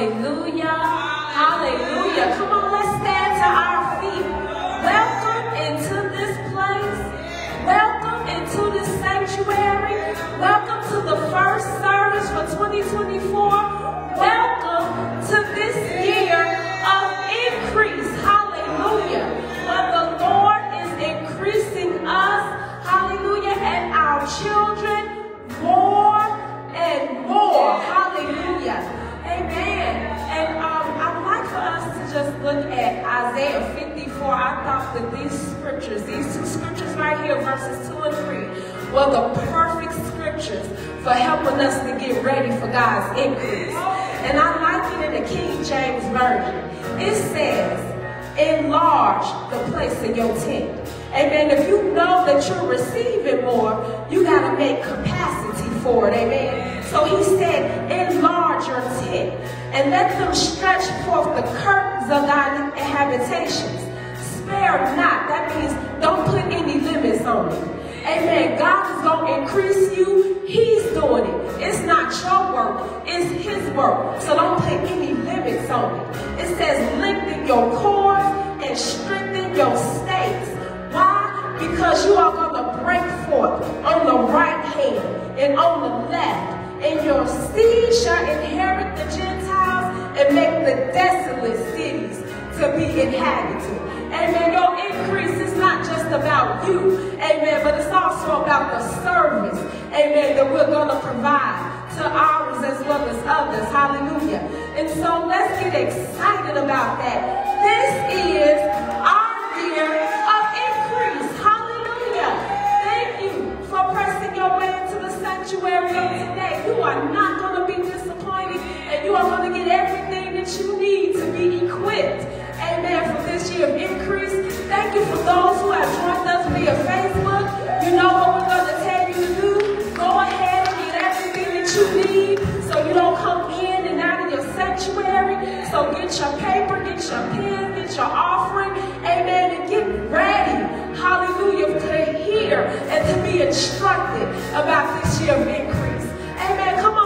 Hallelujah. Hallelujah. Come on, let's stand to our feet. Welcome into this place. Welcome into this sanctuary. Welcome to the first service for 2024. I thought that these scriptures, these two scriptures right here, verses 2 and 3, were the perfect scriptures for helping us to get ready for God's increase. And I like it in the King James Version. It says, enlarge the place in your tent. Amen. If you know that you're receiving more, you got to make capacity for it. Amen. So he said, enlarge your tent and let them stretch forth the curtains of thy habitations. Spare not. That means don't put any limits on it. Amen. God is going to increase you. He's doing it. It's not your work. It's his work. So don't put any limits on it. It says lengthen your cords and strengthen your stakes. Why? Because you are going to break forth on the right hand and on the left. And your seed shall inherit the Gentiles and make the desolate cities to be inhabited. Amen. Your increase is not just about you. Amen. But it's also about the service. Amen. That we're going to provide to ours as well as others. Hallelujah. And so let's get excited about that. This is our year of increase. Hallelujah. Thank you for pressing your way into the sanctuary of today. You are not going to be disappointed and you are going to get everything that you need to be equipped. This year of increase. Thank you for those who have joined us via Facebook. You know what we're going to tell you to do. Go ahead and get everything that you need so you don't come in and out of your sanctuary. So get your paper, get your pen, get your offering. Amen. And get ready. Hallelujah. To hear and to be instructed about this year of increase. Amen. Come on,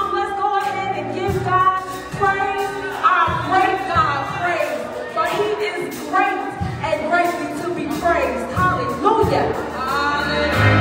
Yeah.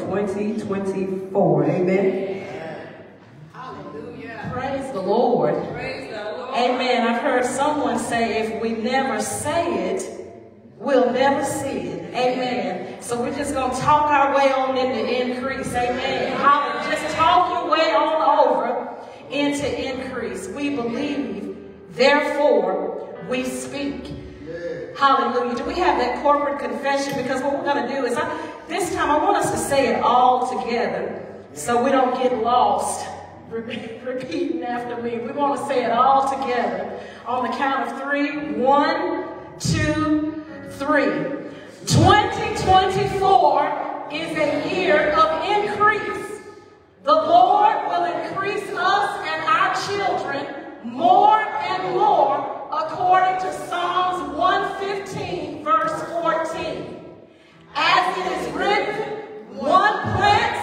20 repeating after me. We want to say it all together on the count of three. One, two, three. 2024 is a year of increase. The Lord will increase us and our children more and more according to Psalms 115 verse 14. As it is written, one plants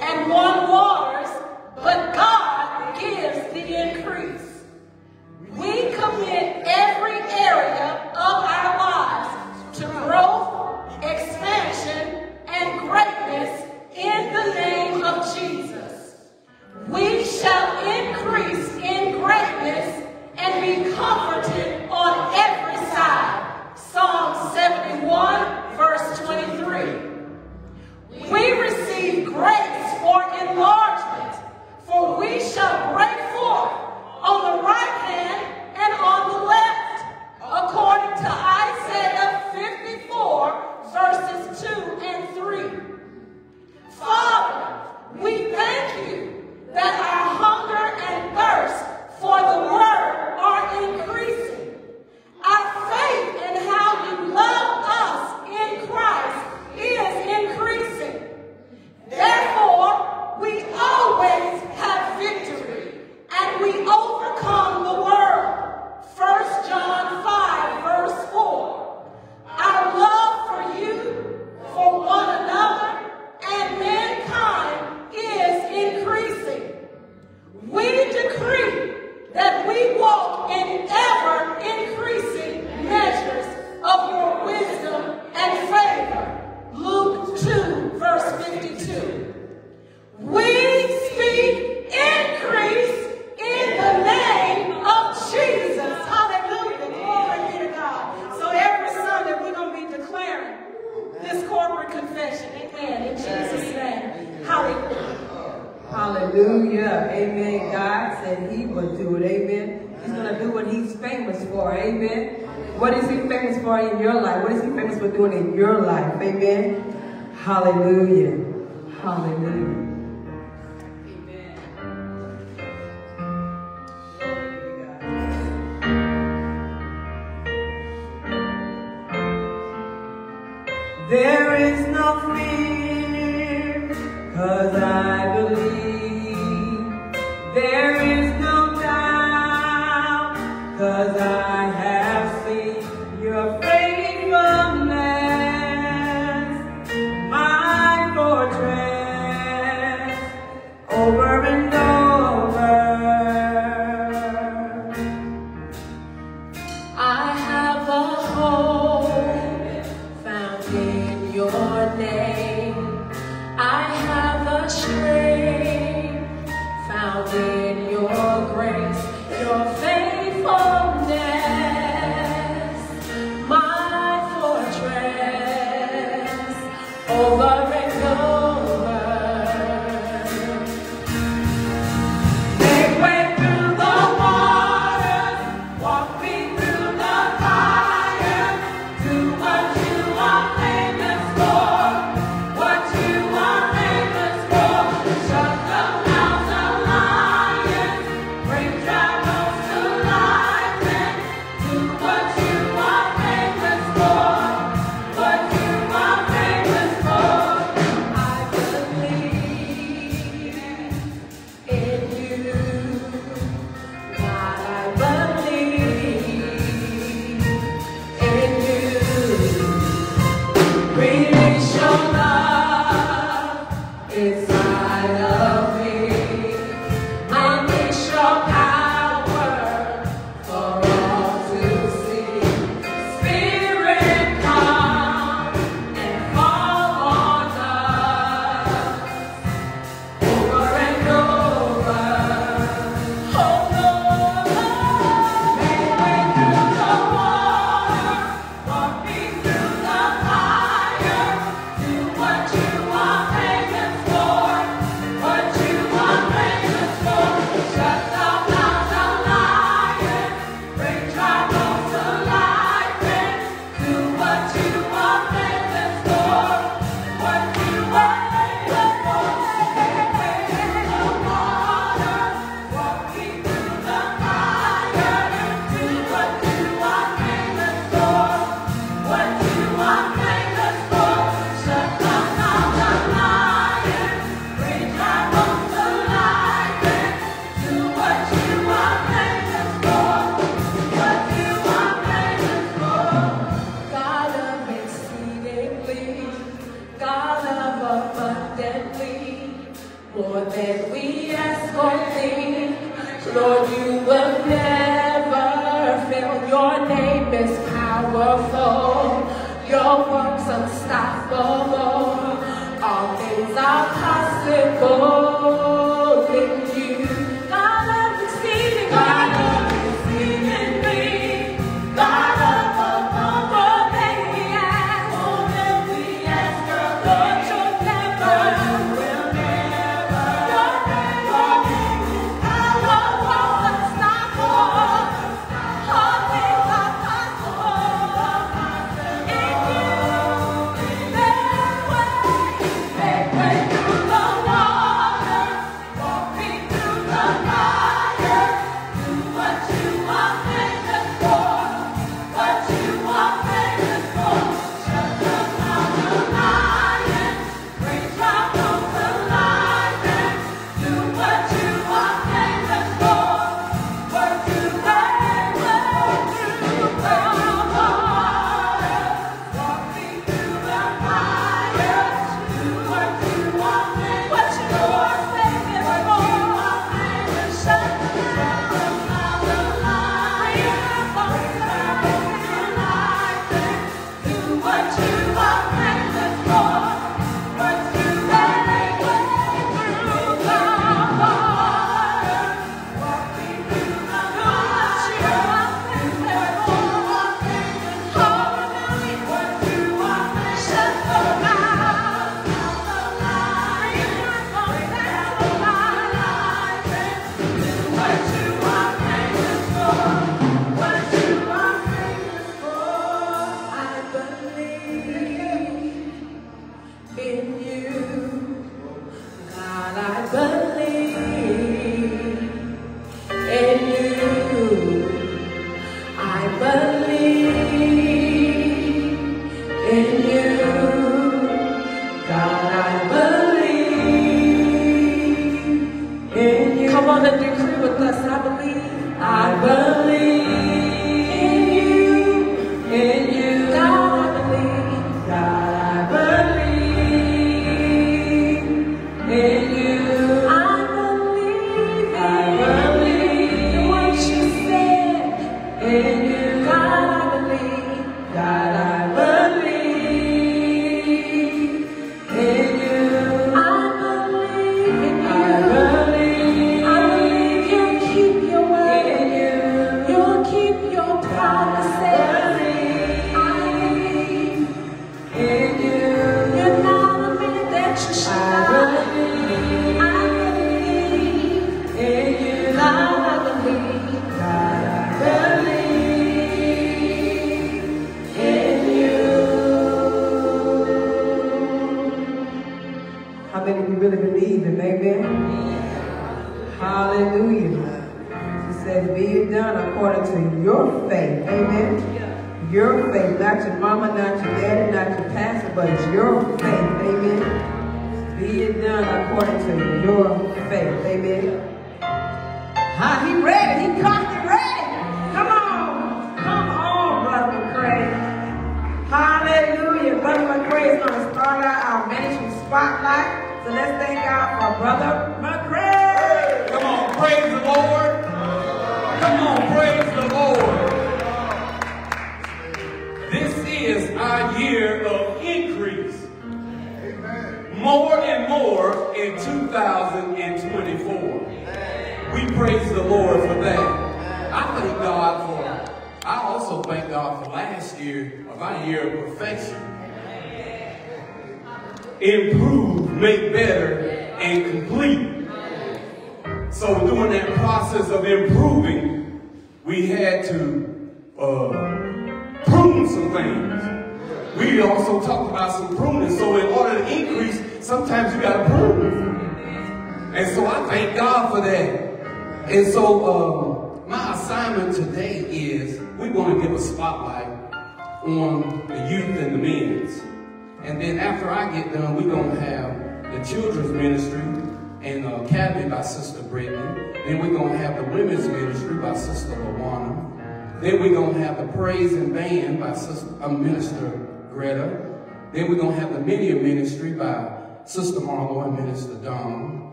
and one waters, but God gives the increase. We commit every area of our lives to growth, expansion, and greatness in the name of Jesus. We shall increase in greatness and be comforted on every side. Psalm 71, verse 23. We receive grace for enlargement for we shall break forth on the right hand and on the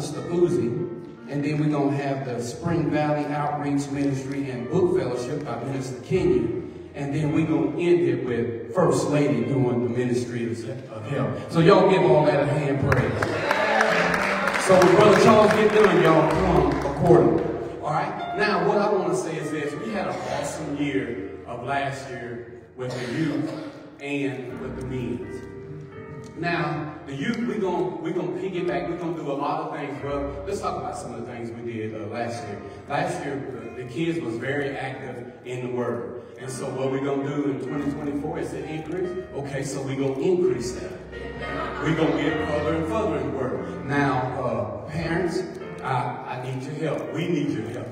Sister Uzi. And then we're going to have the Spring Valley Outreach Ministry and Book Fellowship by Minister Kenya. And then we're going to end it with First Lady doing the ministry of health. So y'all give all that a hand praise. So when Brother Charles get done, y'all come accordingly. All right? Now, what I want to say is this. We had an awesome year of last year with the youth and with the men's. Now, the youth, we're going we gonna piggyback. We're going to do a lot of things. Well, let's talk about some of the things we did uh, last year. Last year, the, the kids was very active in the Word. And so what we're going to do in 2024 is to increase. Okay, so we're going to increase that. We're going to get further and further in the Word. Now, uh, parents, I, I need your help. We need your help.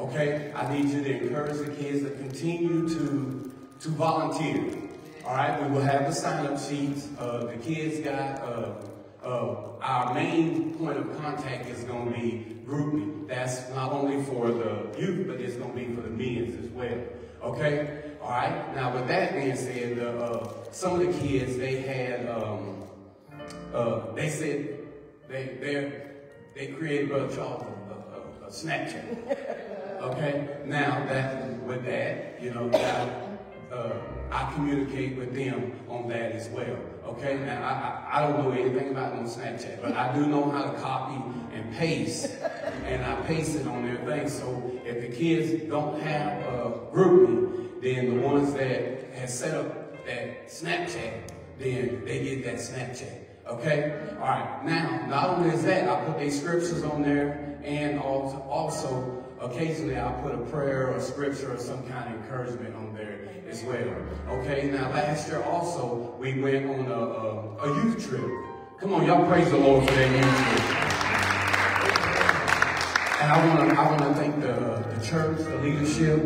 Okay? I need you to encourage the kids to continue to, to volunteer. All right, we will have the sign-up sheets. Uh, the kids got, uh, uh, our main point of contact is going to be GroupMe. That's not only for the youth, but it's going to be for the men's as well. Okay? All right? Now, with that being said, uh, some of the kids, they had, um, uh, they said they, they they created Brother Charles a, a, a Snapchat. Okay? Now, that with that, you know, that, uh, I communicate with them on that as well. Okay? Now, I, I, I, don't know anything about no Snapchat, but I do know how to copy and paste, and I paste it on their thing. So if the kids don't have a GroupMe, then the ones that have set up that Snapchat, then they get that Snapchat. Okay? All right. Now, not only is that, I put these scriptures on there, and also, occasionally I'll put a prayer or scripture or some kind of encouragement on there as well. Okay, now last year also we went on a, a, a youth trip. Come on, y'all praise the Lord for that youth trip. And I want to I want to thank the, the church, the leadership,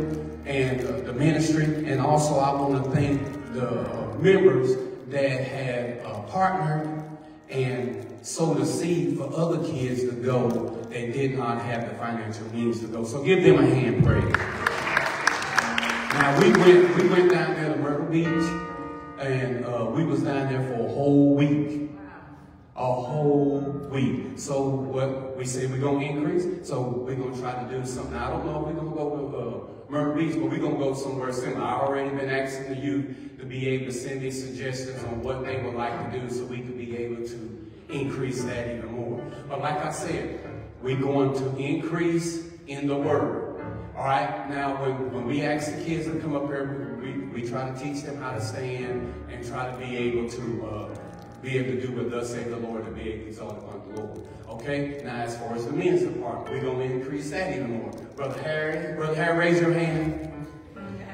and uh, the ministry, and also I want to thank the uh, members that have uh, partnered and sowed a seed for other kids to go that did not have the financial means to go. So give them a hand praise. Now we went we went down there to Myrtle Beach and uh, we was down there for a whole week. A whole week. So what we said we're gonna increase, so we're gonna try to do something. I don't know if we're gonna go to uh, Myrtle Beach, but we're gonna go somewhere similar. I already been asking the youth to be able to send me suggestions on what they would like to do so we could be able to increase that even more. But like I said, we're going to increase in the word. All right, now when, when we ask the kids to come up here, we, we try to teach them how to stand and try to be able to uh, be able to do what thus saith the Lord to be able to exalt upon the Lord. Okay, now as far as the men's department, we're going to increase that even more. Brother Harry, Brother Harry, raise your hand.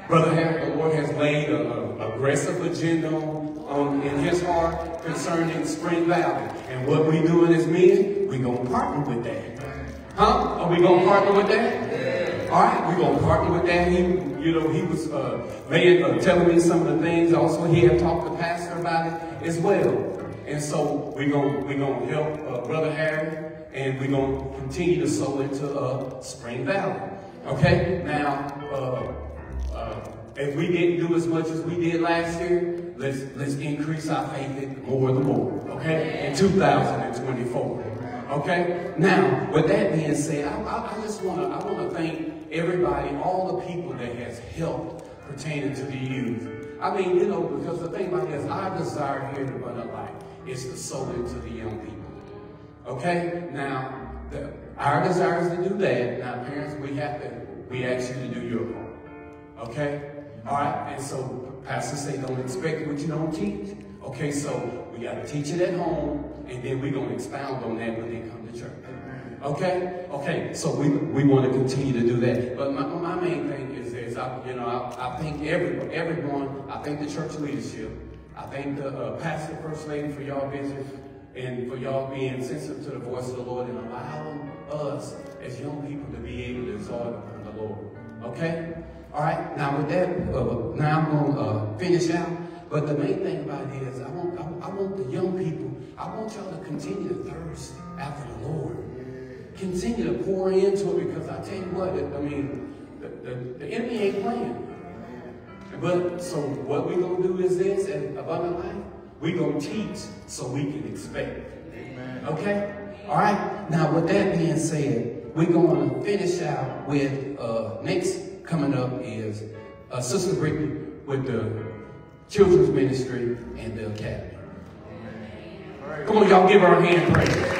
Brother Harry, the Lord has laid an aggressive agenda on, in his heart concerning Spring Valley. And what we doing as men, we going to partner with that. Huh? Are we going to partner with that? All right, we're going to partner with that. He, you know, he was uh, made, uh, telling me some of the things. Also, he had talked to Pastor about it as well. And so we're going we gonna help uh, Brother Harry, and we're going to continue to sow into uh, Spring Valley. Okay? Now, uh, uh, if we didn't do as much as we did last year, let's let's increase our faith in more and more. Okay, in 2024. Okay. Now, with that being said, I, I, I just want to I want to thank everybody, all the people that has helped pertaining to the youth. I mean, you know, because the thing about this, our desire here to run a life is to sow into the young people. Okay. Now, the, our desire is to do that. Now, parents, we have to we ask you to do your part. Okay? All right? And so pastors say don't expect what you don't teach. Okay, so we got to teach it at home, and then we're going to expound on that when they come to church. Okay? Okay, so we, we want to continue to do that. But my, my main thing is this, I, you know, I, I thank everyone, everyone, I thank the church leadership, I thank the uh, pastor, first lady for y'all visit, and for y'all being sensitive to the voice of the Lord and allowing us as young people to be able to exalt the Lord. Okay? All right, now with that, uh, now I'm going to uh, finish out. But the main thing about it is I want, I, I, want the young people, I want y'all to continue to thirst after the Lord. Continue to pour into it because I tell you what, I mean, the, the, the enemy ain't playing. But so what we're going to do is this, and about Abundant Life, we going to teach so we can expect. Amen. Okay? All right. Now, with that being said, we're going to finish out with uh, next coming up is uh, Sister Brittany with the children's ministry and the academy. Come on, y'all give her a hand praise.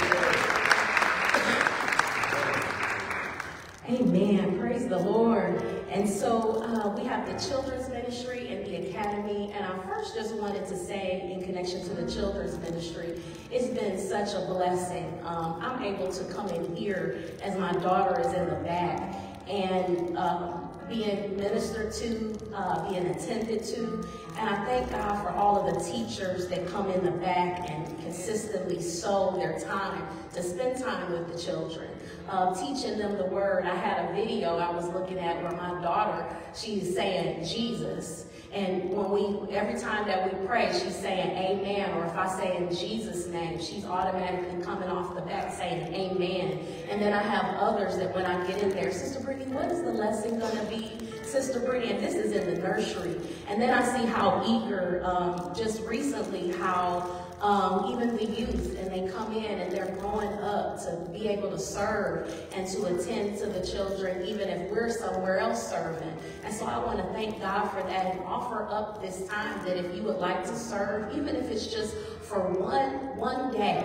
Amen. Praise the Lord. And so uh, we have the children's ministry and the academy. And I first just wanted to say, in connection to the children's ministry, it's been such a blessing. Um, I'm able to come in here as my daughter is in the back and um, being ministered to, uh, being attended to. And I thank God for all of the teachers that come in the back and consistently sow their time to spend time with the children uh, teaching them the word. I had a video I was looking at where my daughter, she's saying Jesus. And when we, every time that we pray, she's saying amen. Or if I say in Jesus' name, she's automatically coming off the back saying amen. And then I have others that when I get in there, Sister Brittany, what is the lesson going to be? Sister Brittany, and this is in the nursery. And then I see how eager, um, just recently, how um, even the youth, and they come in and they're growing up to be able to serve and to attend to the children, even if we're somewhere else serving. And so I want to thank God for that and offer up this time that if you would like to serve, even if it's just for one one day,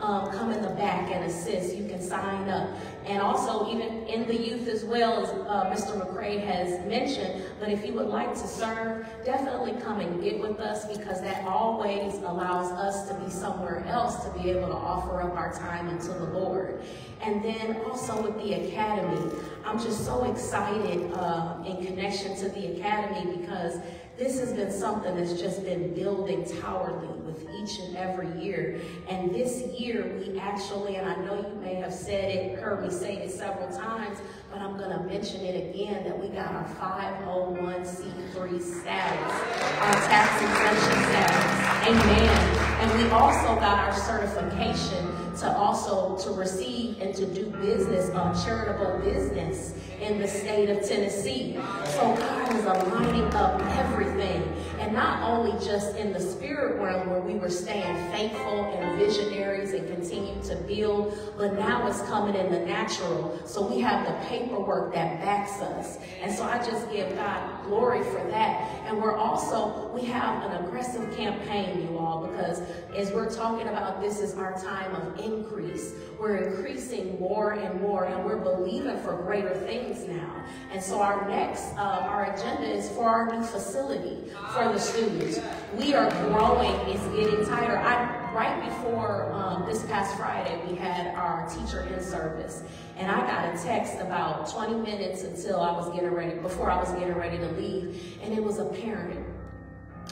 um, come in the back and assist. You can sign up. And also, even in the youth as well, as uh, Mr. McCray has mentioned, but if you would like to serve, definitely come and get with us because that always allows us to be somewhere else to be able to offer up our time unto the Lord. And then also with the Academy, I'm just so excited uh, in connection to the Academy because this has been something that's just been building towerly with each and every year. And this year, we actually, and I know you may have said it, heard me say it several times, but I'm going to mention it again that we got our 501c3 status, our tax exemption status. Amen. And we also got our certification to also to receive and to do business, uh, charitable business in the state of Tennessee. So God is aligning up everything. And not only just in the spirit realm where we were staying faithful and visionaries and continue to build, but now it's coming in the natural. So we have the paperwork that backs us. And so I just give God glory for that. And we're also, we have an aggressive campaign, you all, because as we're talking about this is our time of increase. We're increasing more and more, and we're believing for greater things now. And so our next, uh, our agenda is for our new facility for the students. We are growing, it's getting tighter. I, right before um, this past Friday, we had our teacher in service, and I got a text about 20 minutes until I was getting ready, before I was getting ready to leave, and it was a parent.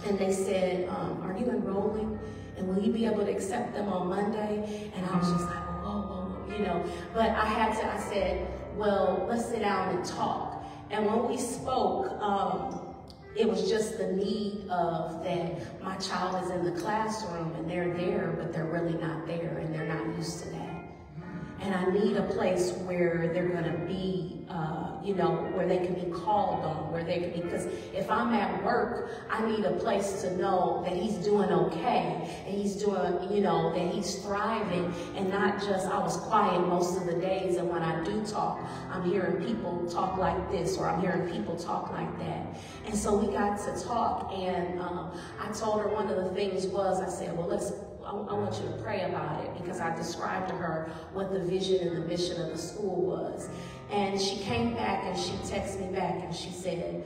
And they said, um, are you enrolling? And will you be able to accept them on Monday? And I was just like, whoa, whoa, whoa, you know. But I had to, I said, well, let's sit down and talk. And when we spoke, um, it was just the need of that my child is in the classroom and they're there, but they're really not there and they're not used to that. And I need a place where they're going to be, uh, you know, where they can be called on, where they can be, because if I'm at work, I need a place to know that he's doing okay and he's doing, you know, that he's thriving and not just, I was quiet most of the days and when I do talk, I'm hearing people talk like this or I'm hearing people talk like that. And so we got to talk and um, I told her one of the things was, I said, well, let's I, want you to pray about it because I described to her what the vision and the mission of the school was. And she came back and she texted me back and she said,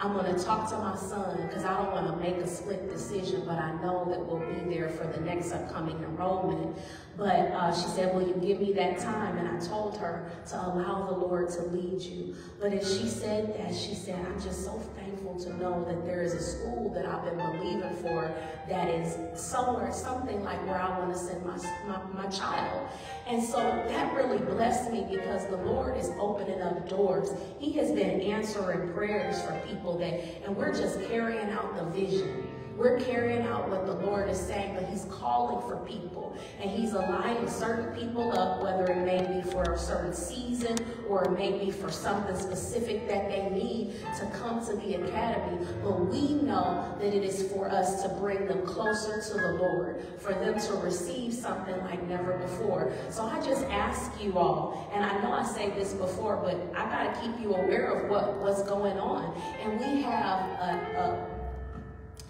I'm going to talk to my son because I don't want to make a split decision, but I know that we'll be there for the next upcoming enrollment. But uh, she said, will you give me that time? And I told her to allow the Lord to lead you. But as she said that, she said, I'm just so thankful to know that there is a school that I've been believing for that is somewhere, something like where I want to send my, my, my child. And so that really blessed me because the Lord is opening up doors. He has been answering prayers for people that, and we're just carrying out the vision. We're carrying out what the Lord is saying, but He's calling for people. And He's aligning certain people up, whether it may be for a certain season or it may be for something specific that they need to come to the academy. But we know that it is for us to bring them closer to the Lord, for them to receive something like never before. So I just ask you all, and I know I say this before, but I got to keep you aware of what, what's going on. And we have a, a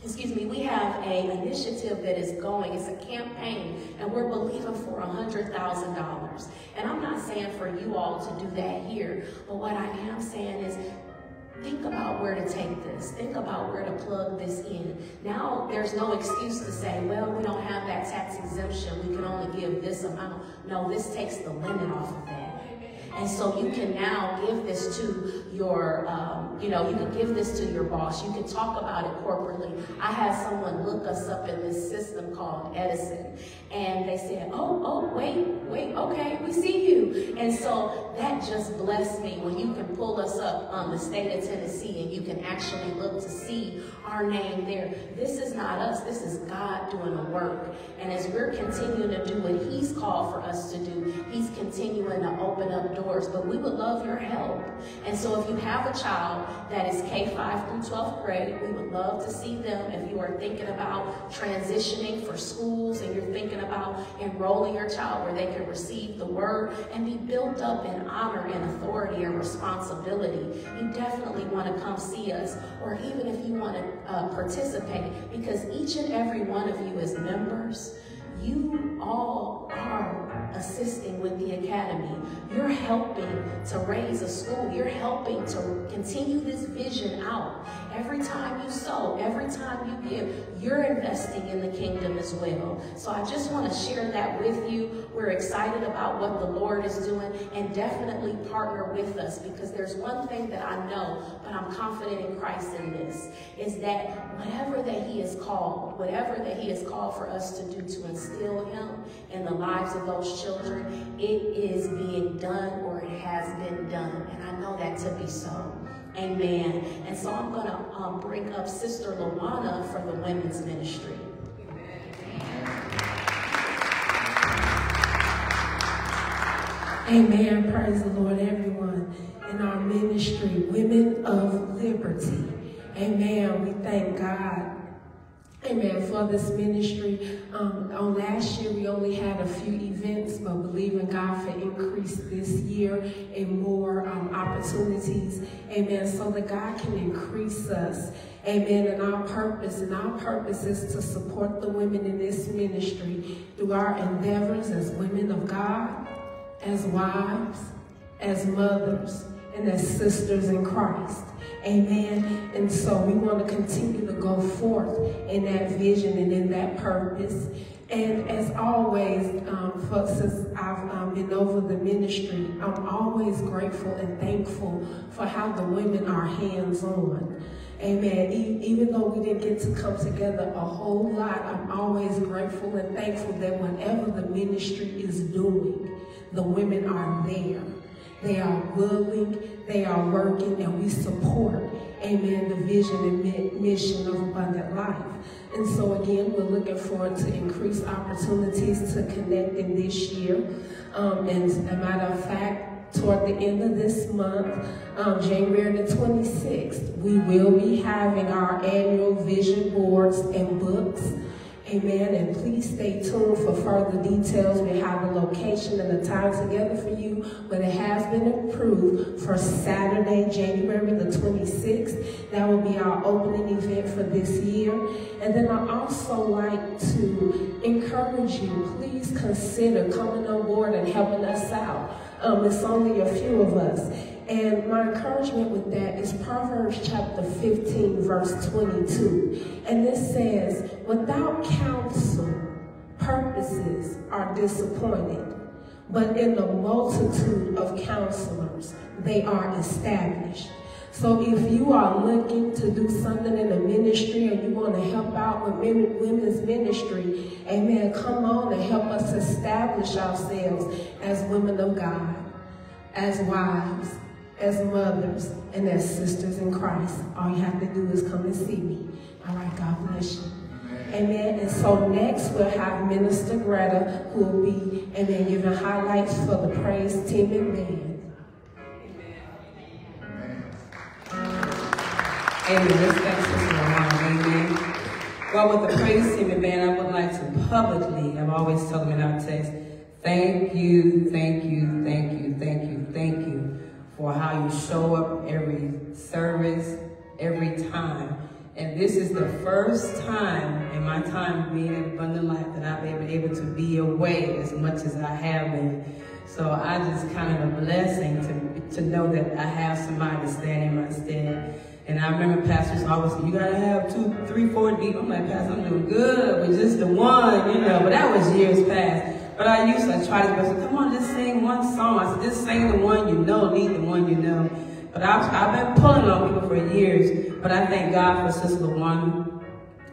excuse me, we have an initiative that is going. It's a campaign, and we're believing for $100,000. And I'm not saying for you all to do that here, but what I am saying is think about where to take this. Think about where to plug this in. Now, there's no excuse to say, well, we don't have that tax exemption. We can only give this amount. No, this takes the limit off of that. And so you can now give this to your, um, you know, you can give this to your boss. You can talk about it corporately. I had someone look us up in this system called Edison. And they said, oh, oh, wait, wait, okay, we see you. And so that just blessed me when you can pull us up on the state of Tennessee and you can actually look to see our name there. This is not us. This is God doing the work. And as we're continuing to do what he's called for us to do, he's continuing to open up doors. But we would love your help. And so if you have a child that is K-5 through 12th grade, we would love to see them. If you are thinking about transitioning for schools and you're thinking about enrolling your child where they can receive the word and be built up in honor and authority and responsibility, you definitely want to come see us. Or even if you want to uh, participate, because each and every one of you as members, you all are assisting with the academy. You're helping to raise a school. You're helping to continue this vision out. Every time you sow, every time you give, you're investing in the kingdom as well. So I just want to share that with you. We're excited about what the Lord is doing and definitely partner with us because there's one thing that I know, but I'm confident in Christ in this, is that whatever that he has called, whatever that he has called for us to do to instill him in the lives of those children, it is being done or it has been done. And I know that to be so. Amen. And so I'm going to um, bring up Sister Lawana for the women's ministry. Amen. Praise the Lord, everyone in our ministry, Women of Liberty. Amen. We thank God Amen. For this ministry, um, on last year we only had a few events, but believing God for increase this year and more um, opportunities. Amen. So that God can increase us. Amen. And our purpose, and our purpose is to support the women in this ministry through our endeavors as women of God, as wives, as mothers, and as sisters in Christ. Amen. And so we want to continue to go forth in that vision and in that purpose. And as always, um, for, since I've um, been over the ministry, I'm always grateful and thankful for how the women are hands-on. Amen. E even though we didn't get to come together a whole lot, I'm always grateful and thankful that whatever the ministry is doing, the women are there. They are willing, they are working, and we support, amen, the vision and mission of abundant life. And so again, we're looking forward to increased opportunities to connect in this year. Um, and as a matter of fact, toward the end of this month, um, January the 26th, we will be having our annual vision boards and books. Amen. And please stay tuned for further details. We have the location and the time together for you, but it has been approved for Saturday, January the 26th. That will be our opening event for this year. And then I also like to encourage you, please consider coming on board and helping us out. Um, it's only a few of us. And my encouragement with that is Proverbs chapter 15, verse 22. And this says, without counsel, purposes are disappointed. But in the multitude of counselors, they are established. So if you are looking to do something in the ministry and you want to help out with women's ministry, amen, come on and help us establish ourselves as women of God, as wives, as mothers and as sisters in Christ. All you have to do is come and see me. All right, God bless you. Amen. And so next we'll have Minister Greta who will be, amen, giving highlights for the praise team and band. Amen. Amen. Let's thank Sister Ron. Amen. Well, with the praise team and band, I would like to publicly, I've always told them in our text, thank you, thank you, thank you, thank you, thank you for how you show up every service, every time. And this is the first time in my time being in Abundant Life that I've been able to be away as much as I have been. So I just kind of a blessing to, to know that I have somebody to stand in my stead. And I remember pastors always say, you gotta have two, three, four deep. I'm like, Pastor, I'm doing good with just the one, you know, but that was years past. But I used to try to go, come on, just sing one song. I said, just sing the one you know, lead the one you know. But I've, I've been pulling on people for years. But I thank God for Sister LaWanda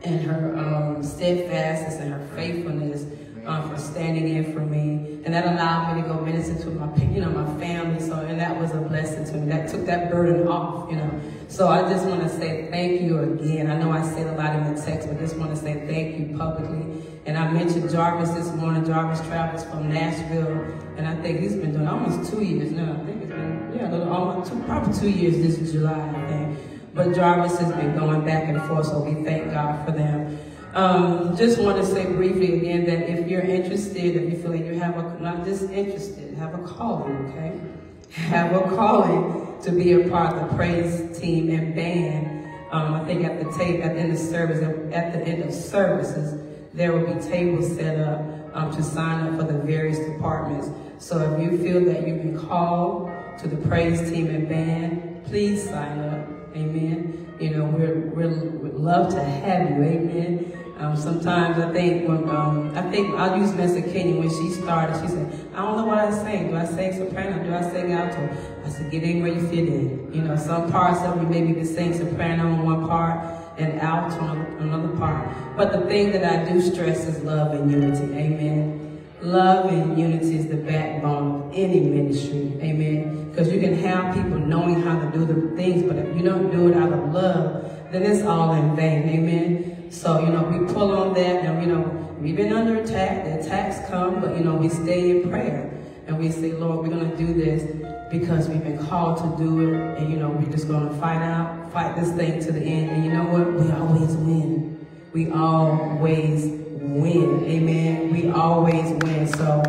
and her um, steadfastness and her faithfulness um, for standing in for me. And that allowed me to go minister to my, you know, my family. So, and that was a blessing to me. That took that burden off, you know. So I just want to say thank you again. I know I said a lot in the text, but just want to say thank you publicly. And I mentioned Jarvis this morning. Jarvis travels from Nashville, and I think he's been doing almost two years now. I think it's been, yeah, almost two, probably two years this July, I think. But Jarvis has been going back and forth, so we thank God for them. Um, just want to say briefly again that if you're interested, if you feel like you have a, not just interested, have a calling, okay? Have a calling to be a part of the praise team and band. Um, I think at the tape, at the end of service, at the end of services, there will be tables set up um, to sign up for the various departments. So if you feel that you've been called to the praise team and band, please sign up. Amen. You know, we're, we're, we'd love to have you. Amen. Um, sometimes I think when um, I think I'll use Miss Kenny when she started. She said, "I don't know what I sing. Do I sing soprano? Do I sing alto?" I said, "Get in where you fit in. You know, some parts of you maybe can sing soprano on one part and out on another part. But the thing that I do stress is love and unity. Amen. Love and unity is the backbone of any ministry. Amen. Because you can have people knowing how to do the things, but if you don't do it out of love, then it's all in vain. Amen. So, you know, we pull on that and, you know, we've been under attack. The attacks come, but, you know, we stay in prayer. And we say, Lord, we're going to do this because we've been called to do it. And, you know, we're just going to fight out, fight this thing to the end. And you know what? We always win. We always win. Amen. We always win. So,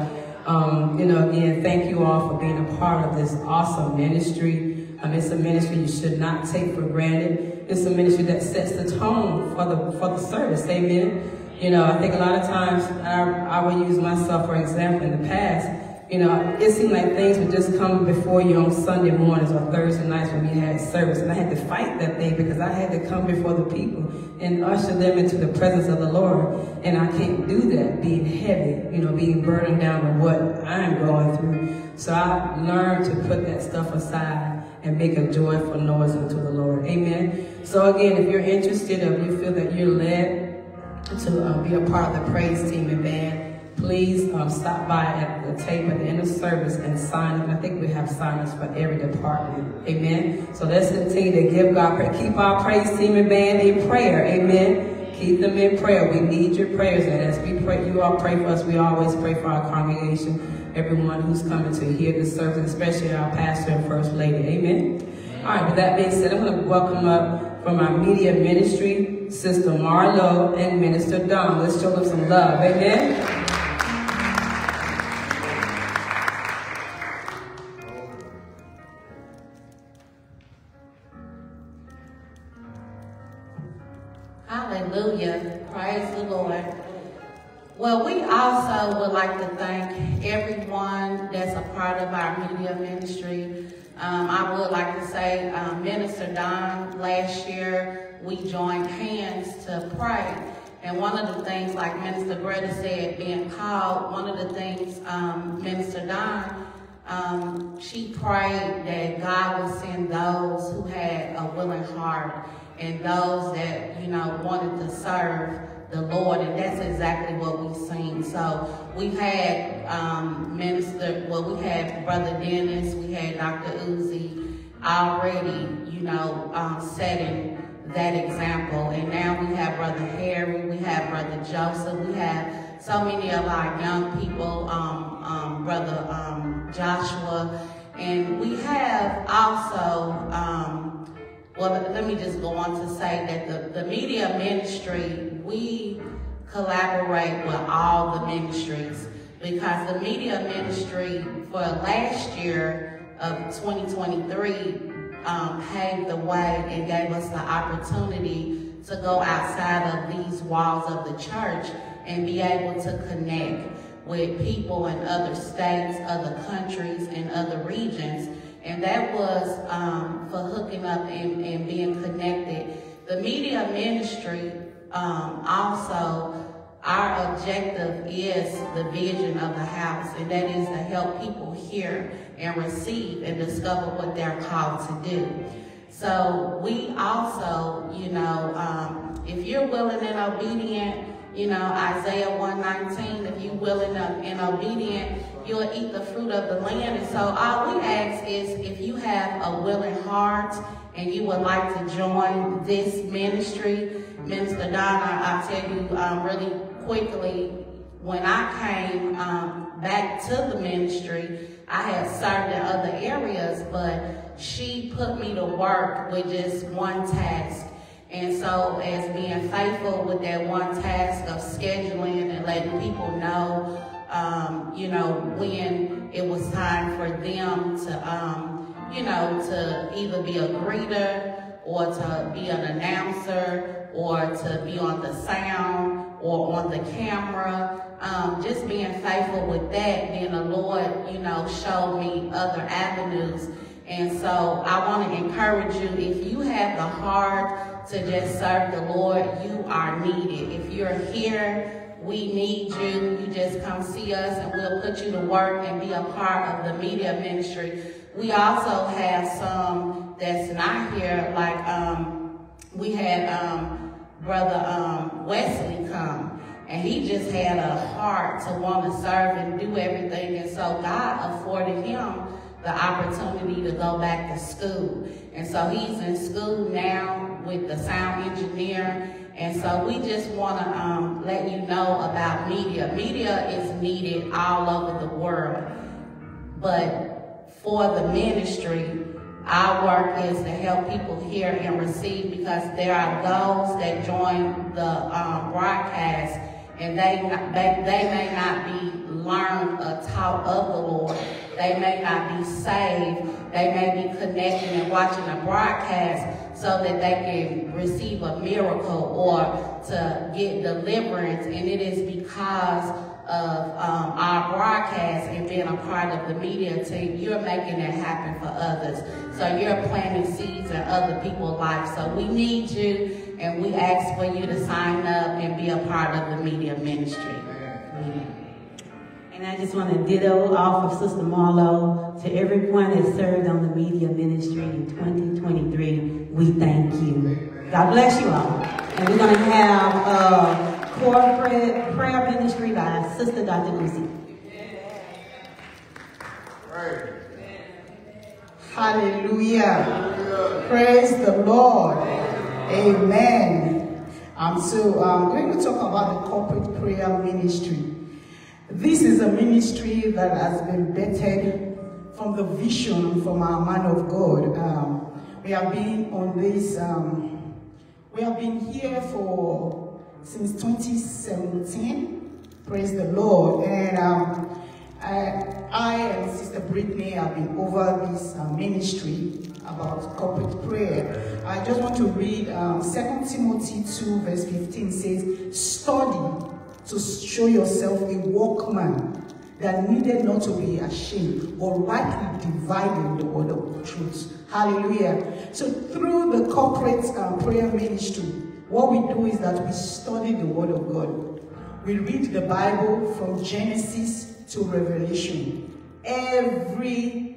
um, you know, again, thank you all for being a part of this awesome ministry. Um, it's a ministry you should not take for granted. It's a ministry that sets the tone for the for the service. Amen. You know, I think a lot of times I, I would use myself for example in the past. You know, it seemed like things would just come before you on Sunday mornings or Thursday nights when we had service. And I had to fight that thing because I had to come before the people and usher them into the presence of the Lord. And I can't do that being heavy, you know, being burdened down with what I'm going through. So I learned to put that stuff aside and make a joyful noise unto the Lord. Amen. So again, if you're interested or you feel that you're led to uh, be a part of the praise team and band, please um, stop by at the table at the end of service and sign up. I think we have signers for every department. Amen. So let's continue to give God prayer. Keep our praise team and band in prayer. Amen. Keep them in prayer. We need your prayers. And as we pray, you all pray for us. We always pray for our congregation, everyone who's coming to hear the service, especially our pastor and first lady. Amen. All right, with that being said, I'm going to welcome up from our media ministry, Sister Marlo and Minister Don. Let's show them some love. Amen. Well, we also would like to thank everyone that's a part of our media ministry. Um, I would like to say, um, Minister Don, last year we joined hands to pray. And one of the things, like Minister Greta said, being called, one of the things um, Minister Don, um, she prayed that God would send those who had a willing heart and those that, you know, wanted to serve the Lord, and that's exactly what we've seen. So we've had um, Minister, well, we had Brother Dennis, we had Dr. Uzi already, you know, um, setting that example. And now we have Brother Harry, we have Brother Joseph, we have so many of our young people, um, um, Brother um, Joshua, and we have also, um, well, let me just go on to say that the, the media ministry, we collaborate with all the ministries because the media ministry for last year of 2023 um, paved the way and gave us the opportunity to go outside of these walls of the church and be able to connect with people in other states, other countries, and other regions. And that was um, for hooking up and, and, being connected. The media ministry um, also, our objective is the vision of the house, and that is to help people hear and receive and discover what they're called to do. So we also, you know, um, if you're willing and obedient, you know, Isaiah 119, if you're willing and obedient, you'll eat the fruit of the land. And so all we ask is if you have a willing heart and you would like to join this ministry, Minister Donna, I'll tell you um, really quickly, when I came um, back to the ministry, I had served in other areas, but she put me to work with just one task. And so as being faithful with that one task of scheduling and letting people know, um, you know, when it was time for them to, um, you know, to either be a greeter or to be an announcer or to be on the sound or on the camera. Um, just being faithful with that, then the Lord, you know, showed me other avenues. And so I want to encourage you, if you have the heart to just serve the Lord, you are needed. If you're here, we need you. You just come see us and we'll put you to work and be a part of the media ministry. We also have some that's not here, like um, we had um, Brother um, Wesley come. And he just had a heart to want to serve and do everything. And so God afforded him the opportunity to go back to school. And so he's in school now with the sound engineer. And so we just want to um, let you know about media. Media is needed all over the world. But for the ministry, our work is to help people hear and receive because there are those that join the um, broadcast and they, they, they may not be learned or taught of the Lord. They may not be saved. They may be connecting and watching a broadcast so that they can receive a miracle or to get deliverance. And it is because of um, our broadcast and being a part of the media team, you're making it happen for others. So you're planting seeds in other people's lives. So we need you and we ask for you to sign up and be a part of the media ministry. And I just want to ditto off of Sister Marlowe to everyone that served on the media ministry in 2023. We thank you. God bless you all. And we're going to have uh, corporate prayer ministry by Sister Dr. Lucy. Hallelujah. Praise the Lord. Amen. Um, so I'm going to talk about the corporate prayer ministry. This is a ministry that has been bettered from the vision from our man of God. Um, we have been on this, um, we have been here for since 2017. Praise the Lord. And um, I, I, and Sister Brittany have been over this uh, ministry about corporate prayer. I just want to read um, 2 Timothy 2 verse 15 says, study to show yourself a workman that needed not to be ashamed, but rightly dividing the word of truth. Hallelujah. So through the corporate um, prayer ministry, what we do is that we study the word of God. We read the Bible from Genesis to Revelation every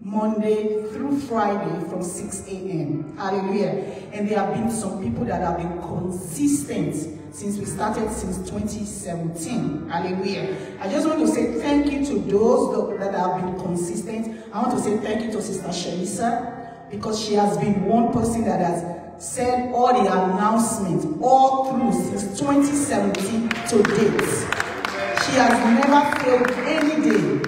Monday through Friday from 6 a.m. Hallelujah. And there have been some people that have been consistent since we started since 2017. Hallelujah. I just want to say thank you to those that have been consistent. I want to say thank you to Sister Shalisa because she has been one person that has said all the announcements all through since 2017 to date. She has never failed any day.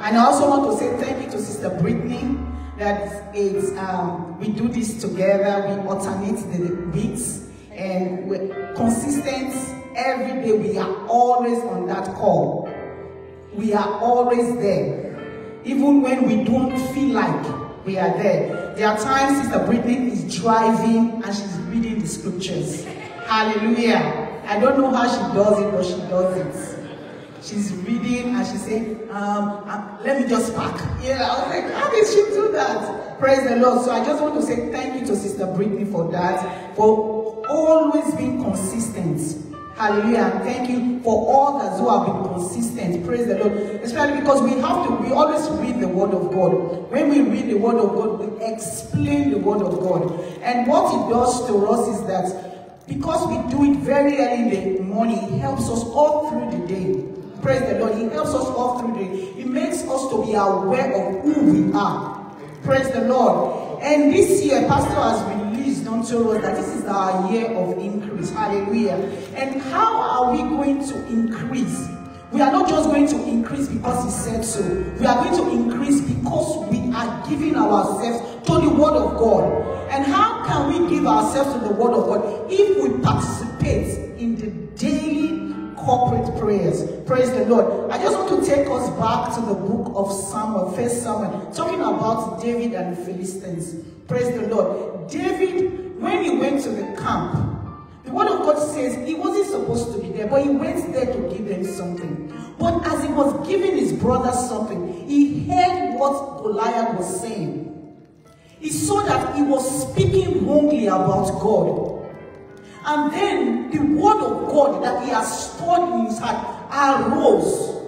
And I also want to say thank you to Sister Brittany that it's, um, we do this together, we alternate the beats, and we're consistent every day. We are always on that call. We are always there. Even when we don't feel like we are there. There are times Sister Brittany is driving and she's reading the scriptures. Hallelujah. I don't know how she does it, but she does it. She's reading and she's saying, um, um, let me just park. Yeah, I was like, how did she do that? Praise the Lord. So I just want to say thank you to Sister Brittany for that, for always being consistent. Hallelujah. Thank you for all those who have been consistent. Praise the Lord. Especially because we have to, we always read the Word of God. When we read the Word of God, we explain the Word of God. And what it does to us is that because we do it very early in the morning, it helps us all through the day. Praise the Lord. He helps us all through the day. It makes us to be aware of who we are. Praise the Lord. And this year, Pastor has released unto us that this is our year of increase. Hallelujah. And how are we going to increase? We are not just going to increase because he said so. We are going to increase because we are giving ourselves to the word of God. And how can we give ourselves to the word of God if we participate in the daily corporate prayers. Praise the Lord. I just want to take us back to the book of Samuel, first Samuel, talking about David and the Philistines. Praise the Lord. David, when he went to the camp, the word of God says he wasn't supposed to be there, but he went there to give them something. But as he was giving his brother something, he heard what Goliath was saying. He saw that he was speaking wrongly about God. And then the word of God that he has stored in his heart arose.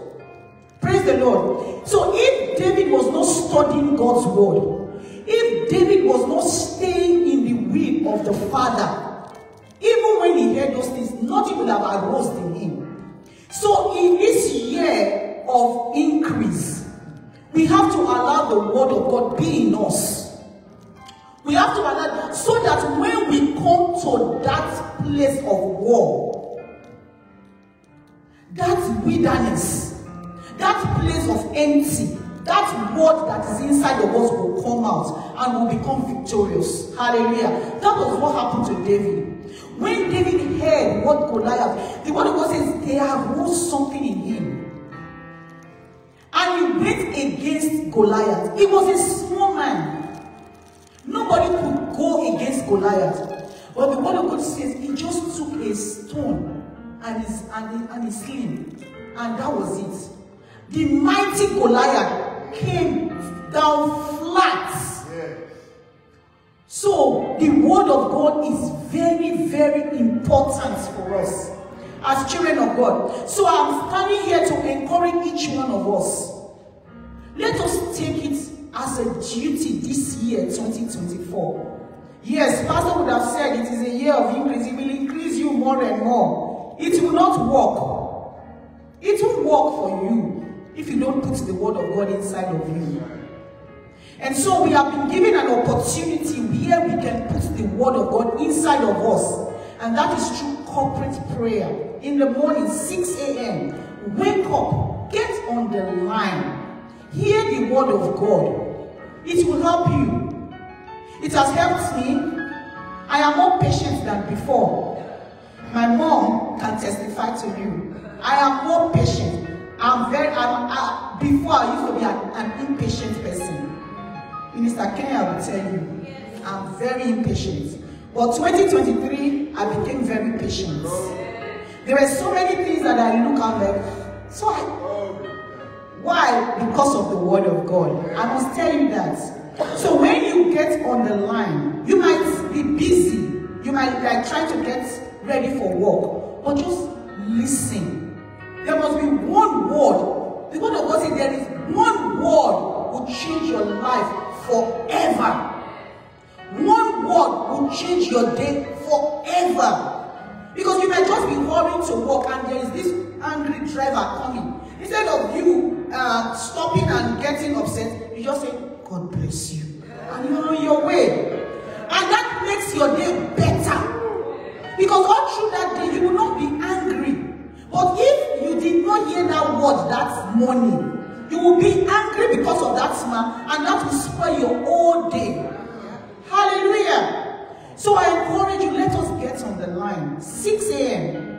Praise the Lord. So if David was not studying God's word, if David was not staying in the will of the Father, even when he heard those things, nothing would have arose in him. So in this year of increase, we have to allow the word of God be in us. We have to allow so that when we come to that place of war, that wilderness, that place of empty, that word that is inside of us will come out and will become victorious. Hallelujah. That was what happened to David. When David heard what Goliath, the of God says there arose something in him. And he went against Goliath. He was a small man. Nobody could go against Goliath. But the word of God says he just took a stone and his, and his, and his sling. And that was it. The mighty Goliath came down flat. So the word of God is very, very important for us as children of God. So I'm standing here to encourage each one of us. Let us take it as a duty this year, 2024. Yes, Pastor would have said it is a year of increase. It will increase you more and more. It will not work. It will work for you if you don't put the word of God inside of you. And so we have been given an opportunity where we can put the word of God inside of us. And that is through corporate prayer. In the morning, 6 a.m., wake up, get on the line, hear the word of God, it will help you. It has helped me. I am more patient than before. My mom can testify to you. I am more patient. I'm very, I'm, uh, before I used to be an, an impatient person. Minister Kenya will tell you, I'm very impatient. But 2023, I became very patient. There were so many things that I look at like, so I, why? Because of the word of God. I must tell you that. So when you get on the line, you might be busy. You might like trying to get ready for work. But just listen. There must be one word. The word of God says there is one word will change your life forever. One word will change your day forever. Because you might just be hurrying to work and there is this angry driver coming. Instead of you uh, stopping and getting upset, you just say, God bless you. And you're on your way. And that makes your day better. Because all through that day, you will not be angry. But if you did not hear that word that morning, you will be angry because of that man, and that will spoil your whole day. Hallelujah. So I encourage you, let us get on the line. 6 a.m.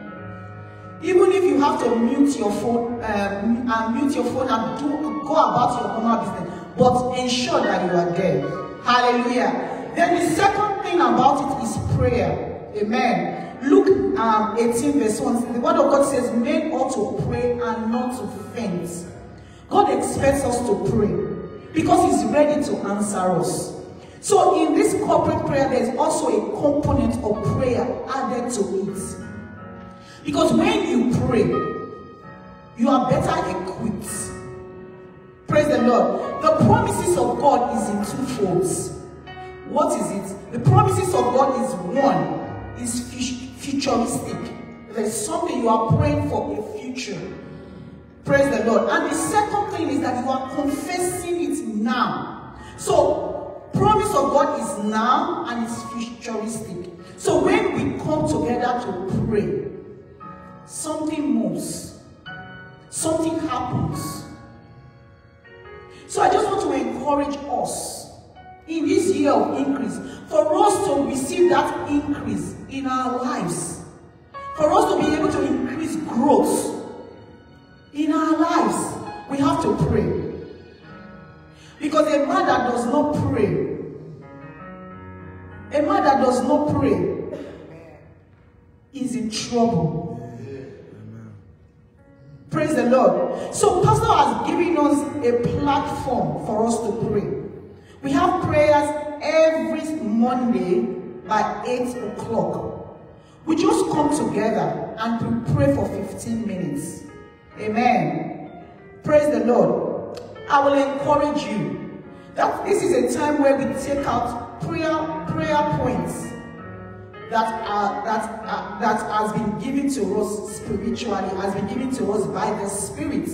Even if you have to mute your phone, um, and mute your phone and do go about your normal business, but ensure that you are there. Hallelujah. Then the second thing about it is prayer. Amen. Luke um, 18 verse 1, the word of God says, men ought to pray and not to faint. God expects us to pray because he's ready to answer us. So in this corporate prayer, there's also a component of prayer added to it. Because when you pray, you are better equipped. Praise the Lord. The promises of God is in two folds. What is it? The promises of God is one, is futuristic. There's something you are praying for a future. Praise the Lord. And the second thing is that you are confessing it now. So, promise of God is now and it's futuristic. So when we come together to pray, something moves. Something happens. So I just want to encourage us in this year of increase for us to receive that increase in our lives. For us to be able to increase growth in our lives, we have to pray. Because a man that does not pray, a man that does not pray is in trouble. Praise the Lord. So Pastor has given us a platform for us to pray. We have prayers every Monday by 8 o'clock. We just come together and we pray for 15 minutes. Amen. Praise the Lord. I will encourage you that this is a time where we take out prayer prayer points that are that uh, that has been given to us spiritually, has been given to us by the Spirit.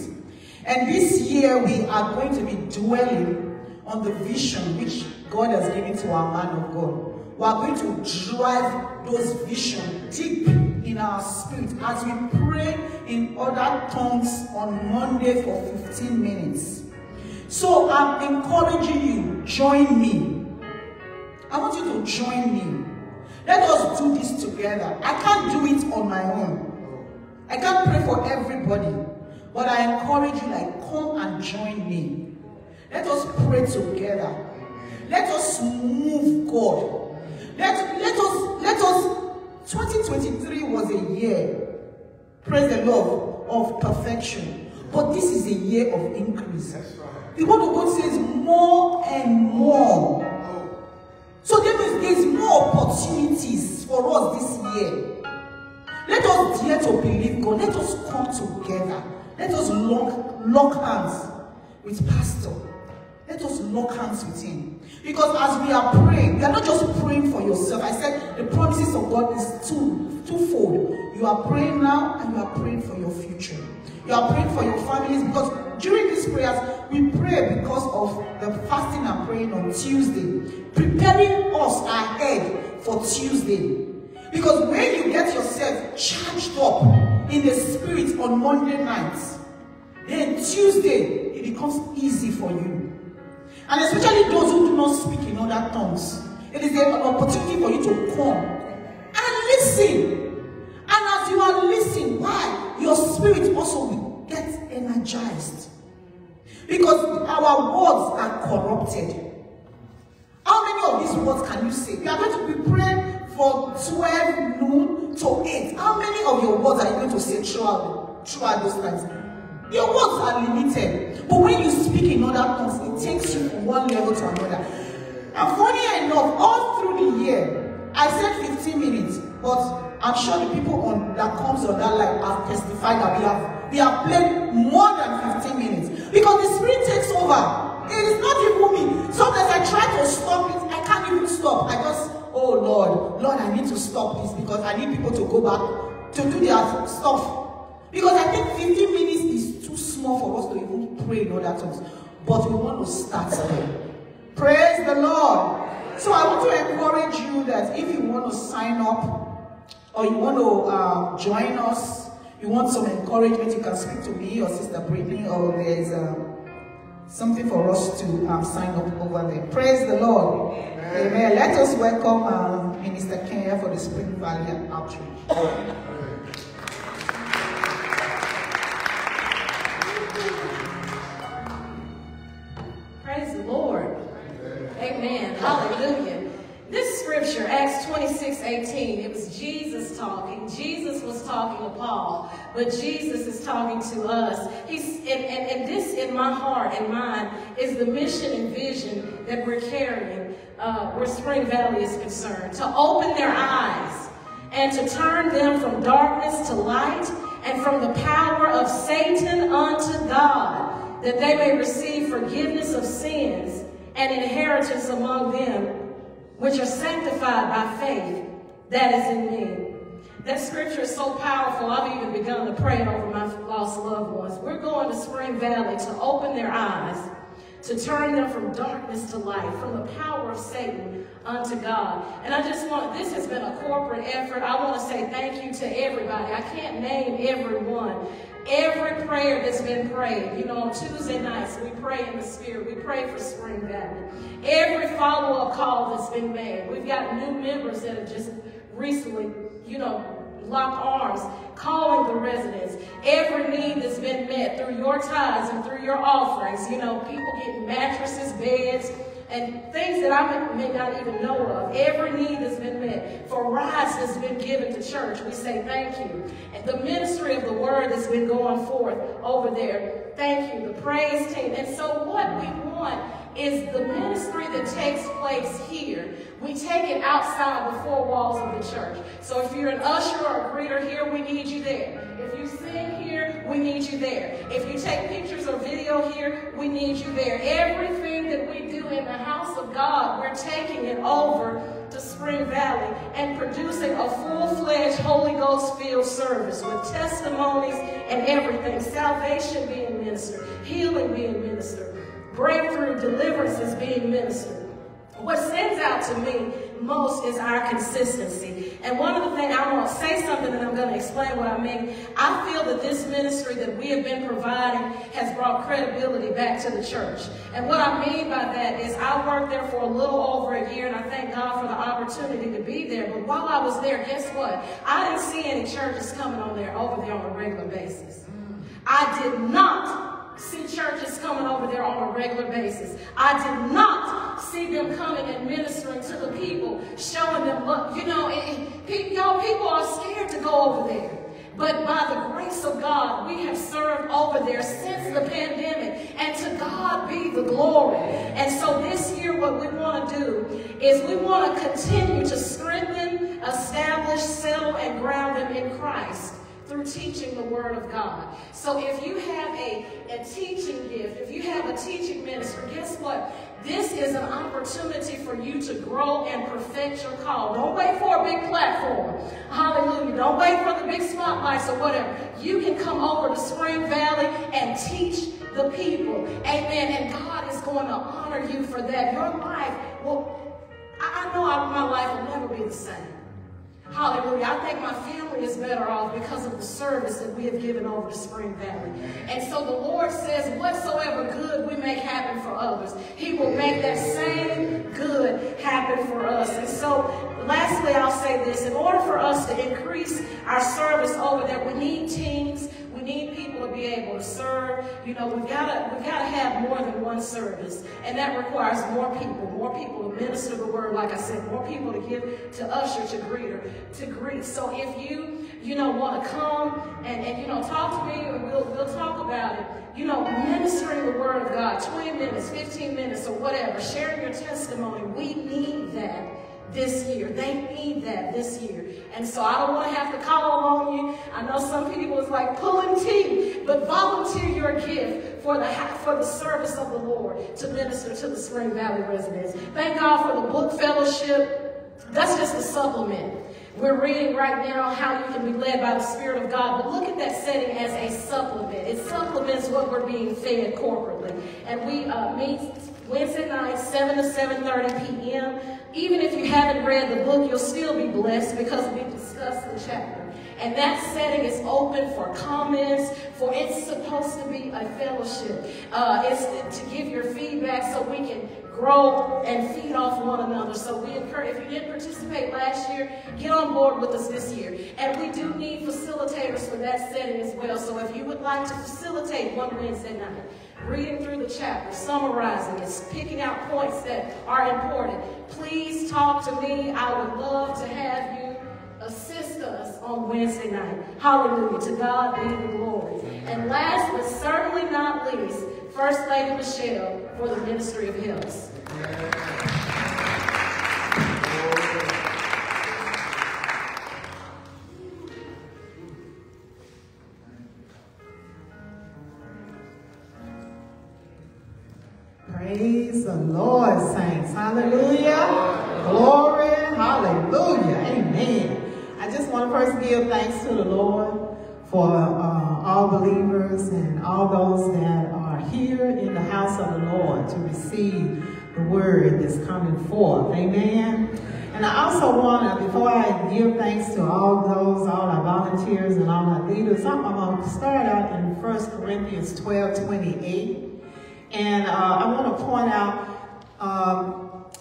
And this year we are going to be dwelling on the vision which God has given to our man of God. We are going to drive those visions deep in our spirit as we pray in other tongues on Monday for 15 minutes. So I'm encouraging you, join me. I want you to join me. Let us do this together. I can't do it on my own. I can't pray for everybody. But I encourage you, like, come and join me. Let us pray together. Let us move God. Let, let us, let us, 2023 was a year, praise the Lord, of perfection. But this is a year of increase. The word of God says more and more. So there means there's more opportunities for us this year. Let us dare to believe God. Let us come together. Let us lock, lock hands with Pastor. Let us lock hands with him. Because as we are praying, we are not just praying for yourself. I said the promises of God is two, twofold. You are praying now and you are praying for your future. You are praying for your families because during these prayers, we pray because of the fasting and praying on Tuesday, preparing us ahead for Tuesday. Because when you get yourself charged up in the spirit on Monday nights, then Tuesday, it becomes easy for you. And especially those who do not speak in other tongues. It is an opportunity for you to come and listen. And as you are listening, why? Your spirit also will get energized. Because our words are corrupted. How many of these words can you say? We are going to be praying for 12 noon to 8. How many of your words are you going to say throughout, throughout those times? Your words are limited. But when you speak in other tongues, it takes you from one level to another. And funny enough, all through the year, I said 15 minutes, but I'm sure the people on that comes on that line have testified that we have we have played more than 15 minutes. Because the spirit takes over. It is not even me. Sometimes I try to stop it, I can't even stop. I just, oh Lord, Lord, I need to stop this because I need people to go back to do their stuff. Because I think 15 minutes is too small for us to even pray in other tongues. But we want to start there. Praise the Lord. So I want to encourage you that if you want to sign up or you want to uh, join us, you want some encouragement, you can speak to me or Sister Brittany or there's um, something for us to um, sign up over there. Praise the Lord. Amen. Amen. Let us welcome uh, Minister Kenya for the Spring Valley Outreach. Praise the Lord. Amen. Hallelujah. This scripture, Acts 26, 18, it was Jesus talking. Jesus was talking to Paul, but Jesus is talking to us. He's, and, and, and this in my heart and mind is the mission and vision that we're carrying uh, where Spring Valley is concerned. To open their eyes and to turn them from darkness to light and from the power of Satan unto God, that they may receive forgiveness of sins and inheritance among them which are sanctified by faith that is in me. That scripture is so powerful, I've even begun to pray over my lost loved ones. We're going to Spring Valley to open their eyes, to turn them from darkness to light, from the power of Satan unto God. And I just want, this has been a corporate effort. I want to say thank you to everybody. I can't name everyone. Every prayer that's been prayed, you know, on Tuesday nights, we pray in the Spirit. We pray for Spring Valley. Every follow-up call that's been made. We've got new members that have just recently, you know, locked arms, calling the residents. Every need that's been met through your tithes and through your offerings. You know, people getting mattresses, beds, and things that I may, not even know of. Every need has been met. For rides that's been given to church, we say thank you. And the ministry of the word that's been going forth over there, thank you. The praise team. And so what we want is the ministry that takes place here. We take it outside the four walls of the church. So if you're an usher or a greeter here, we need you there. If you sing here, we need you there. If you take pictures or video here, we need you there. Everything that we do in the house of God, we're taking it over to Spring Valley and producing a full-fledged Holy Ghost-filled service with testimonies and everything. Salvation being ministered, healing being ministered, breakthrough, deliverance is being ministered. What stands out to me most is our consistency. And one of the things I want to say something and I'm going to explain what I mean. I feel that this ministry that we have been providing has brought credibility back to the church. And what I mean by that is I worked there for a little over a year and I thank God for the opportunity to be there. But while I was there, guess what? I didn't see any churches coming on there over there on a regular basis. I did not see churches coming over there on a regular basis. I did not see them coming and ministering to the people, showing them, look, you know, y'all people are scared to go over there. But by the grace of God, we have served over there since the pandemic. And to God be the glory. And so this year, what we want to do is we want to continue to strengthen, establish, settle, and ground them in Christ through teaching the Word of God. So if you have a, a teaching gift, if you have a teaching ministry, guess what? This is an opportunity for you to grow and perfect your call. Don't wait for a big platform. Hallelujah. Don't wait for the big spotlights or whatever. You can come over to Spring Valley and teach the people. Amen. And God is going to honor you for that. Your life will, I know my life will never be the same. Hallelujah. I think my family is better off because of the service that we have given over to Spring Valley. And so the Lord says, whatsoever good we make happen for others, he will make that same good happen for us. And so lastly, I'll say this. In order for us to increase our service over there, we need teams need people to be able to serve. You know, we've got to we've got to have more than one service, and that requires more people, more people to minister the word. Like I said, more people to give to usher, to greeter, to greet. So if you you know want to come and and you know talk to me, we'll we'll talk about it. You know, ministering the word of God, 20 minutes, 15 minutes, or whatever, sharing your testimony. We need that this year. They need that this year. And so I don't want to have to call on you. I know some people is like pulling teeth, but volunteer your gift for the for the service of the Lord to minister to the Spring Valley residents. Thank God for the book fellowship. That's just a supplement. We're reading right now how you can be led by the Spirit of God, but look at that setting as a supplement. It supplements what we're being fed corporately. And we uh, meet Wednesday night, 7 to 7.30 p.m. Even if you haven't read the book, you'll still be blessed because we discussed the chapter. And that setting is open for comments, for it's supposed to be a fellowship. Uh, it's to give your feedback so we can grow and feed off one another. So we encourage, if you didn't participate last year, get on board with us this year. And we do need facilitators for that setting as well. So if you would like to facilitate one Wednesday night, reading through the chapter, summarizing it, picking out points that are important, please talk to me. I would love to have you assist us on Wednesday night. Hallelujah. To God be the glory. And last but certainly not least, First Lady Michelle for the Ministry of Helps. Praise the Lord, saints. Hallelujah. Glory. Hallelujah. Amen. I just want to first give thanks to the Lord for uh, all believers and all those that are here in the house of the Lord to receive the word that's coming forth. Amen. And I also want to, before I give thanks to all those, all our volunteers and all our leaders, I'm, I'm going to start out in 1 Corinthians 12, 28. And uh, I want to point out um,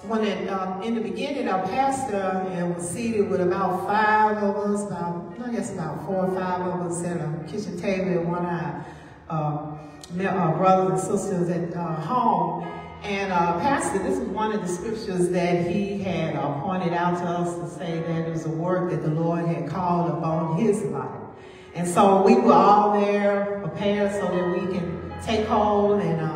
when it, um, in the beginning, our pastor and was seated with about five of us, about, I guess about four or five of us at a kitchen table at one of our uh, brothers and sisters at uh, home. And uh, Pastor, this is one of the scriptures that he had uh, pointed out to us to say that it was a work that the Lord had called upon his life. And so we were all there prepared so that we can take hold and uh,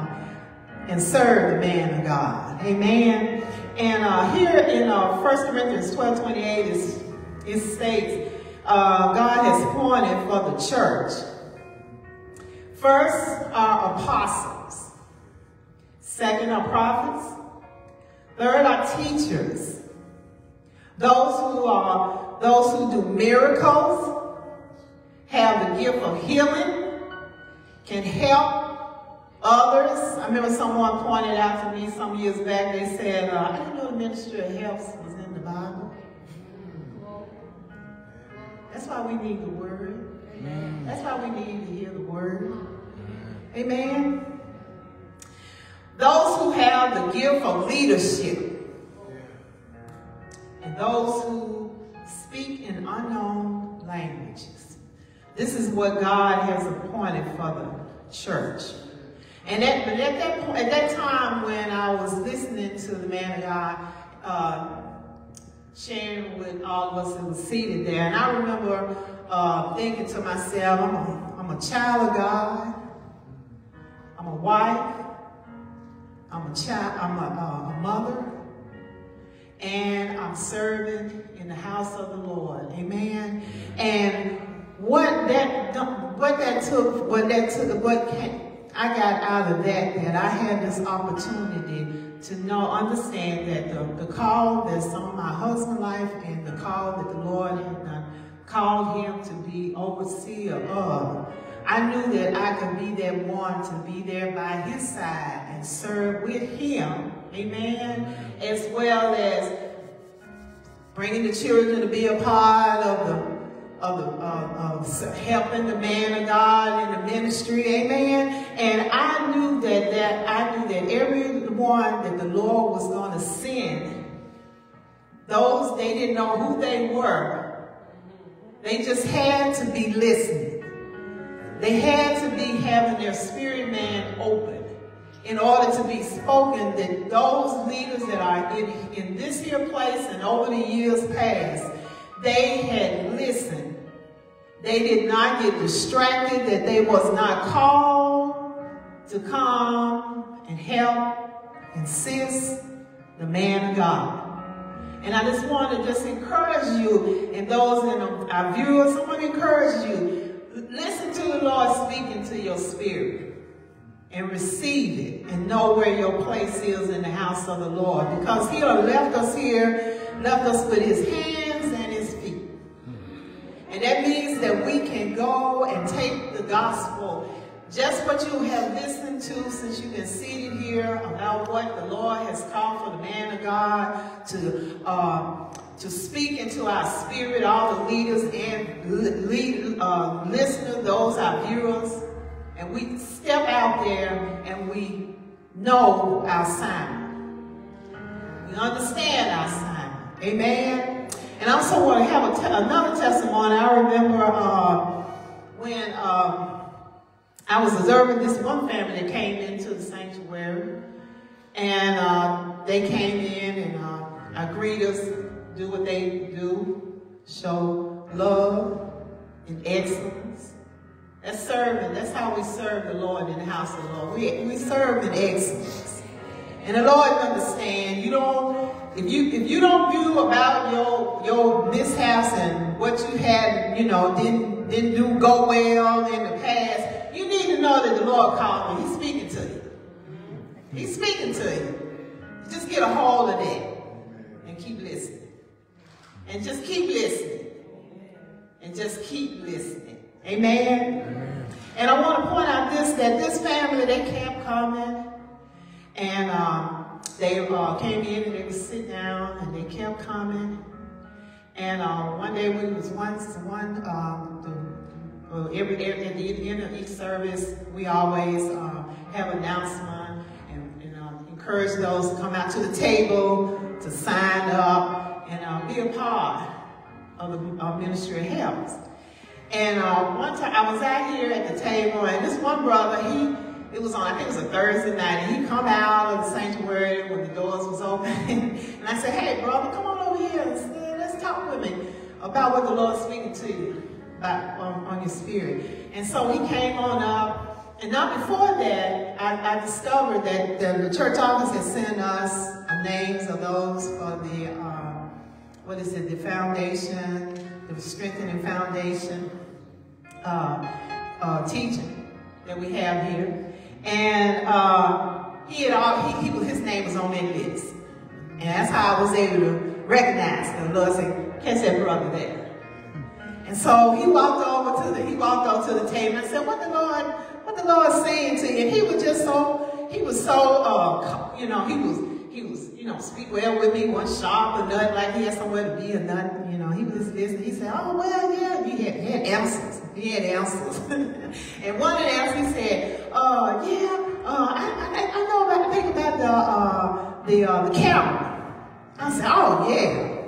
and serve the man of God. Amen. And uh, here in uh, 1 Corinthians 12, 28, is, it states, uh, God has appointed for the church. First are apostles. Second are prophets. Third are teachers. Those who are, those who do miracles, have the gift of healing, can help Others, I remember someone pointed out to me some years back, they said, uh, I didn't know the ministry of helps was in the Bible. That's why we need the word. Amen. That's why we need to hear the word. Amen. Those who have the gift of leadership and those who speak in unknown languages. This is what God has appointed for the church. And at, but at that point, at that time when I was listening to the man of God, uh, sharing with all of us that was seated there, and I remember uh, thinking to myself, I'm a, I'm a child of God, I'm a wife, I'm a child, I'm a, uh, a mother, and I'm serving in the house of the Lord. Amen. And what that what that took, what that took, what came, I got out of that that I had this opportunity to know, understand that the, the call that's on my husband's life and the call that the Lord had called him to be overseer of, I knew that I could be that one to be there by his side and serve with him, amen, as well as bringing the children to be a part of the of, of, of, helping the man of God in the ministry, amen. And I knew that, that I knew that everyone that the Lord was going to send, those they didn't know who they were. They just had to be listening. They had to be having their spirit man open in order to be spoken that those leaders that are in, in this here place and over the years past, they had listened. They did not get distracted, that they was not called to come and help and assist the man of God. And I just want to just encourage you and those in our viewers, I want to encourage you, listen to the Lord speaking to your spirit and receive it and know where your place is in the house of the Lord because he left us here, left us with his hands and his feet. And that means that we can go and take the gospel just what you have listened to since you've been seated here about what the Lord has called for the man of God to uh, to speak into our spirit, all the leaders and lead, uh, listeners, those our viewers, and we step out there and we know our sign. We understand our sign. Amen. And I also want to have another testimony. I remember uh, when um, I was observing this one family that came into the sanctuary, and uh, they came in and uh, agreed us do what they do, show love and excellence. That's serving. That's how we serve the Lord in the house of the Lord. We, we serve in excellence. And the Lord understands. you don't if you if you don't view about your your mishaps and what you had, you know, didn't didn't do go well in the past, you need to know that the Lord called you. He's speaking to you. He's speaking to you. Just get a hold of that and keep listening. And just keep listening. And just keep listening. Amen? Amen. And I want to point out this, that this family, they kept coming. And um, they uh, came in and they would sit down and they kept coming. And uh, one day we was once one um, the, uh, every, every at the end of each service we always uh, have announcement and, and uh, encourage those to come out to the table to sign up and uh, be a part of the uh, ministry of helps. And uh, one time I was out here at the table, and this one brother, he it was on, I think it was a Thursday night, and he come out of the sanctuary when the doors was open, and I said, hey brother, come on over here and let's talk with me about what the Lord's speaking to you about on, on your spirit. And so he came on up, and not before that, I, I discovered that the, the, church office had sent us names of those for the uh, what is it, the foundation, the strengthening foundation uh, uh, teaching that we have here. And uh, he had all, he, he, his name was on that list. And that's how I was able to recognize the Lord said, catch that brother there. And so he walked over to the, he walked over to the table and said, what the Lord, what the Lord saying to you? And he was just so, he was so, uh, you know, he was, he was, you know, speak well with me, wasn't sharp or nothing, like he had somewhere to be or nothing, you know. He was just listening. He said, oh, well, yeah, he had, he had answers. He had answers. and one of the answers, he said, uh, yeah, uh, I, I, I know about, think about the, uh, the, uh, the camera. I said, oh, yeah.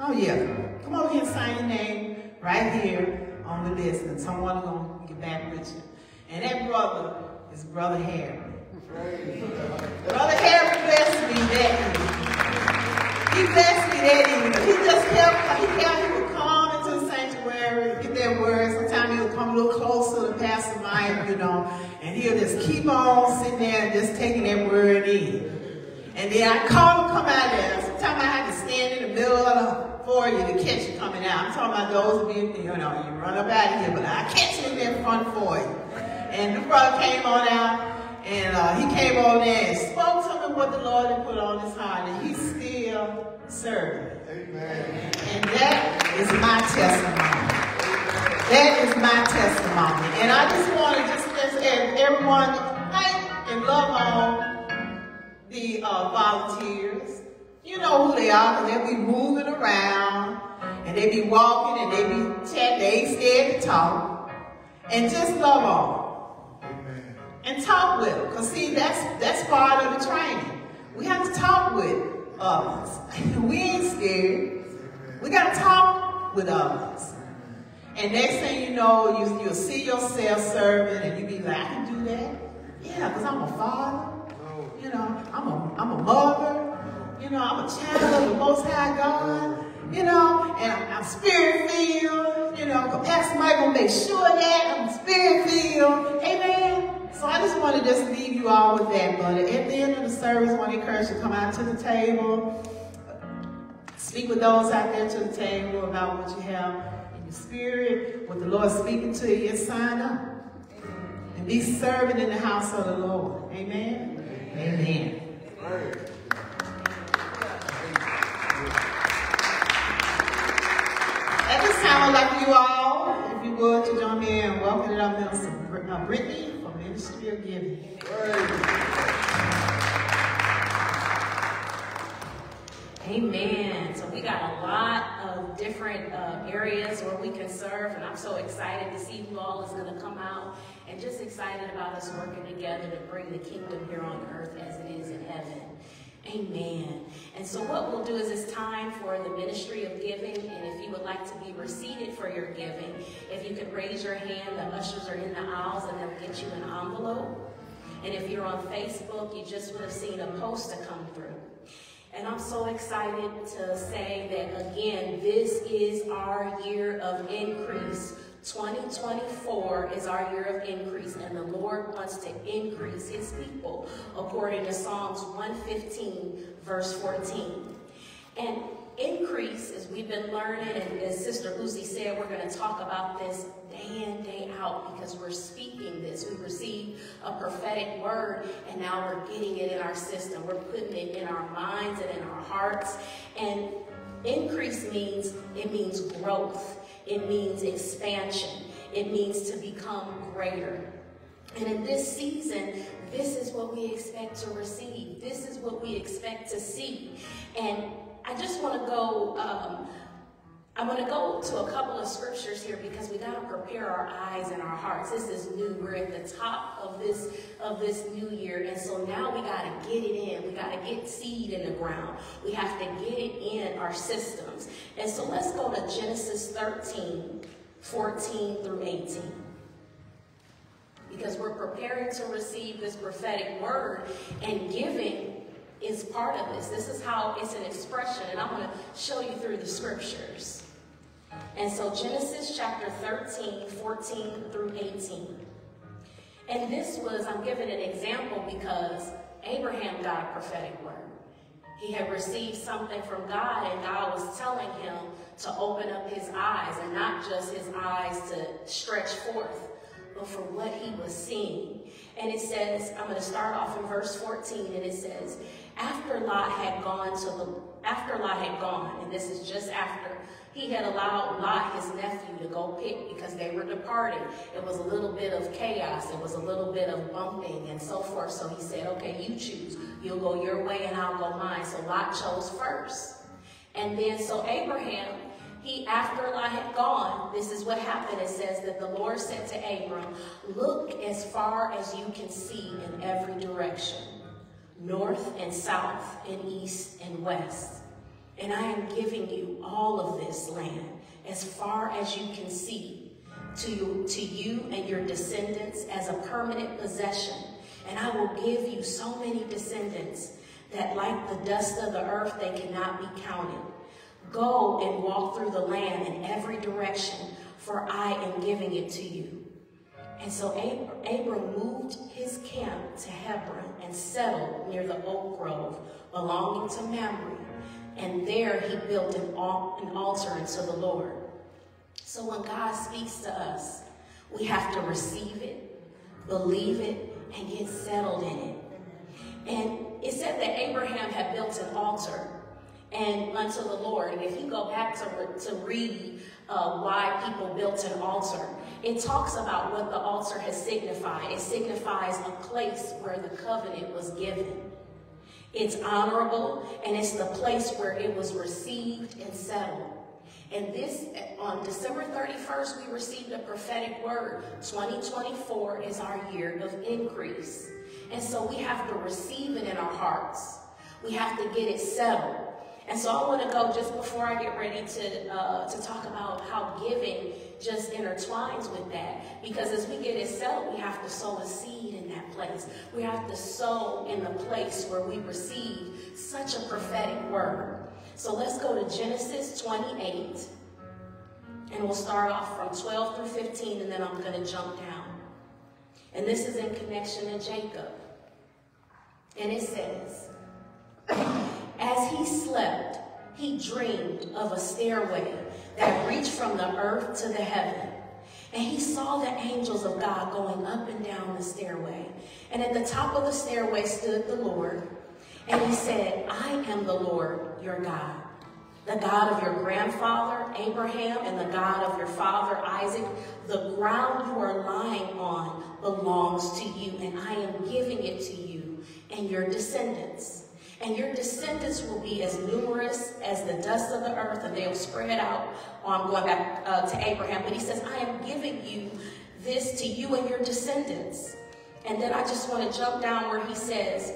Oh, yeah. Come over here and sign your name right here on the list, and someone's going to get back with you. And that brother is Brother Harry. Brother Harry blessed me that evening. He blessed me that evening. He just kept, he kept, he would come into the sanctuary, get that word. Sometimes he would come a little closer to Pastor Mike, you know, and he'll just keep on sitting there and just taking that word in. And then I call him come out there. Sometimes I had to stand in the middle of the for you to catch you coming out. I'm talking about those of you, you know, you run up out of here, but I catch you in front for you. And the brother came on out, and uh, he came on there and spoke to him what the Lord had put on his heart, and he's still serving. Amen. And that is my testimony. That is my testimony. And I just want to just, just everyone thank and love on the uh, volunteers. You know who they are, because they be moving around, and they be walking, and they be chatting, they ain't scared to talk. And just love on and talk with them. Because see, that's that's part of the training. We have to talk with others. we ain't scared. We got to talk with others. And next thing you know, you, you'll see yourself serving and you be like, I can do that. Yeah, because I'm a father. You know, I'm a, I'm a mother. You know, I'm a child of the Most High God. You know, and I'm, spirit filled. You know, Pastor gonna make sure that I'm spirit filled. Amen. So I just want to just leave you all with that. But at the end of the service, I want to encourage you to come out to the table, speak with those out there to the table about what you have spirit, what the Lord's speaking to you, sign up. And be serving in the house of the Lord. Amen? Amen. Amen. At this time, I'd like you all, if you would, to join me in welcoming up Minister uh, Brittany ministry of giving. Amen. So we got a lot of different uh, areas where we can serve, and I'm so excited to see who all is going to come out, and just excited about us working together to bring the kingdom here on earth as it is in heaven. Amen. And so what we'll do is it's time for the ministry of giving, and if you would like to be receipted for your giving, if you could raise your hand, the ushers are in the aisles, and they'll get you an envelope. And if you're on Facebook, you just would have seen a poster come through. And I'm so excited to say that again, this is our year of increase. 2024 is our year of increase, and the Lord wants to increase his people according to Psalms 115, verse 14. And increase, as we've been learning, and as Sister Lucy said, we're going to talk about this day in, day out, because we're speaking this. We received a prophetic word, and now we're getting it in our system. We're putting it in our minds and in our hearts. And increase means, it means growth. It means expansion. It means to become greater. And in this season, this is what we expect to receive. This is what we expect to see. And I just want to go, um, I want to go to a couple of scriptures here because we got to prepare our eyes and our hearts. This is new. We're at the top of this of this new year, and so now we got to get it in. We got to get seed in the ground. We have to get it in our systems. And so let's go to Genesis 13, 14 through 18 because we're preparing to receive this prophetic word and giving is part of this. This is how it's an expression, and I'm going to show you through the scriptures. And so Genesis chapter 13, 14 through 18. And this was, I'm giving an example because Abraham got a prophetic word. He had received something from God, and God was telling him to open up his eyes, and not just his eyes to stretch forth, but for what he was seeing. And it says, I'm going to start off in verse 14, and it says, after Lot had gone to the after Lot had gone, and this is just after he had allowed Lot, his nephew, to go pick because they were departing. It was a little bit of chaos. It was a little bit of bumping and so forth. So he said, okay, you choose. You'll go your way and I'll go mine. So Lot chose first. And then so Abraham, he, after Lot had gone, this is what happened. It says that the Lord said to Abram, look as far as you can see in every direction north and south and east and west. And I am giving you all of this land as far as you can see to you, to you and your descendants as a permanent possession. And I will give you so many descendants that like the dust of the earth, they cannot be counted. Go and walk through the land in every direction, for I am giving it to you. And so Abram moved his camp to Hebron and settled near the oak grove belonging to Mamre. And there he built an altar unto the Lord. So when God speaks to us, we have to receive it, believe it, and get settled in it. And it said that Abraham had built an altar and unto the Lord. And if you go back to, to read uh, why people built an altar, it talks about what the altar has signified. It signifies a place where the covenant was given. It's honorable, and it's the place where it was received and settled. And this, on December 31st, we received a prophetic word. 2024 is our year of increase. And so we have to receive it in our hearts. We have to get it settled. And so I want to go just before I get ready to uh, to talk about how giving just intertwines with that. Because as we get it settled, we have to sow a seed in that place. We have to sow in the place where we receive such a prophetic word. So let's go to Genesis 28. And we'll start off from 12 through 15, and then I'm going to jump down. And this is in connection to Jacob. And it says, as he slept, he dreamed of a stairway that reached from the earth to the heaven. And he saw the angels of God going up and down the stairway. And at the top of the stairway stood the Lord. And he said, I am the Lord your God. the God of your grandfather Abraham and the God of your father Isaac. The ground you are lying on belongs to you, and I am giving it to you and your descendants. And your descendants will be as numerous as the dust of the earth, and they'll spread out. Oh, I'm going back uh, to Abraham, but he says, I am giving you this to you and your descendants. And then I just want to jump down where he says,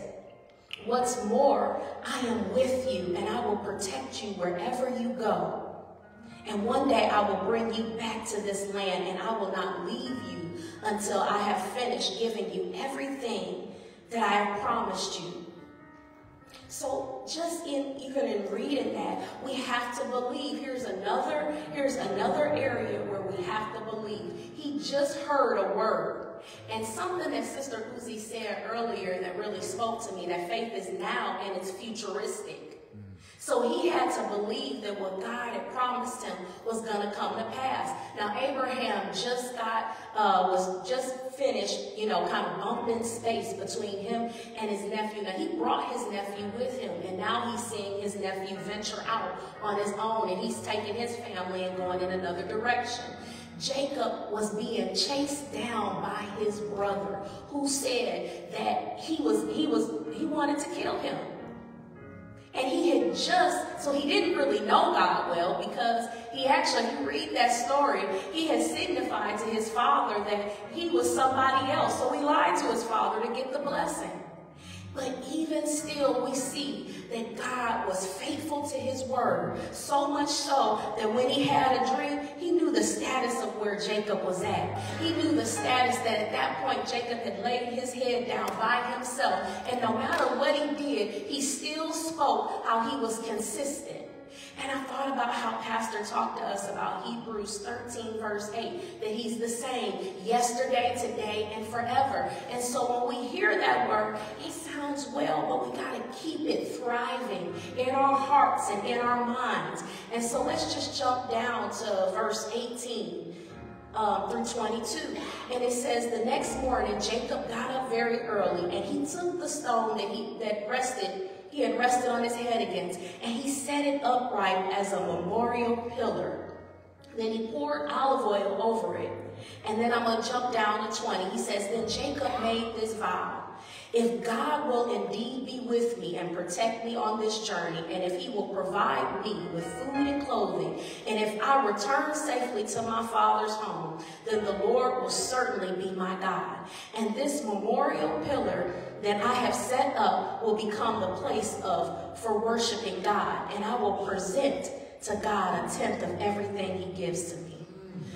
What's more, I am with you and I will protect you wherever you go. And one day I will bring you back to this land and I will not leave you until I have finished giving you everything that I have promised you. So just in even in reading that, we have to believe. Here's another, here's another area where we have to believe. He just heard a word. And something that Sister Uzi said earlier that really spoke to me, that faith is now and it's futuristic. So he had to believe that what God had promised him was going to come to pass. Now Abraham just got, uh, was just finished, you know, kind of bumping space between him and his nephew. Now he brought his nephew with him, and now he's seeing his nephew venture out on his own, and he's taking his family and going in another direction. Jacob was being chased down by his brother who said that he was he was he wanted to kill him. And he had just, so he didn't really know God well because he actually, you read that story, he had signified to his father that he was somebody else. So he lied to his father to get the blessing. But even still, we see that God was faithful to his word. So much so that when he had a dream, he knew the status of where Jacob was at. He knew the status that at that point Jacob had laid his head down by himself. And no matter what he did, he still spoke how he was consistent. And I thought about how Pastor talked to us about Hebrews 13, verse 8, that he's the same yesterday, today, and forever. And so when we hear that word, it sounds well, but we got to keep it thriving in our hearts and in our minds. And so let's just jump down to verse 18. Um, through 22. And it says, the next morning, Jacob got up very early and he took the stone that he that rested he had rested on his head against, and he set it upright as a memorial pillar. Then he poured olive oil over it. And then I'm going to jump down to 20. He says, Then Jacob made this vow. If God will indeed be with me and protect me on this journey, and if he will provide me with food and clothing, and if I return safely to my father's home, then the Lord will certainly be my God. And this memorial pillar that I have set up will become the place of for worshiping God, and I will present to God a tenth of everything he gives to me.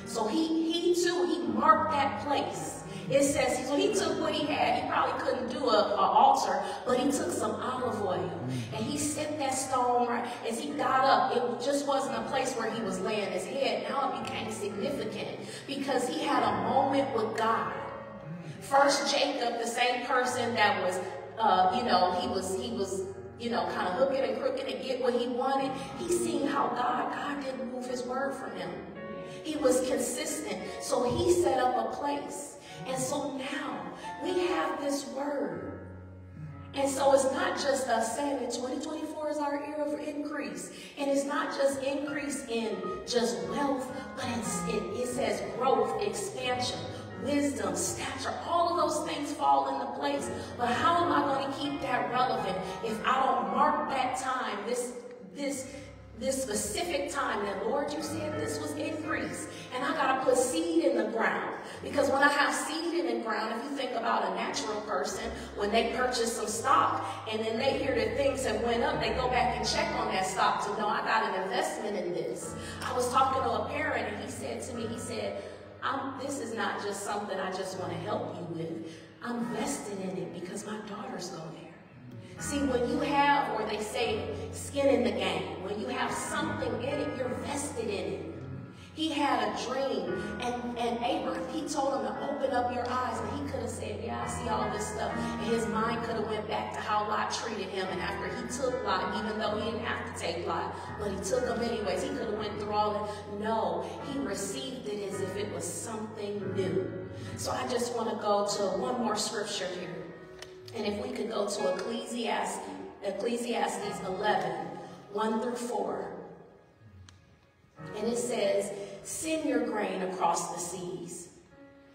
So he, he too, he marked that place. It says, so he took what he had. He probably couldn't do a altar, but he took some olive oil and he set that stone right. As he got up, it just wasn't a place where he was laying his head. Now it became significant because he had a moment with God. First, Jacob, the same person that was, uh, you know, he was, he was, you know, kind of hooking and crooking and get what he wanted. He seen how God, God didn't move his word from him. He was consistent. So he set up a place. And so now we have this word. And so it's not just us saying that 2024 is our year of increase. And it's not just increase in just wealth, but it, it says growth, expansion, wisdom, stature, all of those things fall into place. But how am I going to keep that relevant if I don't mark that time, this, this, this specific time that, Lord, you said this was increase. And I got to put seed in the ground. Because when I have seed in the ground, if you think about a natural person, when they purchase some stock and then they hear that things have went up, they go back and check on that stock to know I got an investment in this. I was talking to a parent and he said to me, he said, this is not just something I just want to help you with. I'm vested in it because my daughters go there. See, when you have, or they say, skin in the game, when you have something in it, you're vested in it. He had a dream, and, and Abraham, he told him to open up your eyes, and he could have said, yeah, I see all this stuff. And his mind could have went back to how Lot treated him, and after he took Lot, even though he didn't have to take Lot, but he took him anyways, he could have went through all that. No, he received it as if it was something new. So I just want to go to one more scripture here. And if we could go to Ecclesiastes, Ecclesiastes 11, 1 through 4. And it says, Send your grain across the seas.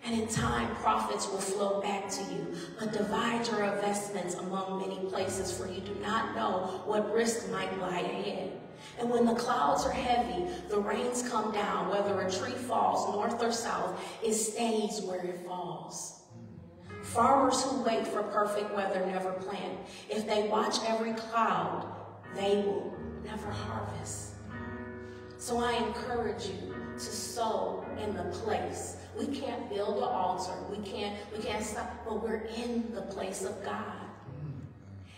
And in time, profits will flow back to you. But divide your investments among many places, for you do not know what risk might lie ahead. And when the clouds are heavy, the rains come down, whether a tree falls north or south, it stays where it falls. Farmers who wait for perfect weather never plant. If they watch every cloud, they will never harvest. So I encourage you to sow in the place. We can't build an altar. We can't, we can't stop, but we're in the place of God.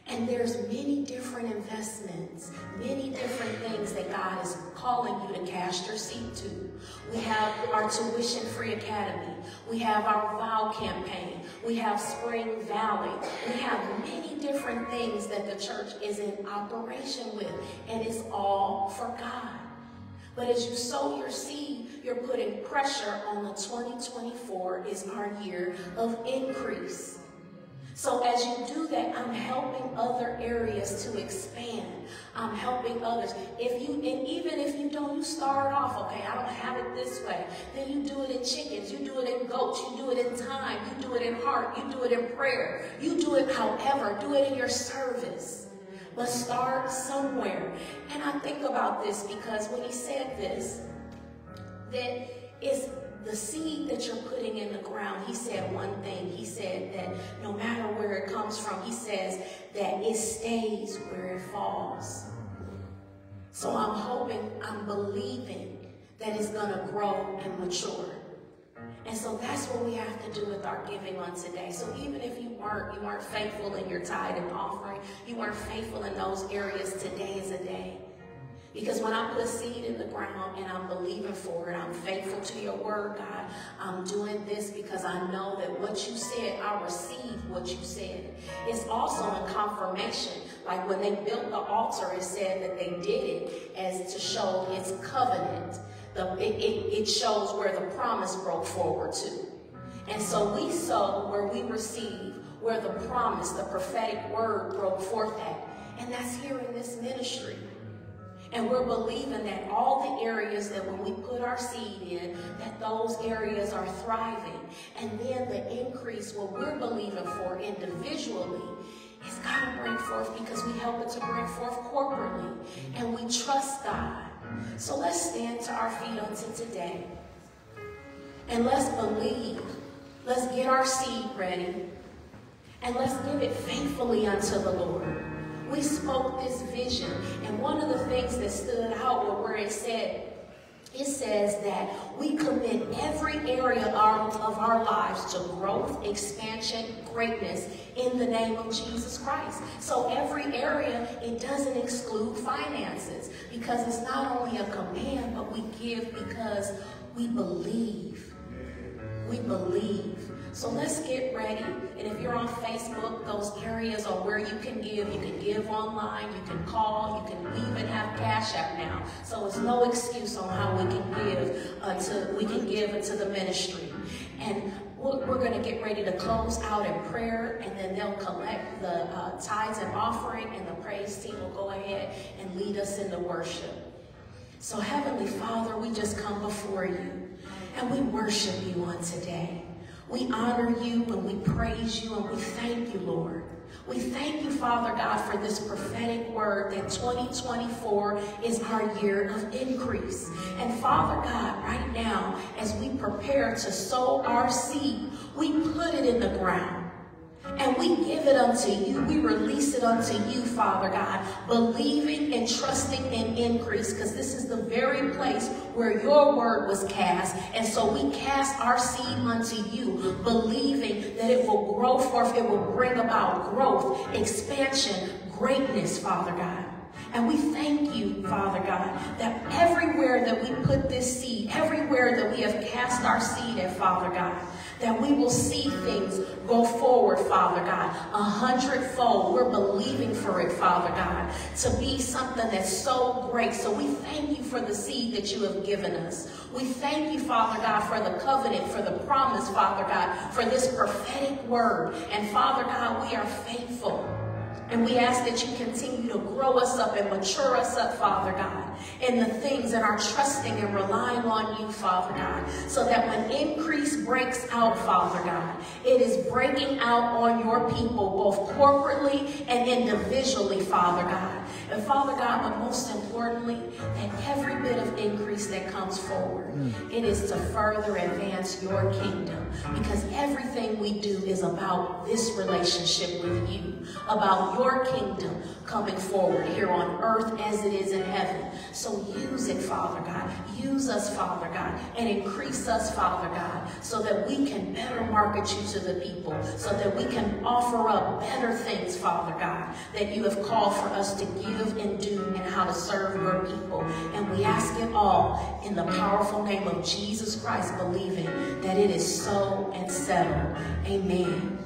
And there's many different investments, many different things that God is calling you to cast your seed to. We have our tuition-free academy. We have our vow campaign. We have Spring Valley. We have many different things that the church is in operation with, and it's all for God. But as you sow your seed, you're putting pressure on the 2024 is our year of increase. So as you do that, I'm helping other areas to expand. I'm helping others. If you, and even if you don't, you start off, okay, I don't have it this way. Then you do it in chickens, you do it in goats, you do it in time, you do it in heart, you do it in prayer. You do it however, do it in your service. But start somewhere. And I think about this because when he said this, that it's the seed that you're putting in the ground, he said one thing. He said that no matter where it comes from, he says that it stays where it falls. So I'm hoping, I'm believing that it's going to grow and mature. And so that's what we have to do with our giving on today. So even if you weren't, you weren't faithful in your tithe and offering, you weren't faithful in those areas, today is a day. Because when I put a seed in the ground and I'm believing for it, I'm faithful to your word, God. I'm doing this because I know that what you said, I receive what you said. It's also a confirmation. Like when they built the altar, it said that they did it as to show its covenant. The, it, it, it shows where the promise broke forward to. And so we sow where we receive, where the promise, the prophetic word broke forth at. And that's here in this ministry. And we're believing that all the areas that when we put our seed in, that those areas are thriving. And then the increase, what we're believing for individually, is got to bring forth because we help it to bring forth corporately. And we trust God. So let's stand to our feet unto today. And let's believe. Let's get our seed ready. And let's give it faithfully unto the Lord. We spoke this vision, and one of the things that stood out was where it said, it says that we commit every area of our lives to growth, expansion, greatness in the name of Jesus Christ. So every area, it doesn't exclude finances because it's not only a command, but we give because we believe. We believe. So let's get ready. And if you're on Facebook, those areas are where you can give. You can give online, you can call, you can even have Cash App now. So it's no excuse on how we can give uh, to we can give into the ministry. And we're, going to get ready to close out in prayer, and then they'll collect the uh, tithes and offering, and the praise team will go ahead and lead us into worship. So Heavenly Father, we just come before you, and we worship you on today. We honor you and we praise you and we thank you, Lord. We thank you, Father God, for this prophetic word that 2024 is our year of increase. And Father God, right now, as we prepare to sow our seed, we put it in the ground. And we give it unto you. We release it unto you, Father God, believing and trusting in increase, because this is the very place where your word was cast. And so we cast our seed unto you, believing that it will grow forth, it will bring about growth, expansion, greatness, Father God. And we thank you, Father God, that everywhere that we put this seed, everywhere that we have cast our seed at, Father God, that we will see things go forward, Father God, a hundredfold. We're believing for it, Father God, to be something that's so great. So we thank you for the seed that you have given us. We thank you, Father God, for the covenant, for the promise, Father God, for this prophetic word. And Father God, we are faithful. And we ask that you continue to grow us up and mature us up, Father God, in the things that are trusting and relying on you, Father God, so that when increase breaks out, Father God, it is breaking out on your people, both corporately and individually, Father God. And Father God, but most importantly, that every bit of increase that comes forward, mm. it is to further advance your kingdom. Because everything we do is about this relationship with you, about your kingdom coming forward here on earth as it is in heaven. So use it, Father God. Use us, Father God, and increase us, Father God, so that we can better market you to the people, so that we can offer up better things, Father God, that you have called for us to give and do and how to serve your people. And we ask it all in the powerful name of Jesus Christ, believing that it is so and settled. Amen.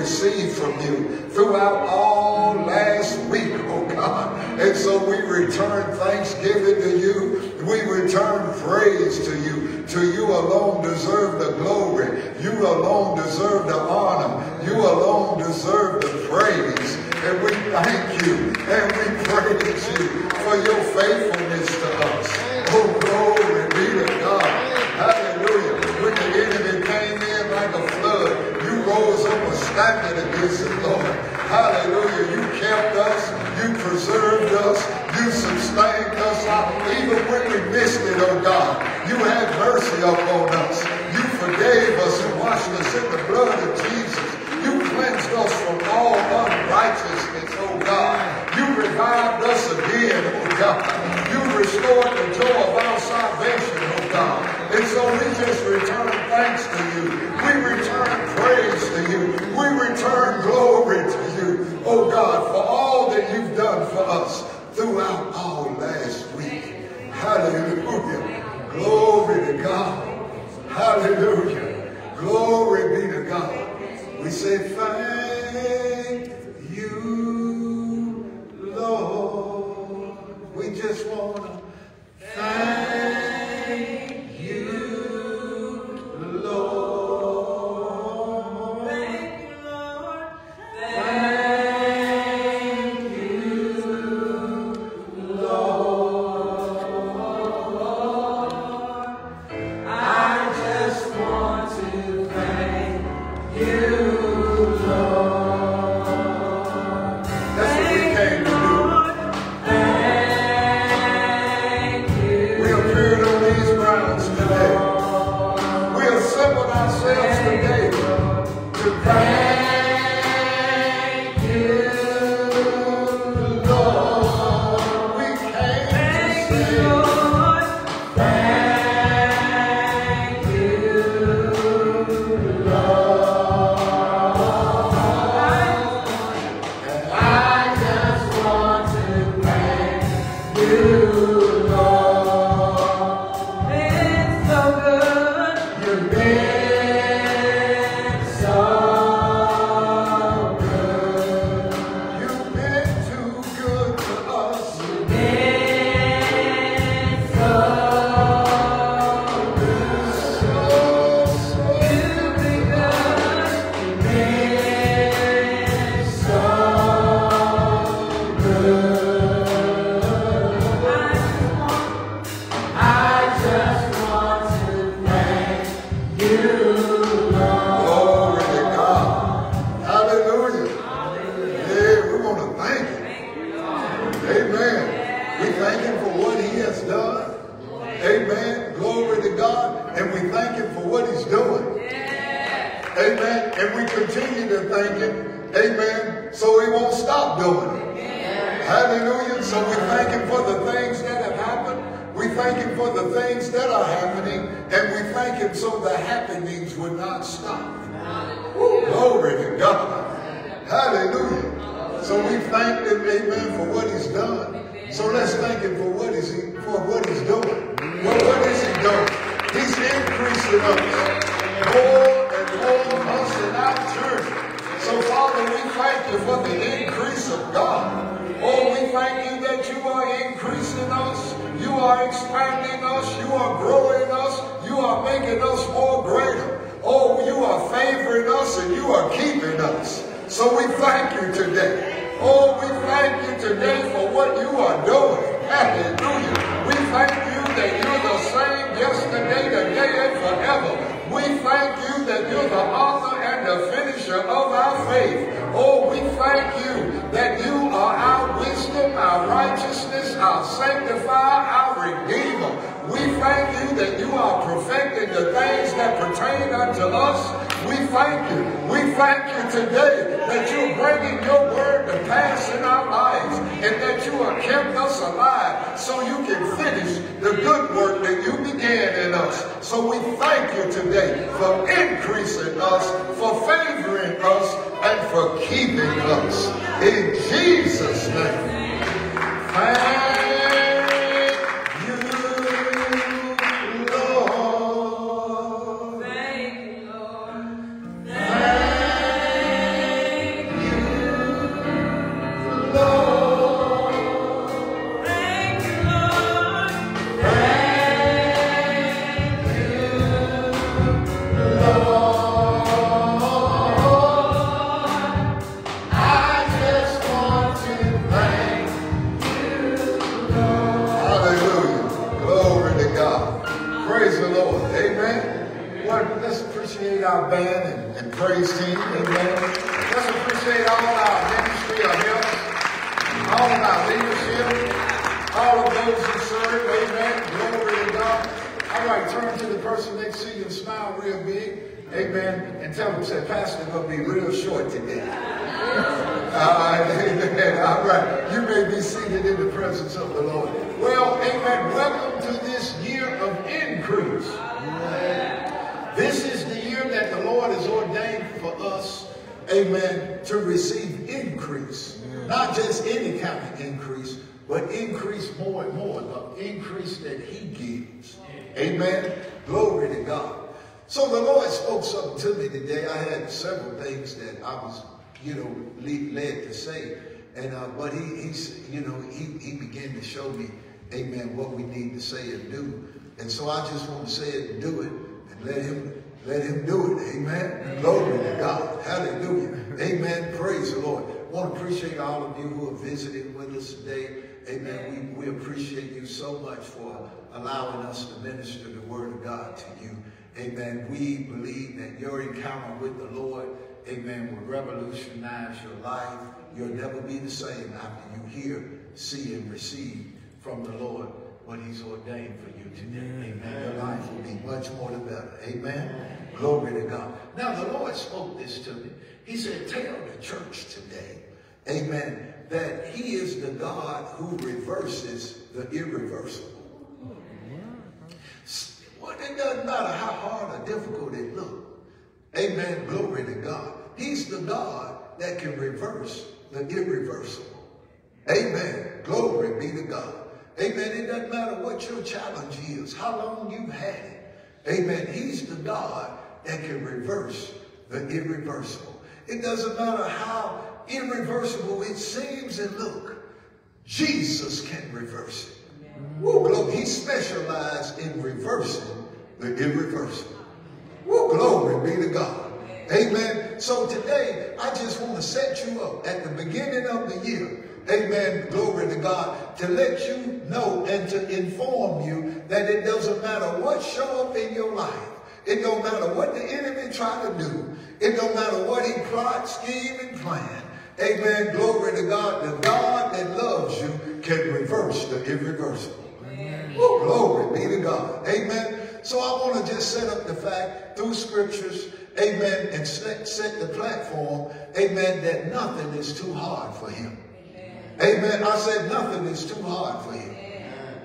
received from you throughout all last week, oh God. And so we return thanksgiving to you. We return praise to you. To you alone deserve the glory. You alone deserve the honor. us throughout our last week. Hallelujah. Glory to God. Hallelujah. Glory be to God. We say thank Amen. Glory to God. Hallelujah. Amen. Praise the Lord. I want to appreciate all of you who are visiting with us today. Amen. We, we appreciate you so much for allowing us to minister the word of God to you. Amen. We believe that your encounter with the Lord, amen, will revolutionize your life. You'll never be the same after you hear, see, and receive from the Lord what he's ordained for you today. Amen. Your life will be much more the better. Amen. Glory to God. Now the Lord spoke this to me. He said, tell the church today, amen, that he is the God who reverses the irreversible. Well, it doesn't matter how hard or difficult it looks. Amen. Glory to God. He's the God that can reverse the irreversible. Amen. Glory be to God. Amen. It doesn't matter what your challenge is, how long you've had it. Amen. He's the God that can reverse the irreversible. It doesn't matter how irreversible it seems and look. Jesus can reverse it. Woo, glory. He specialized in reversing the irreversible. Woo, glory be to God. Amen. So today, I just want to set you up at the beginning of the year. Amen. Glory to God. To let you know and to inform you that it doesn't matter what show up in your life. It don't matter what the enemy try to do. It don't matter what he plot, scheme, and plan. Amen. Glory to God. The God that loves you can reverse the irreversible. Woo, glory be to God. Amen. So I want to just set up the fact through scriptures, amen, and set, set the platform, amen, that nothing is too hard for him. Amen. I said nothing is too hard for him.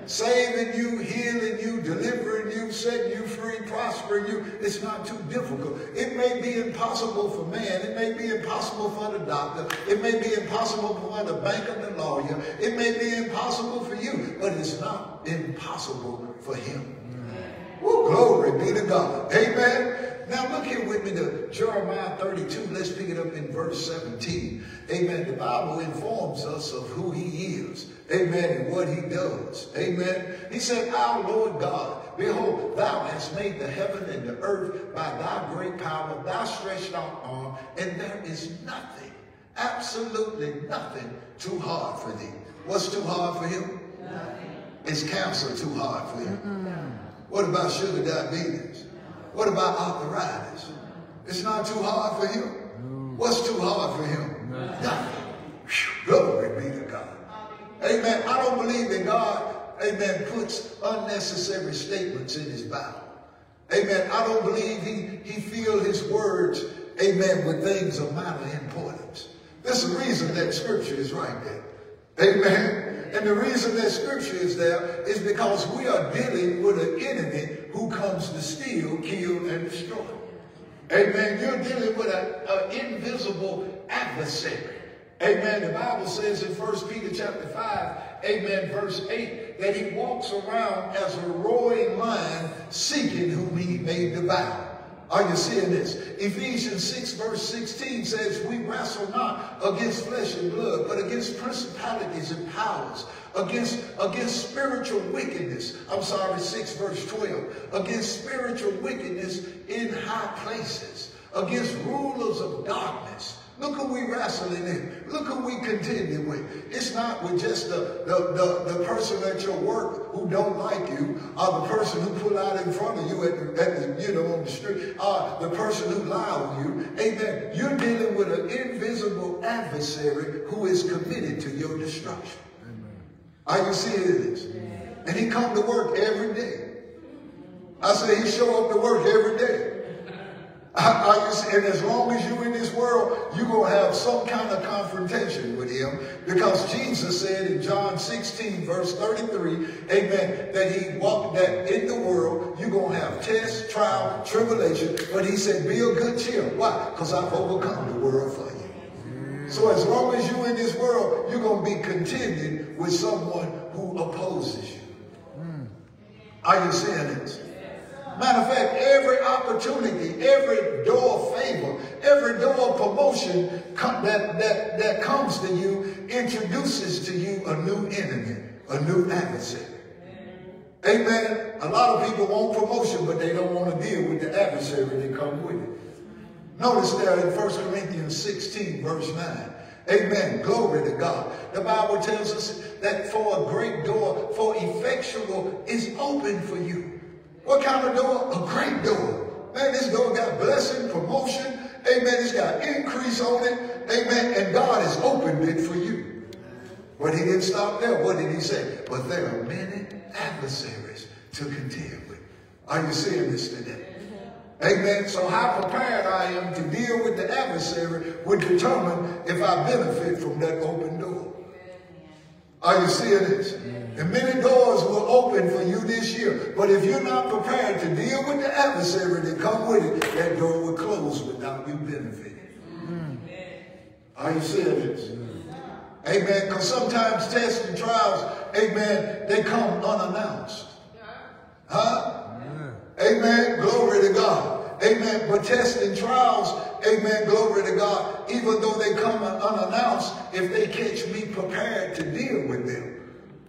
Saving you, healing you, delivering you, setting you free, prospering you. It's not too difficult. It may be impossible for man. It may be impossible for the doctor. It may be impossible for the banker, the lawyer. It may be impossible for you, but it's not impossible for him. Woo, glory be to God. Amen. Now look here with me to Jeremiah 32. Let's pick it up in verse 17. Amen. The Bible informs us of who he is. Amen. And what he does. Amen. He said, Our Lord God, behold, thou hast made the heaven and the earth by thy great power. Thou stretched out arm, and there is nothing, absolutely nothing too hard for thee. What's too hard for him? Nothing. Is cancer too hard for him? What about sugar diabetes? What about arthritis? It's not too hard for him. What's too hard for him? Nothing. Whew, Glory be to God. Amen. I don't believe that God, amen, puts unnecessary statements in his Bible. Amen. I don't believe he, he filled his words, amen, with things of minor importance. There's a reason that scripture is right there. Amen. And the reason that scripture is there is because we are dealing with an enemy who comes to steal, kill, and destroy. Amen. You're dealing with an invisible adversary. Amen. The Bible says in 1 Peter chapter 5, amen, verse 8, that he walks around as a roaring lion seeking whom he may devour. Are you seeing this? Ephesians 6 verse 16 says, we wrestle not against flesh and blood, but against principalities and powers, against, against spiritual wickedness. I'm sorry, 6 verse 12. Against spiritual wickedness in high places, against rulers of darkness. Look who we wrestling in. Look who we contending with. It's not with just the, the, the, the, person at your work who don't like you, or the person who pull out in front of you at the, at the you know, on the street, or the person who lie on you. Amen. You're dealing with an invisible adversary who is committed to your destruction. Amen. Are you seeing this? And he come to work every day. I say he show up to work every day. And as long as you're in this world, you're going to have some kind of confrontation with him because Jesus said in John 16, verse 33, amen, that he walked that in the world, you're going to have test, trial, tribulation. But he said, be of good cheer. Why? Because I've overcome the world for you. So as long as you're in this world, you're going to be contending with someone who opposes you. Hmm. Are you seeing this? Matter of fact, every opportunity, every door of favor, every door of promotion that, that, that comes to you introduces to you a new enemy, a new adversary. Amen. A lot of people want promotion, but they don't want to deal with the adversary that comes with it. Notice there in 1 Corinthians 16, verse 9. Amen. Glory to God. The Bible tells us that for a great door, for effectual is open for you. What kind of door? A great door. Man, this door got blessing, promotion. Amen. It's got increase on it. Amen. And God has opened it for you. But he didn't stop there. What did he say? But there are many adversaries to contend with. Are you seeing this today? Amen. So how prepared I am to deal with the adversary would determine if I benefit from that open door. Are you seeing this? And many doors will open for you this year. But if you're not prepared to deal with the adversary that come with it, that door will close without you benefiting. Are you seeing this? Amen. Because sometimes tests and trials, amen, they come unannounced. Huh? Amen. Glory to God. Amen. But tests and trials, amen, glory to God, even though they come unannounced, if they catch me prepared to deal with them,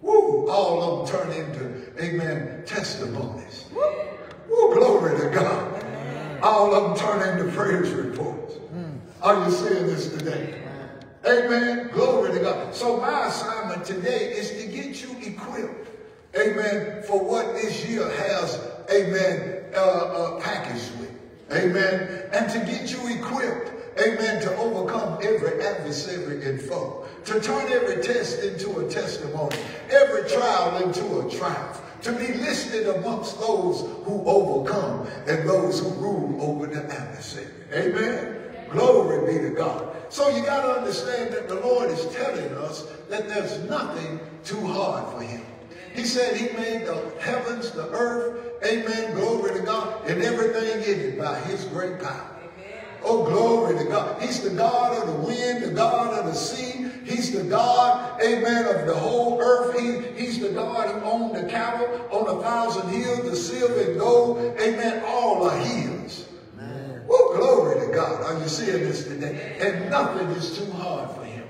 Woo, all of them turn into, amen, testimonies. Woo, woo glory to God. All of them turn into praise reports. Are you seeing this today? Amen. Glory to God. So my assignment today is to get you equipped. Amen. For what this year has, amen, uh, uh, packaged with. Amen. And to get you equipped amen, to overcome every adversary and foe, to turn every test into a testimony, every trial into a triumph, to be listed amongst those who overcome and those who rule over the adversary. Amen. Glory be to God. So you got to understand that the Lord is telling us that there's nothing too hard for him. He said he made the heavens, the earth, amen, glory to God, and everything in it by his great power. Oh, glory to God. He's the God of the wind, the God of the sea. He's the God, amen, of the whole earth. He, he's the God who owned the cattle on a thousand hills, the silver and gold. Amen. All are his. Oh, glory to God. Are you seeing this today? And nothing is too hard for him.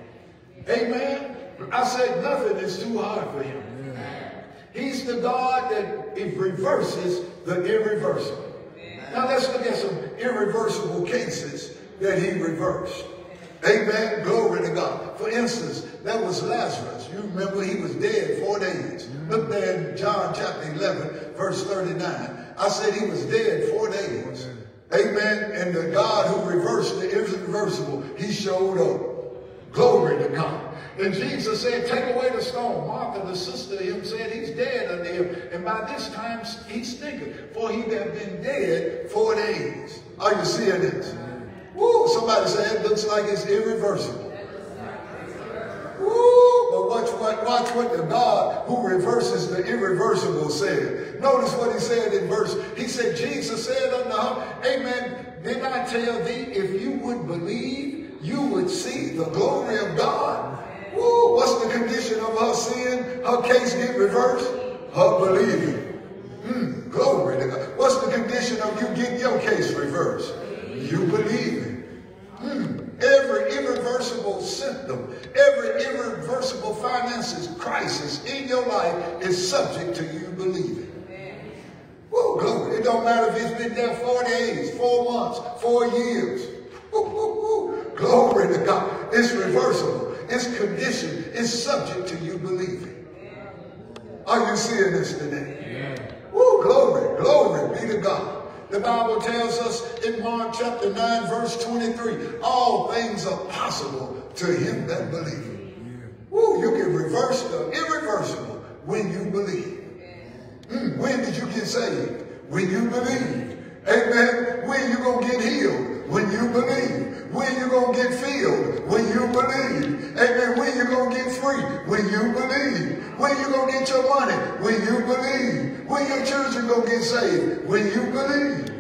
Amen. I said nothing is too hard for him. He's the God that reverses the irreversible. Now let's look at some irreversible cases that he reversed. Amen. Glory to God. For instance, that was Lazarus. You remember he was dead four days. Look there in John chapter 11, verse 39. I said he was dead four days. Amen. And the God who reversed the irreversible, he showed up. Glory to God. And Jesus said, take away the stone. Martha, the sister of him, said, he's dead unto him. And by this time, he's thinking, for he had been dead four days. Are you seeing this? Woo, somebody said, it looks like it's irreversible. Woo, but watch what, watch what the God who reverses the irreversible said. Notice what he said in verse, he said, Jesus said unto her, Amen, did I tell thee, if you would believe, you would see the glory of God. What's the condition of her sin? Her case get reversed? Her believing. Hmm, glory to God. What's the condition of you getting your case reversed? You believing. Hmm. Every irreversible symptom, every irreversible finances crisis in your life is subject to you believing. Woo, glory. It don't matter if it's been there four days, four months, four years. Woo, woo, woo. Glory to God. It's reversible. Its condition is subject to you believing. Are you seeing this today? Woo, glory, glory be to God. The Bible tells us in Mark chapter 9, verse 23, all things are possible to him that believeth. Woo, you can reverse the irreversible when you believe. Mm, when did you get saved? When you believe. Amen. When you going to get healed? When you believe. When you going to get filled? When you believe. Amen. When you going to get free? When you believe. When you going to get your money? When you believe. When your children going to get saved? When you believe.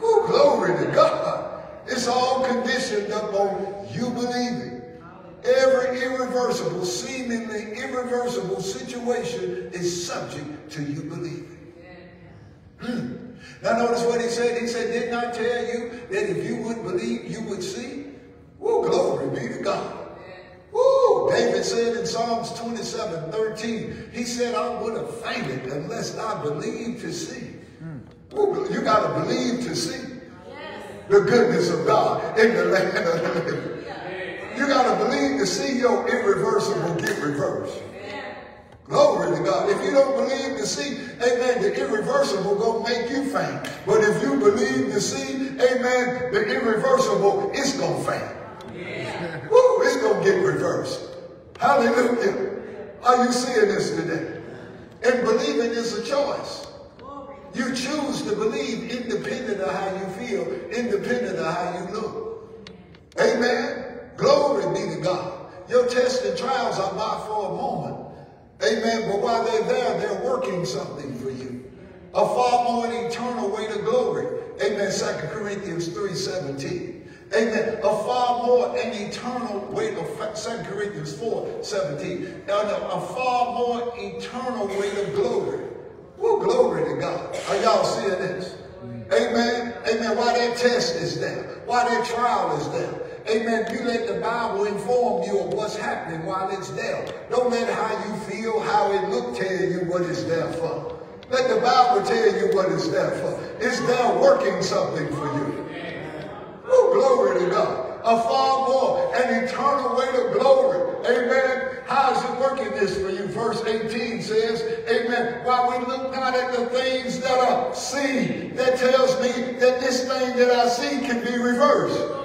Glory to God. It's all conditioned upon you believing. Every irreversible, seemingly irreversible situation is subject to you believing. Hmm. Now notice what he said. He said, did not I tell you that if you would believe, you would see? Woo, glory be to God. Woo, David said in Psalms 27, 13, he said, I would have fainted unless I believed to see. Woo, you got to believe to see the goodness of God in the land of the living. You got to believe to see your irreversible get reversed. Glory to God. If you don't believe to see, amen, the irreversible gonna make you faint. But if you believe to see, amen, the irreversible, it's gonna faint. Woo, it's gonna get reversed. Hallelujah. Are you seeing this today? And believing is a choice. You choose to believe independent of how you feel, independent of how you look. Amen. Glory be to God. Your tests and trials are not for a moment. Amen. But while they're there, they're working something for you. A far more eternal way to glory. Amen. 2 Corinthians 3.17. Amen. A far more an eternal way to 2 Corinthians 4, 17. A, a far more eternal way to glory. Well, glory to God. Are y'all seeing this? Amen. Amen. Why that test is there. Why that trial is there. Amen. You let the Bible inform you of what's happening while it's there. Don't how you feel, how it look tell you what it's there for. Let the Bible tell you what it's there for. It's there working something for you. Oh, glory to God. A far more, an eternal way to glory. Amen. How is it working this for you? Verse 18 says, Amen. While we look not at the things that are seen, that tells me that this thing that I see can be reversed.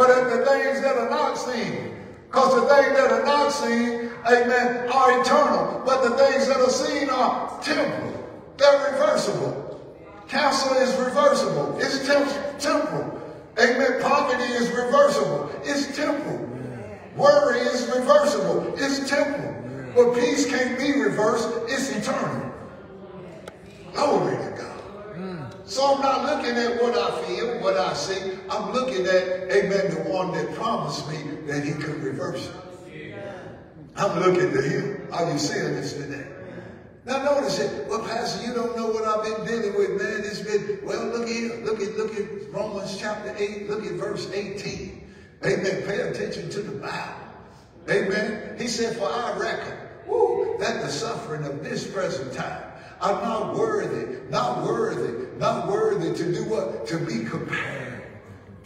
But at the things that are not seen. Because the things that are not seen, amen, are eternal. But the things that are seen are temporal. They're reversible. Cancer is reversible. It's temp- temporal. Amen. Poverty is reversible. It's temporal. Worry is reversible. It's temporal. But peace can't be reversed. It's eternal. Glory to God. So I'm not looking at what I feel, what I see. I'm looking at, amen, the one that promised me that he could reverse it. I'm looking to him. Are you seeing this today? Now notice it. Well, Pastor, you don't know what I've been dealing with, man. It's been, well, look here. Look at, look at Romans chapter 8. Look at verse 18. Amen. Pay attention to the Bible. Amen. He said, for I reckon woo, that the suffering of this present time are not worthy, not worthy, not worthy to do what? To be compared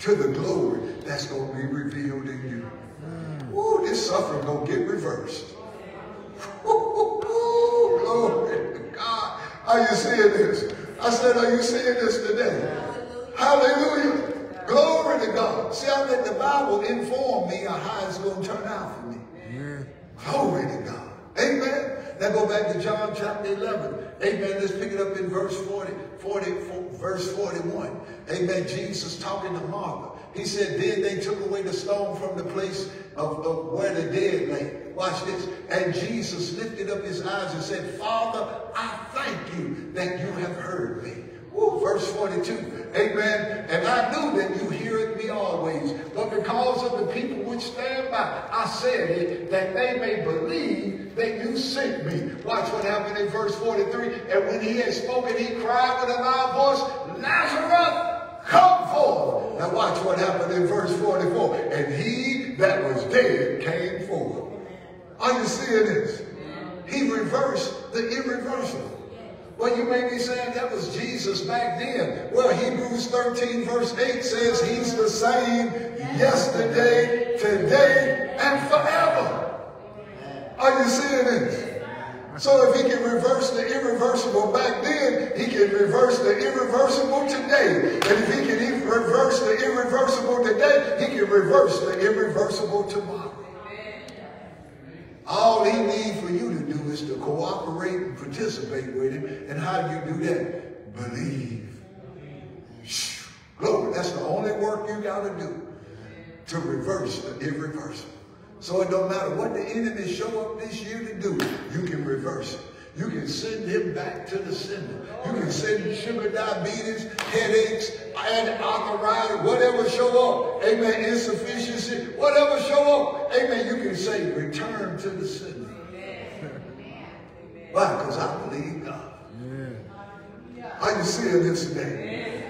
to the glory that's going to be revealed in you. Ooh, this suffering going to get reversed. Ooh, glory to God. Are you seeing this? I said, are you seeing this today? Hallelujah. Glory to God. See, I let the Bible inform me on how it's going to turn out for me. Glory to God. Amen. Now go back to John chapter 11. Amen. Let's pick it up in verse 40, 40 verse 41. Amen. Jesus talking to Martha. He said, then they took away the stone from the place of, of where the dead lay. Watch this. And Jesus lifted up his eyes and said, Father, I thank you that you have heard me. Ooh, verse 42. Amen. And I knew that you heareth me always. But because of the people which stand by, I said it, that they may believe that you sent me. Watch what happened in verse 43. And when he had spoken, he cried with a loud voice, Lazarus, come forth. Now watch what happened in verse 44. And he that was dead came forth. Are you seeing this? He reversed the irreversible. Well, you may be saying that was Jesus back then. Well, Hebrews 13 verse 8 says he's the same yesterday, today, and forever. Are you seeing this? So if he can reverse the irreversible back then, he can reverse the irreversible today. And if he can reverse the irreversible today, he can reverse the irreversible tomorrow. All he needs for you to do is to cooperate and participate with him. And how do you do that? Believe. Glory. That's the only work you got to do to reverse the irreversible. So it don't matter what the enemy show up this year to do, you can reverse it. You can send him back to the sender. You can send sugar diabetes, headaches, and arthritis, whatever show up. Amen. Insufficiency, whatever show up. Amen. You can say, return to the sender. Why? Because I believe God. Are you seeing this today?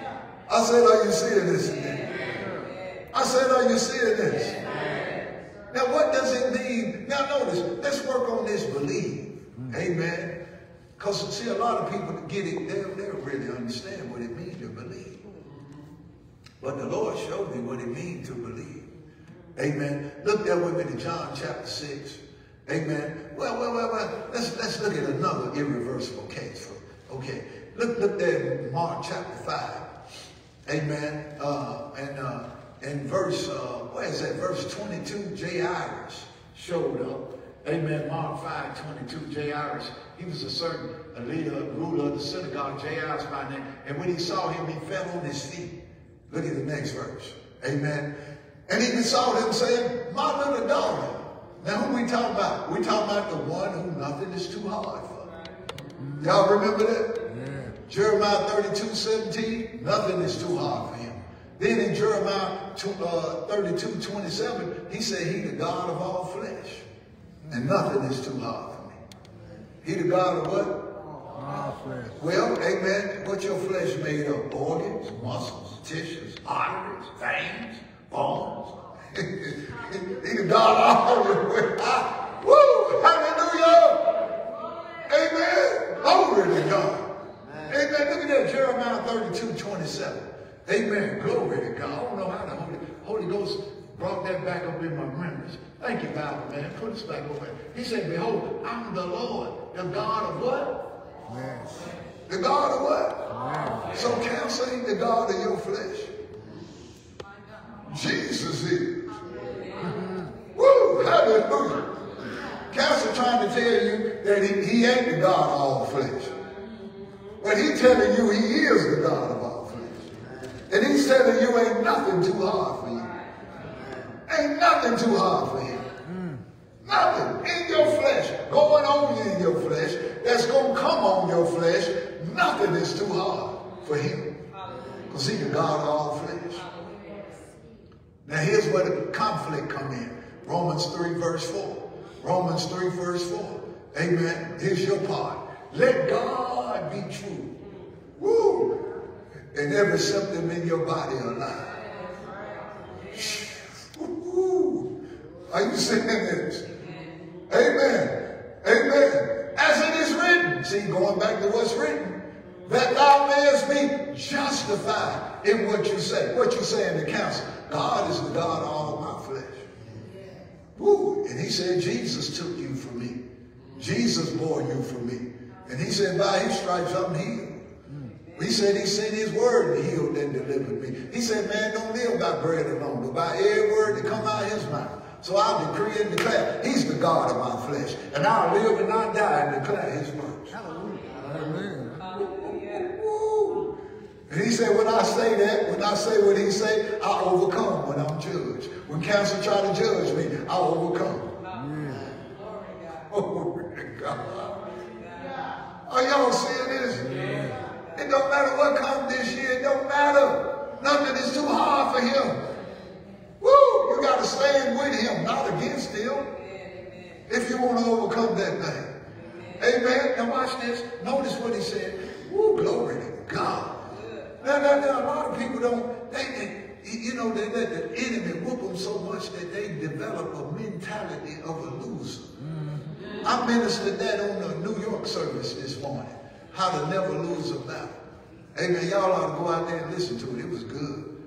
I said, are you seeing this today? I said, are you seeing this? Now, what does it mean? Now, notice, let's work on this believe. Amen. Because, see, a lot of people get it, they'll, they'll really understand what it means to believe. But the Lord showed me what it means to believe. Amen. Look there with me to John chapter 6. Amen. Well, well, well, well. Let's, let's look at another irreversible case. For, okay. Look, look there Mark chapter 5. Amen. Uh, and uh, in verse, uh, where is that? Verse 22, J. Jairus showed up. Amen. Mark 5, 22, Jairus. He was a certain a leader, a ruler of the synagogue, Jairus by name. And when he saw him, he fell on his feet. Look at the next verse. Amen. And he besought him, saying, My little daughter. Now, who we talking about? We talking about the one who nothing is too hard for. Y'all remember that? Yeah. Jeremiah 32, 17, nothing is too hard for him. Then in Jeremiah 2, uh, 32, 27, he said, he the God of all flesh. And nothing is too hard. He the God of what? All flesh. Well, amen. What's your flesh made of? Organs, muscles, tissues, arteries, veins, bones. he the God of all the Woo! Hallelujah! Amen. Glory to God. Amen. Look at that, Jeremiah 32, 27. Amen. Glory to God. I don't know how the Holy, Holy Ghost brought that back up in my remembrance. Thank you, Bible, man. Put us back over. He said, Behold, I'm the Lord, the God of what? Yes. The God of what? So cancer ain't the God of your flesh. Jesus is. Woo! Hallelujah. Cancer trying to tell you that he, he ain't the God of all flesh. But he's telling you he is the God of all flesh. And he's telling you ain't nothing too hard for you. Ain't nothing too hard for him. Nothing in your flesh, going on in your flesh, that's going to come on your flesh, nothing is too hard for him. Because he's the God of all flesh. Now here's where the conflict come in. Romans 3 verse 4. Romans 3 verse 4. Amen. Here's your part. Let God be true. Woo! And every symptom in your body alive. Woo! Are you saying this? Amen. Amen. As it is written. See, going back to what's written. That thou mayest be justified in what you say. What you say in the council. God is the God of all my flesh. Woo. And he said, Jesus took you for me. Jesus bore you for me. And he said, by his stripes I'm healed. He said he sent his word and healed and delivered me. He said, man, don't live by bread alone, but by every word that come out of his mouth. So I decree and declare, he's the God of my flesh. And I'll live and not die and declare his works. Woo. And he said, when I say that, when I say what he say, I overcome when I'm judged. When counsel try to judge me, I overcome. Oh, God. Are y'all seeing this? It don't matter what comes this year. It don't matter. Nothing is too hard for him. Woo! You got to stand with him, not against him. If you want to overcome that thing. Amen. Now watch this. Notice what he said. Woo, glory to God. Now, now, now, a lot of people don't, they, they you know, they let the enemy whoop them so much that they develop a mentality of a loser. Mm-hmm. I ministered that on the New York service this morning. How to never lose a battle. Amen. Y'all ought to go out there and listen to it. It was good.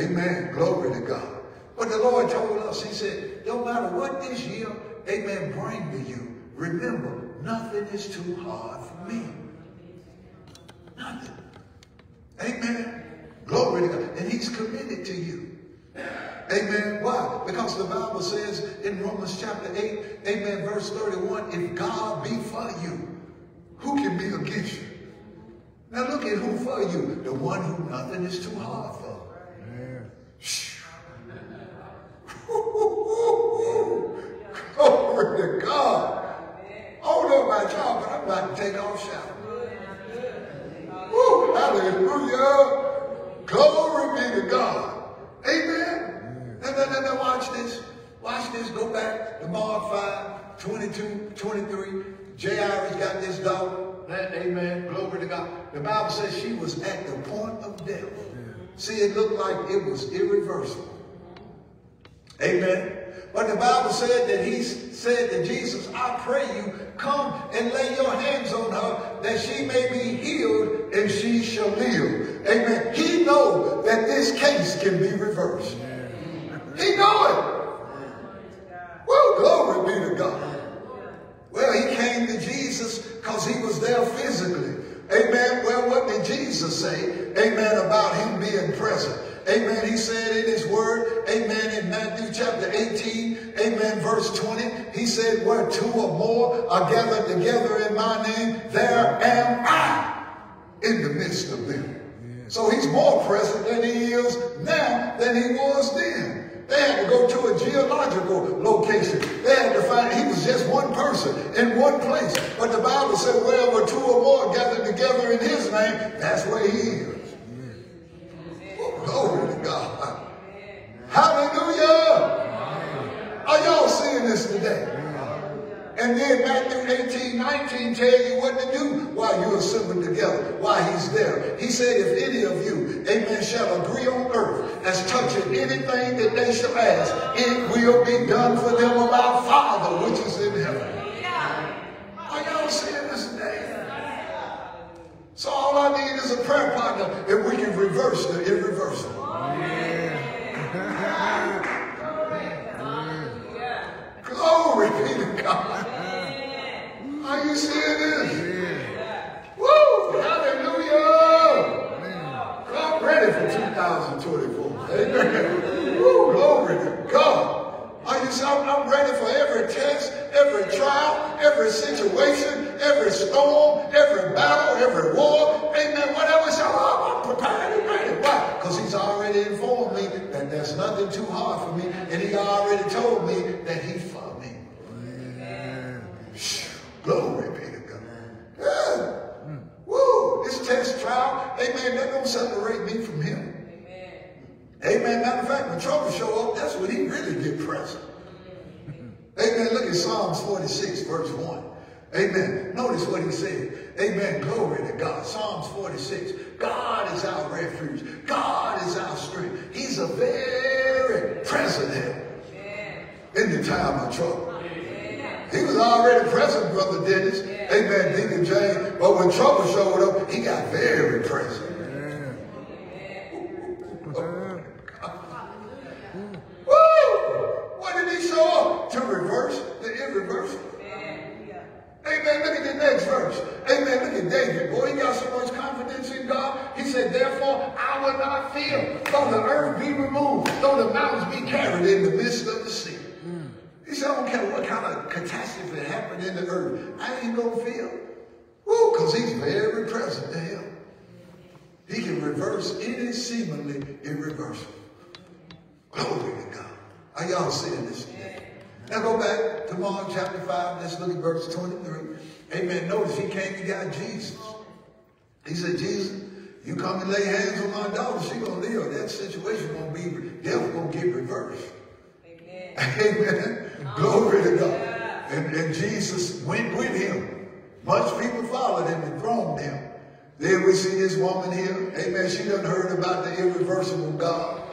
Amen. Glory to God. But the Lord told us, he said, no matter what this year, amen, bring to you, remember, nothing is too hard for me. Nothing. Amen. Glory to God. And he's committed to you. Amen. Why? Because the Bible says in Romans chapter 8, amen, verse 31, if God be for you, who can be against you? Now look at who for you. The one who nothing is too hard for. Glory to God. I don't know about y'all, but I'm about to take off shouting. Woo, hallelujah. Glory be to God. Amen. Now, now, now, now, watch this. Watch this. Go back to Mark 5, 22, 23. Jairus got this daughter. Amen. Glory to God. The Bible says she was at the point of death. See, it looked like it was irreversible. Amen. But the Bible said that he said to Jesus, I pray you, come and lay your hands on her that she may be healed and she shall live. Amen. He know that this case can be reversed. He know it. Well, glory be to God. Well, he came to Jesus because he was there physically. Amen. Well, what did Jesus say? Amen. About him being present. Amen. He said in his word, amen, in Matthew chapter 18, amen, verse 20, he said, where two or more are gathered together in my name, there am I in the midst of them. So he's more present than he is now than he was then. They had to go to a geological location. They had to find, he was just one person in one place. But the Bible said, wherever two or more gathered together in his name, that's where he is. Glory to God. Hallelujah. Are y'all seeing this today? And then Matthew 18, 19 tell you what to do while you're assembled together, while he's there. He said, if any of you, amen, shall agree on earth as touching anything that they shall ask, it will be done for them of our Father which is in heaven. Are y'all seeing this today? So all I need is a prayer partner if we can reverse the irreversible. Glory be to God. Are you seeing this? Woo! Hallelujah! I'm ready for 2024. Amen. Woo! Glory to God. Are you I'm, I'm ready for every test, every trial, every situation, every storm, every battle, every war, amen, whatever show up, I'm prepared and ready. Why? Because he's already informed me that there's nothing too hard for me, and he already told me that he for me. Phew, Glory be to God. Yeah. Hmm. Woo! This test trial, amen, that don't separate me from him. Amen. Matter of fact, when trouble show up, that's when he really get present. Amen. Look at Psalms 46, verse 1. Amen. Notice what he said. Amen. Glory to God. Psalms 46. God is our refuge. God is our strength. He's a very present help in the time of trouble. He was already present, Brother Dennis. Amen. Deacon James. But when trouble showed up, he got very present. He show up? To reverse the irreversible. Amen. Look at the next verse. Amen. Look at David. Boy, he got so much confidence in God. He said, therefore, I will not fear, though the earth be removed, though the mountains be carried in the midst of the sea. He said, I don't care what kind of catastrophe happened in the earth. I ain't going to fear. Because he's very present to him. He can reverse any seemingly irreversible. Glory to God. Are y'all seeing this today? Now go back to Mark chapter 5. Let's look at verse 23. Amen. Notice he came and got Jesus. He said, Jesus, you come and lay hands on my daughter, she gonna live. That situation gonna be, death gonna get reversed. Amen. Amen. Glory to God. And, and Jesus went with him. Much people followed him and thronged him. Then we see this woman here. Amen. She done heard about the irreversible God.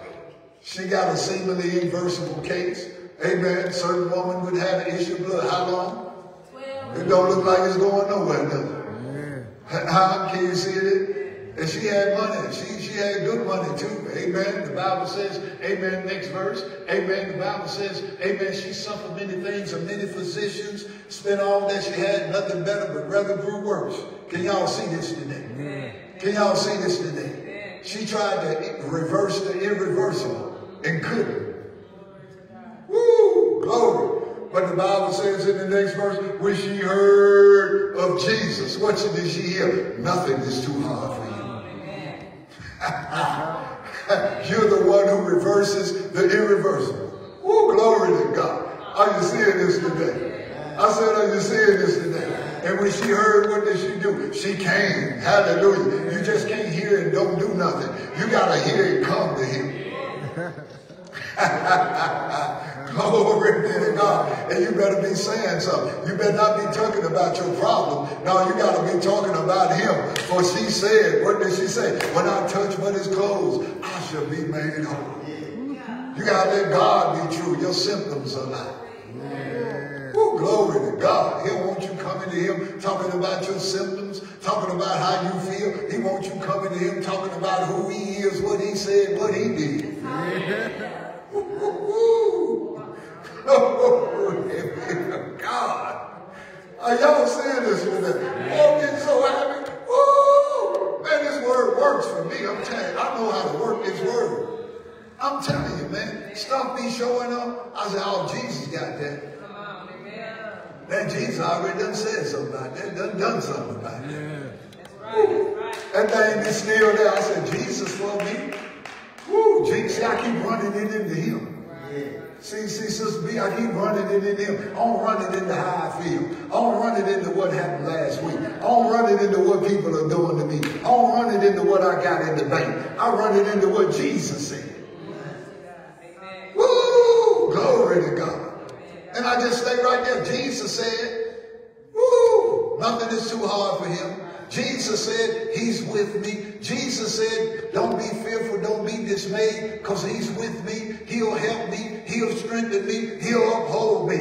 She got a seemingly irreversible case. Amen. Certain woman would have an issue of blood. How long? Twelve. It don't look like it's going nowhere, does it? How can you see it? And she had money. She, she had good money too. Amen. The Bible says, Amen. Next verse. Amen. The Bible says, Amen. She suffered many things of many physicians, spent all that she had, nothing better, but rather grew worse. Can y'all see this today? Can y'all see this today? She tried to reverse the irreversible and couldn't. Woo! Glory. But the Bible says in the next verse, when she heard of Jesus, what did she hear? Nothing is too hard for you. You're the one who reverses the irreversible. Woo, glory to God. Are you seeing this today? I said, are you seeing this today? And when she heard, what did she do? She came. Hallelujah. You just can't hear and don't do nothing. You got to hear and come to him. Glory be to God. And you better be saying something. You better not be talking about your problem. No, you got to be talking about him. For she said, what did she say? When I touch but his clothes, I shall be made whole. You got to let God be true. Your symptoms are not. Woo, glory to God. He wants you coming to him talking about your symptoms, talking about how you feel. He wants you coming to him talking about who he is, what he said, what he did. Oh, God. Are y'all seeing this with it? Oh, getting so happy. Woo! Man, this word works for me. I'm telling you, I know how to work this word. I'm telling you, man. Stuff be showing up. I said, oh, Jesus got that. That Jesus already done said something about that. Done done something about that. That thing is still there. I said, Jesus for me. Woo, see, I keep running it into him. See, see, Sister B, I keep running it into him. I don't run it into how I feel. I don't run it into what happened last week. I don't run it into what people are doing to me. I don't run it into what I got in the bank. I run it into what Jesus said. Woo! Glory to God. And I just stay right there. Jesus said, Woo! Nothing is too hard for him. Jesus said, He's with me. Jesus said, Don't be fearful, don't be dismayed, because He's with me. He'll help me, He'll strengthen me, He'll uphold me.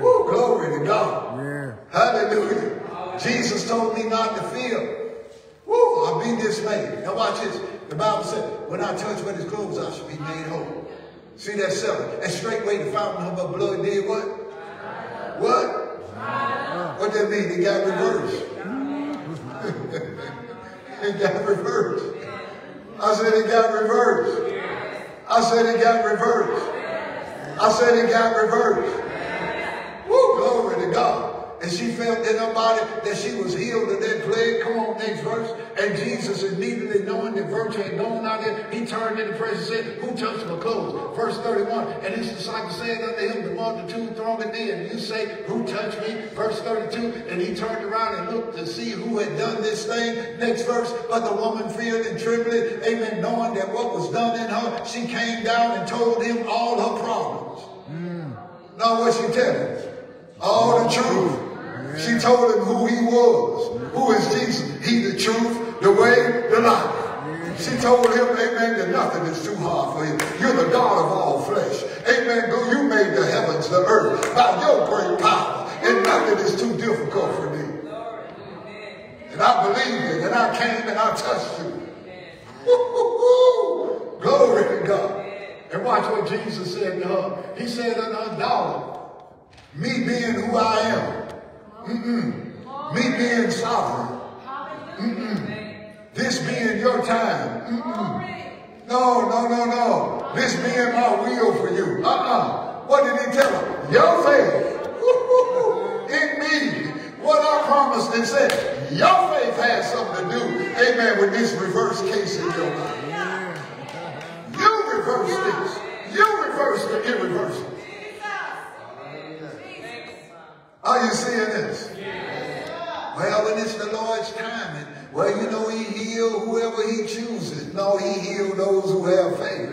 Woo, glory to God. Hallelujah. Jesus told me not to fear. Woo, I'll be dismayed. Now watch this. The Bible said, when I touch with his clothes, I shall be made whole. See that seven. And straightway the fountain of my blood did what? What? What that mean? It got reversed. It got reversed. I said it got reversed. I said it got reversed. I said it got reversed. Woo, glory to God. And she felt in her body that she was healed of that plague. Come on, next verse. And Jesus immediately knowing that virtue had gone out there, he turned in the presence and said, Who touched my clothes? Verse 31. And his disciples said unto him, The multitude thronging thee, and you say, Who touched me? Verse 32. And he turned around and looked to see who had done this thing. Next verse. But the woman feared and trembled, amen, knowing that what was done in her, she came down and told him all her problems. Mm. Now what she telling? All the truth. She told him who he was. Who is Jesus? He the truth, the way, the life. She told him, amen, that nothing is too hard for him. You're the God of all flesh. Amen. Go, you made the heavens, the earth by your great power. And nothing is too difficult for me. And I believed it, and I came and I touched you. Glory to God. And watch what Jesus said to her. He said unto her, daughter, me being who I am, mm-mm, me being sovereign, mm-mm, this being your time, mm-mm, no, no, no, no, this being my will for you. Uh-uh. What did he tell her? Your faith in me, what I promised and said, your faith has something to do, amen, with this reverse case in your life. You reverse this. You reverse the irreversible. Are you seeing this? Well, when it's the Lord's timing, well, you know, he heal whoever he chooses. No, he heal those who have faith.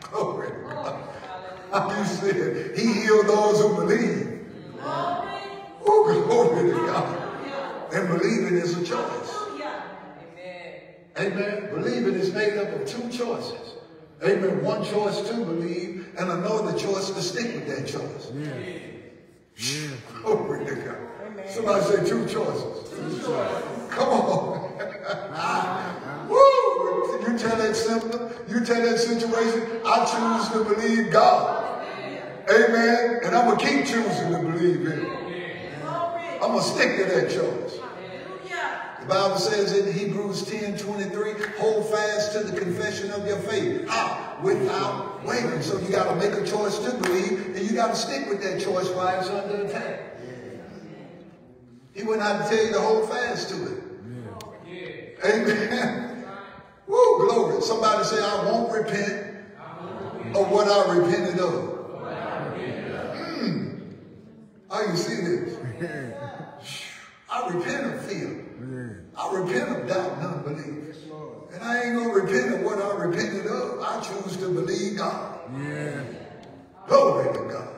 Glory to God. How you see it? He healed those who believe. Oh, glory to God. And believing is a choice. Amen. Believing is made up of two choices. Amen. One choice to believe and another choice to stick with that choice. Yeah. Glory oh, to God. Somebody say two choices. Two choices. Come on. Woo! You tell that symptom, you tell that situation, I choose to believe God. Amen. And I'm going to keep choosing to believe Him. I'm going to stick to that choice. The Bible says in Hebrews 10 23, hold fast to the confession of your faith. How? Without wavering. So you got to make a choice to believe, and you got to stick with that choice while it's under attack. He wouldn't have to tell you to hold fast to it. Amen. Woo, glory. Somebody say, I won't repent of what I repented of. Hmm. Are you see this? I repent of fear. I repent of doubt and unbelief. And I ain't going to repent of what I repented of. I choose to believe God. Yeah. Glory to God.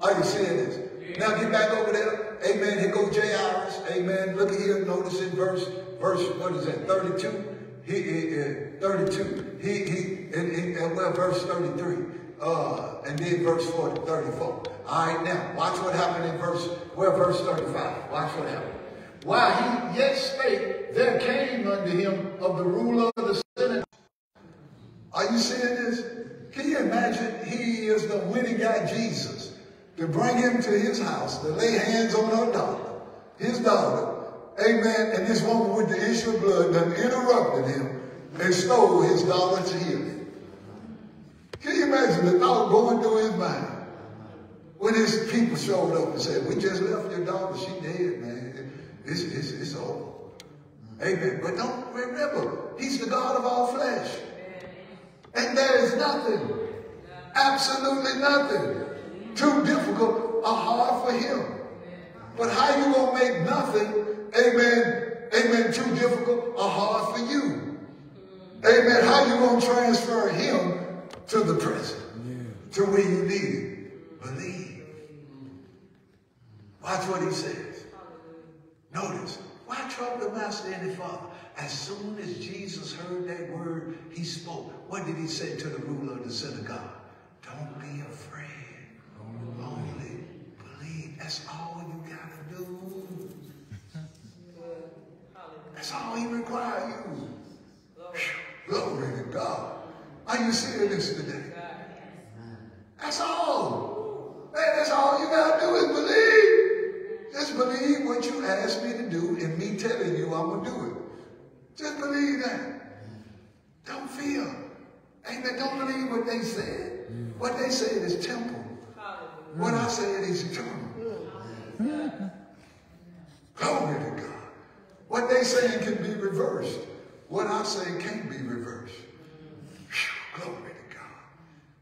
Are you seeing this? Now get back over there. Amen. Here goes Jairus. Amen. Look at here. Notice in verse, verse, what is that? 32. He, he uh, 32. He, he, in, in, uh, well, verse 33. Uh, and then verse 40, 34. All right, now, watch what happened in verse, well, verse 35. Watch what happened. While he yet spake, there came unto him of the ruler of the Senate. Are you seeing this? Can you imagine? He is the he got Jesus to bring him to his house, to lay hands on her daughter, his daughter. Amen. And this woman with the issue of blood done interrupted him and stole his daughter to healing. Can you imagine the thought going through his mind? When his people showed up and said, we just left your daughter, she dead, man. It's, it's, it's over. Amen. But don't remember, he's the God of all flesh. And there is nothing, absolutely nothing, too difficult or hard for him. But how you to make nothing, amen, amen, too difficult or hard for you? Amen. How you to transfer him to the present, to where you need it? Believe. Watch what he says. Notice, why trouble the master any father? As soon as Jesus heard that word, he spoke. What did he say to the ruler of the synagogue? Don't be afraid. Only believe. That's all you got to do. That's all he requires you. Glory to God. Are you seeing this today? That's all. Man, that's all you got to do is believe. Just believe what you asked me to do and me telling you I'm going to do it. Just believe that. Don't fear. Amen. Don't believe what they said. Mm. What they said is temple. What I said is eternal. Glory to God. What they saying can be reversed. What I say can't be reversed. Whew, glory to God.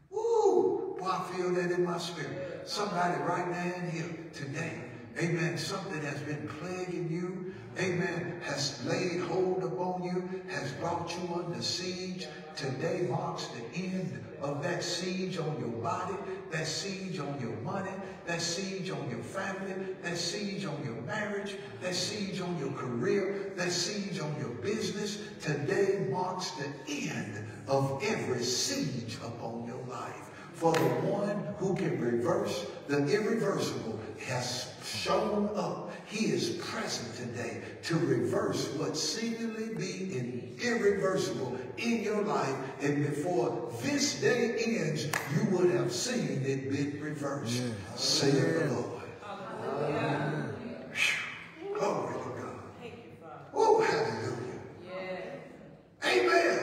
Woo! Boy, I feel that in my spirit. Somebody right now in here today, amen, something has been plaguing you, amen, has laid hold upon you, has brought you under siege. Today marks the end of that siege on your body, that siege on your money, that siege on your family, that siege on your marriage, that siege on your career, that siege on your business. Today marks the end of every siege upon your. For the one who can reverse the irreversible has shown up. He is present today to reverse what seemingly be in irreversible in your life. And before this day ends, you would have seen it been reversed. Say the Lord. Whew. Glory to God. Oh, hallelujah. Amen.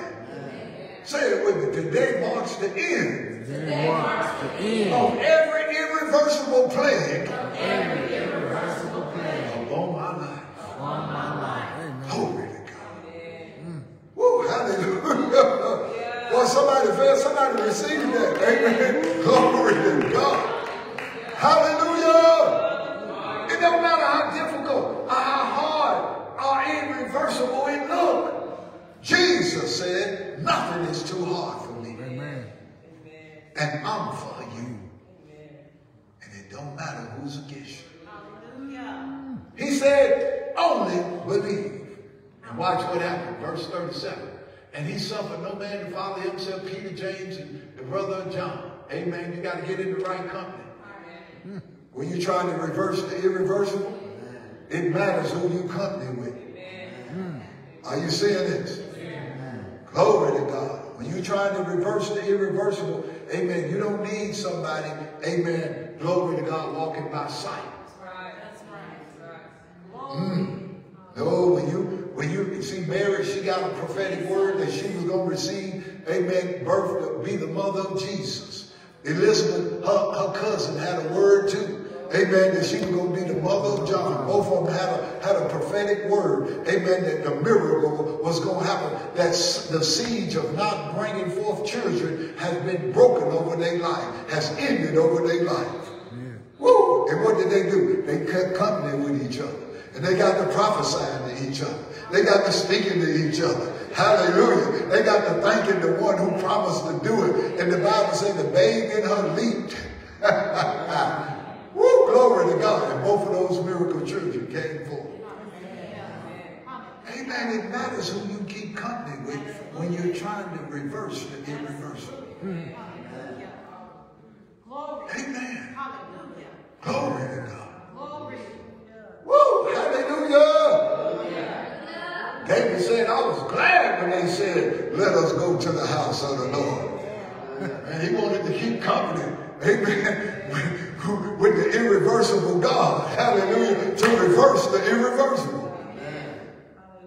Say it with me. Today marks the end Today marks the end of every irreversible plague every irreversible plague upon my life. on my life. Glory to God. Woo, hallelujah. Well, somebody felt, somebody received that. Amen. Glory to God. Hallelujah. It don't matter how difficult or how hard or irreversible it look. Jesus said, nothing is too hard for. Amen. And I'm for you. And it don't matter who's against you. He said, only believe. And watch what happened. Verse 37. And he suffered no man to follow himself, Peter, James, and the brother of John. Amen. You got to get in the right company. When you're trying to reverse the irreversible, it matters who you company with. Hmm. Are you seeing this? Glory to God. When you're trying to reverse the irreversible, amen, you don't need somebody, amen, glory to God, walking by sight. Mm. No, when you when you see Mary, she got a prophetic word that she was going to receive, amen, birth to be the mother of Jesus. Elizabeth, her, her cousin, had a word too. Amen. That she was going to be the mother of John. Both of them had a, had a prophetic word. Amen. That the miracle was going to happen. That the siege of not bringing forth children has been broken over their life, has ended over their life. Woo! And what did they do? They kept company with each other. And they got to prophesying to each other. They got to speaking to each other. Hallelujah. They got to thanking the one who promised to do it. And the Bible said the babe in her leaped. Glory to God. And both of those miracle children came forth. Amen. It matters who you keep company with when you're trying to reverse the irreversible. Amen. Glory to God. Woo! Hallelujah! David said, I was glad when they said, let us go to the house of the Lord. And he wanted to keep company, amen, with the irreversible God. Hallelujah. To reverse the irreversible.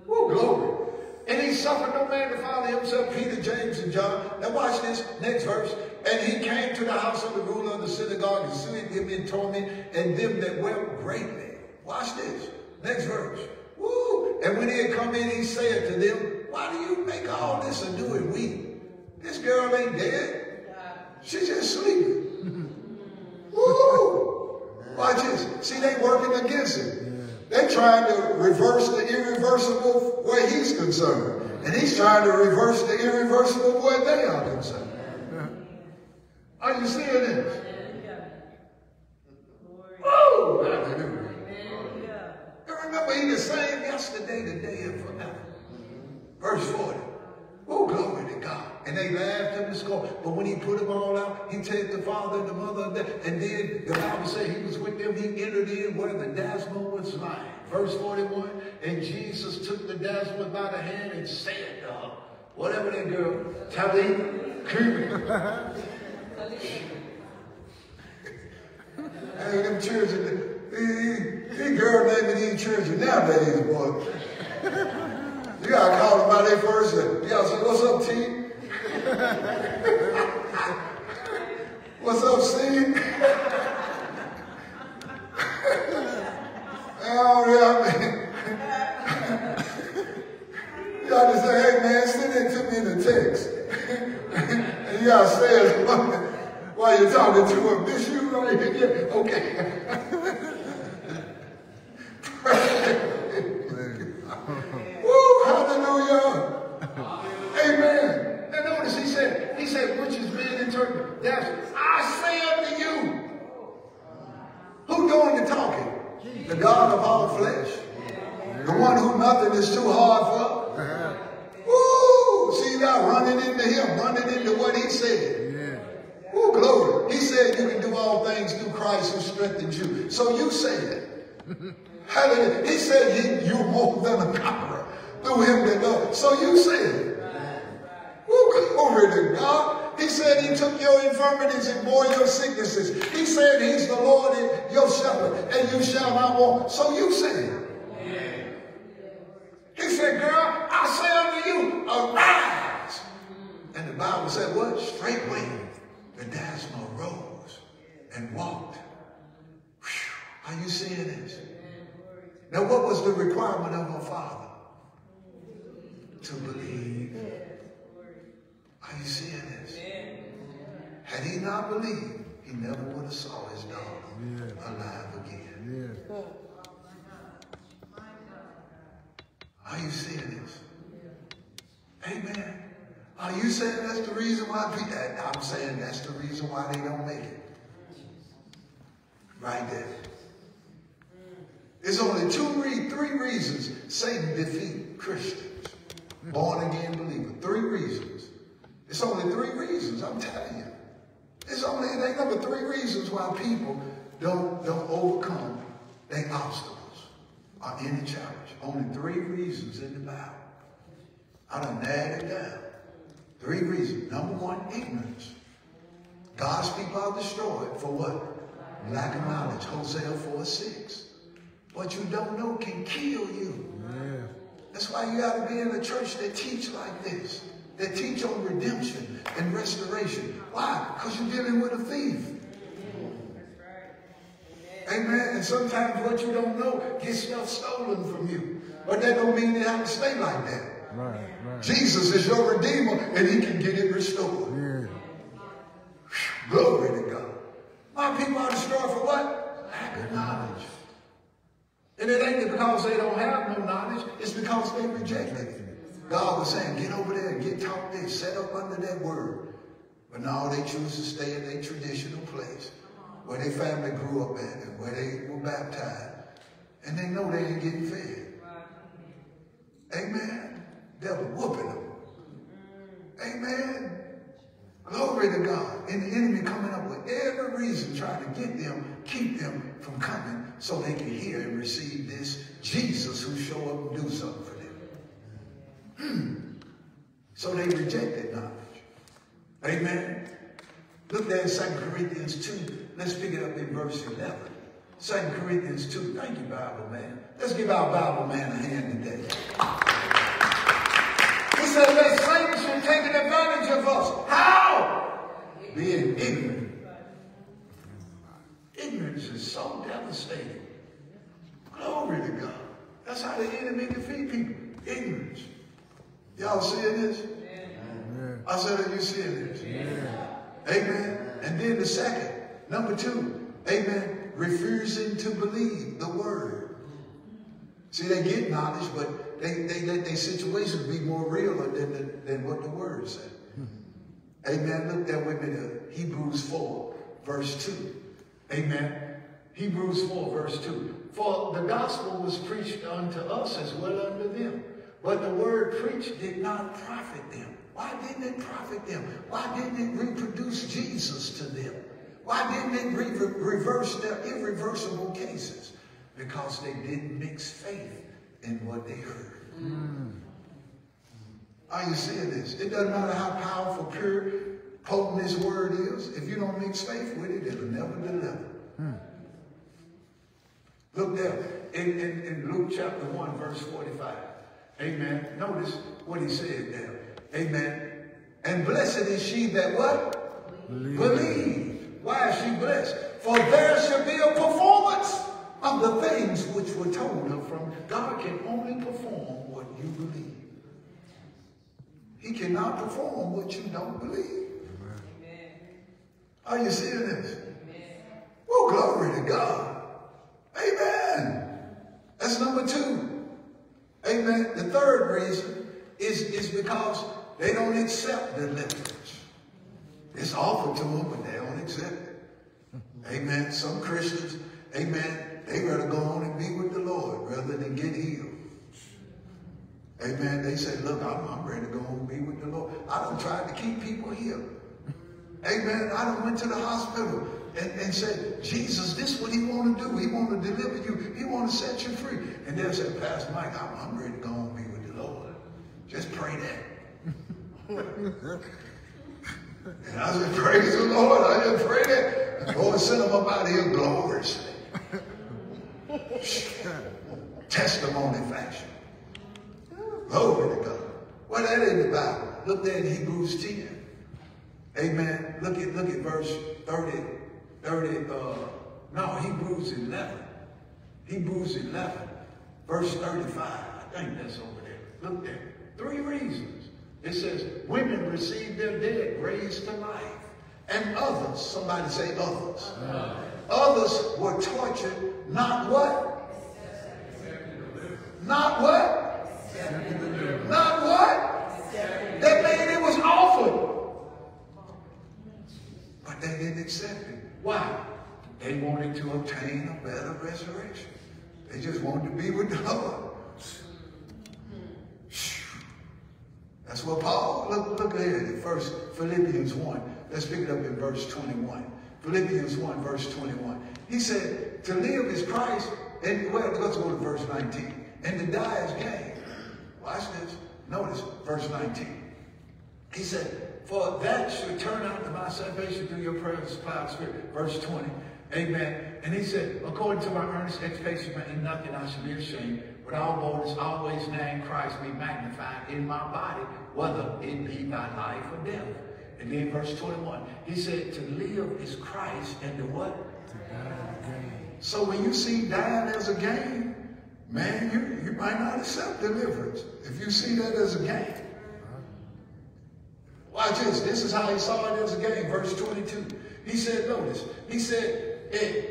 Woo, glory. And he suffered no man to follow himself, Peter, James, and John. Now watch this, next verse. And he came to the house of the ruler of the synagogue and sued him in torment, and them that wept greatly. Watch this, next verse. Woo! And when he had come in, he said to them, Why do you make all this ado and weep? This girl ain't dead. She's just sleeping. Woo! Watch this. See, they working against him. They trying to reverse the irreversible where he's concerned. And he's trying to reverse the irreversible where they are concerned. Are you seeing this? Woo! Hallelujah. Remember, he the same yesterday, today, and forever. Verse 40. Oh, glory to God. And they laughed him to scorn. But when he put them all out, he took the father and the mother. And then the Bible said he was with them. He entered in where the dazzler was lying. Verse 41. And Jesus took the dazzler by the hand and said to her, whatever that girl, Talitha, Kumi. Hey, them children, these girls naming these children nowadays, boy. You gotta call them by their first name. You gotta say, what's up, T? What's up, Steve? All right, man. Y'all just say, hey, man, send it to me in the text. and y'all say it while you're talking to him. This you right here? Okay. That's, I say unto you. Who doing the talking? The God of all flesh. The one who nothing is too hard for. Woo! See now, running into him, running into what he said. Woo, glory. He said you can do all things through Christ who strengthens you. So you say it. Hallelujah. He said he, you're more than a conqueror through him that knows. So you say it. Woo, glory to God. He said he took your infirmities and bore your sicknesses. He said he's the Lord and your shepherd, and you shall not want. So you say it. He said, girl, I say unto you, arise. And the Bible said what? Straightway the Dazzler rose and walked. Whew. Are you seeing this? Now what was the requirement of her father? To believe. Are you seeing this? Had he not believed, he never would have saw his daughter alive again. Are you seeing this? Amen. Are you saying that's the reason why people, eh, I'm saying that's the reason why they don't make it. Right there. There's only two, re- three reasons Satan defeat Christians, born again believer. Three reasons. It's only three reasons, I'm telling you. It's only, they number three reasons why people don't, don't overcome their obstacles or any challenge. Only three reasons in the Bible. I done narrowed it down. Three reasons. Number one, ignorance. God's people are destroyed for what? Lack of knowledge. Hosea 4, 6. What you don't know can kill you. That's why you got to be in a church that teach like this. That teach on redemption and restoration. Why? Because you're dealing with a thief. Amen. And sometimes what you don't know gets stuff stolen from you. But that don't mean it have to stay like that. Right, right. Jesus is your redeemer and he can get it restored. Yeah. Glory to God. My people are destroyed for what? Lack of knowledge. And it ain't because they don't have no knowledge, it's because they rejected it. Was saying, get over there get taught this, set up under that word. But now they choose to stay in their traditional place where their family grew up at and where they were baptized. And they know they ain't getting fed. Amen. Devil whooping them. Amen. Glory to God. And the enemy coming up with every reason trying to get them, keep them from coming so they can hear and receive this Jesus who show up and do something. So they rejected knowledge. Amen. Look there in 2 Corinthians 2. Let's pick it up in verse 11. 2 Corinthians 2. Thank you, Bible man. Let's give our Bible man a hand today. He said, let Satan should take advantage of us. How? Being ignorant. Ignorance is so devastating. Glory to God. That's how the enemy defeat people. Ignorance. Y'all seeing this? I said, are you seeing this? Amen. Amen. And then the second, number two, amen, refusing to believe the word. See, they get knowledge, but they, they let their situations be more real than, than, than what the word said. Hmm. Amen. Look there with me to Hebrews 4, verse 2. Amen. Hebrews 4, verse 2. For the gospel was preached unto us as well unto them. But the word preached did not profit them. Why didn't it profit them? Why didn't it reproduce Jesus to them? Why didn't it re reverse their irreversible cases? Because they didn't mix faith in what they heard. Hmm. Are you seeing this? It doesn't matter how powerful, pure, potent this word is. If you don't mix faith with it, it'll never deliver. Hmm. Look there in, in, in Luke chapter 1, verse 45. Amen. Notice what he said there. Amen. And blessed is she that what? Believe. Believe. Why is she blessed? For there shall be a performance of the things which were told her from God can only perform what you believe. He cannot perform what you don't believe. Are you seeing this? Well, glory to God. Amen. That's number two. Amen. The third reason is, is because they don't accept deliverance. It's offered to them, but they don't accept it. Amen. Some Christians, amen, they rather go on and be with the Lord rather than get healed. Amen. They say, look, I'm, I'm ready to go on and be with the Lord. I don't try to keep people here. Amen. I don't went to the hospital and, and said, Jesus, this is what he want to do. He want to deliver you. He want to set you free. And they'll say, Pastor Mike, I'm, I'm ready to go and be with the Lord. Just pray that. and I said, praise the Lord. I just pray that. And Lord send them up out of here gloriously. Testimony fashion. Glory to God. What that in the Bible? Look there in Hebrews 10. Amen. Look at look at verse 30, 30, uh, no, Hebrews 11. Hebrews 11, verse 35. I think that's over there. Look there. Three reasons. It says, women received their dead raised to life. And others, somebody say others. Others were tortured, not what? Not what? Not what? That mean it was awful. But they didn't accept it. Why? They wanted to obtain a better resurrection. They just wanted to be with the Lord. Hmm. That's what Paul, look, look ahead at first Philippians 1. Let's pick it up in verse 21. Philippians 1, verse 21. He said, to live is Christ, and well, let's go to verse 19. And to die is gain. Watch this. Notice verse 19. He said, for that should turn out to my salvation through your prayers, cloud spirit. Verse 20. Amen. And he said, according to my earnest expectation, in nothing I shall be ashamed, but all boldness always name Christ be magnified in my body, whether it be by life or death. And then verse 21, he said, to live is Christ and to what? To die again so when you see dying as a gain, man, you, you might not accept deliverance if you see that as a gain. Watch this. This is how he saw it as a gain. Verse 22. He said, notice, he said, eh,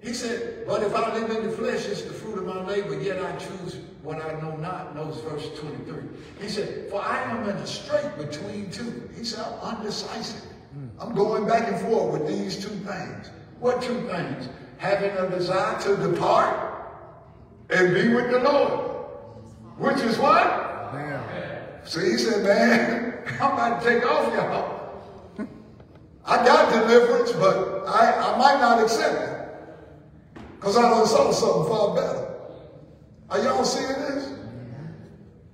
he said, but if I live in the flesh, it's the fruit of my labor, yet I choose what I know not. Notice verse 23. He said, for I am in a strait between two. He said, I'm undecisive. I'm going back and forth with these two things. What two things? Having a desire to depart and be with the Lord. Which is what? So he said, man, I'm about to take off y'all. I got deliverance, but I, I might not accept it. Because I done saw something far better. Are y'all seeing this?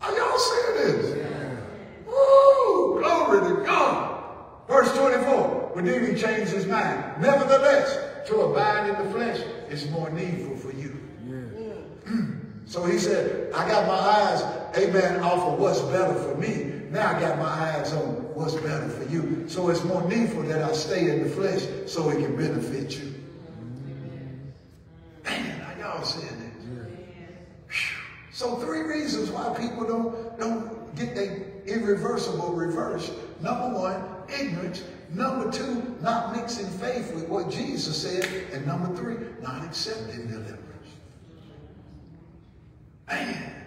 Are y'all seeing this? Woo! Glory to God. Verse 24. But then he changed his mind. Nevertheless, to abide in the flesh is more needful for you. Mm. So he said, I got my eyes, amen, off of what's better for me. Now I got my eyes on what's better for you. So it's more needful that I stay in the flesh so it can benefit you. Man, are y'all seeing this? So three reasons why people don't, don't get their irreversible reverse. Number one, ignorance. Number two, not mixing faith with what Jesus said. And number three, not accepting deliverance. Man.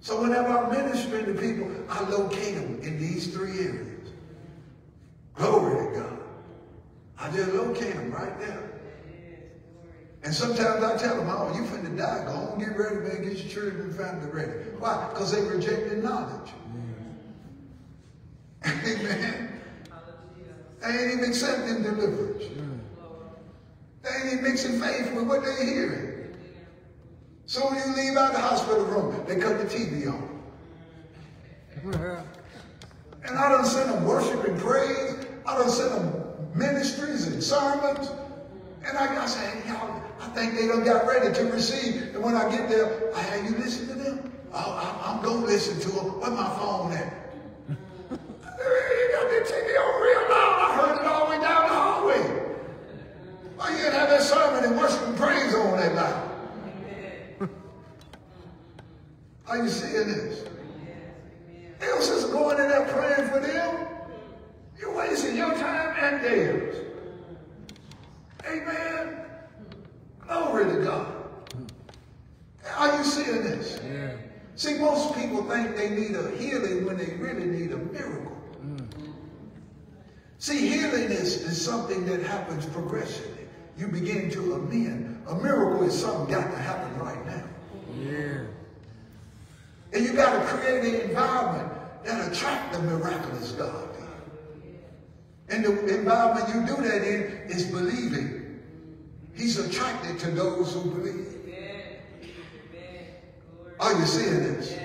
So whenever I'm ministering to people, I locate them in these three areas. Glory to God. I just locate them right there. And sometimes I tell them, oh, you finna die. Go on, get ready, man. Get your children and family ready. Why? Because they rejected knowledge. Amen. They ain't even accepting deliverance. They ain't even mixing faith with what they're hearing. So when you leave out the hospital room, they cut the TV on. And I don't send them worship and praise. I don't send them ministries and sermons. And I, I say, hey, y'all, I think they done got ready to receive. And when I get there, I have you listen to them? Oh, I, am going to listen to them. Where my phone at? Are you seeing this? Else is going in there praying for them. You're wasting your time and theirs. Amen. Glory to God. Are you seeing this? Yeah. See, most people think they need a healing when they really need a miracle. Mm. See, healing is, is something that happens progressively. You begin to amend. A miracle is something got to happen right now. Yeah. And you got to create an environment that attract the miraculous God. And the environment you do that in is believing. He's attracted to those who believe. Are you seeing this?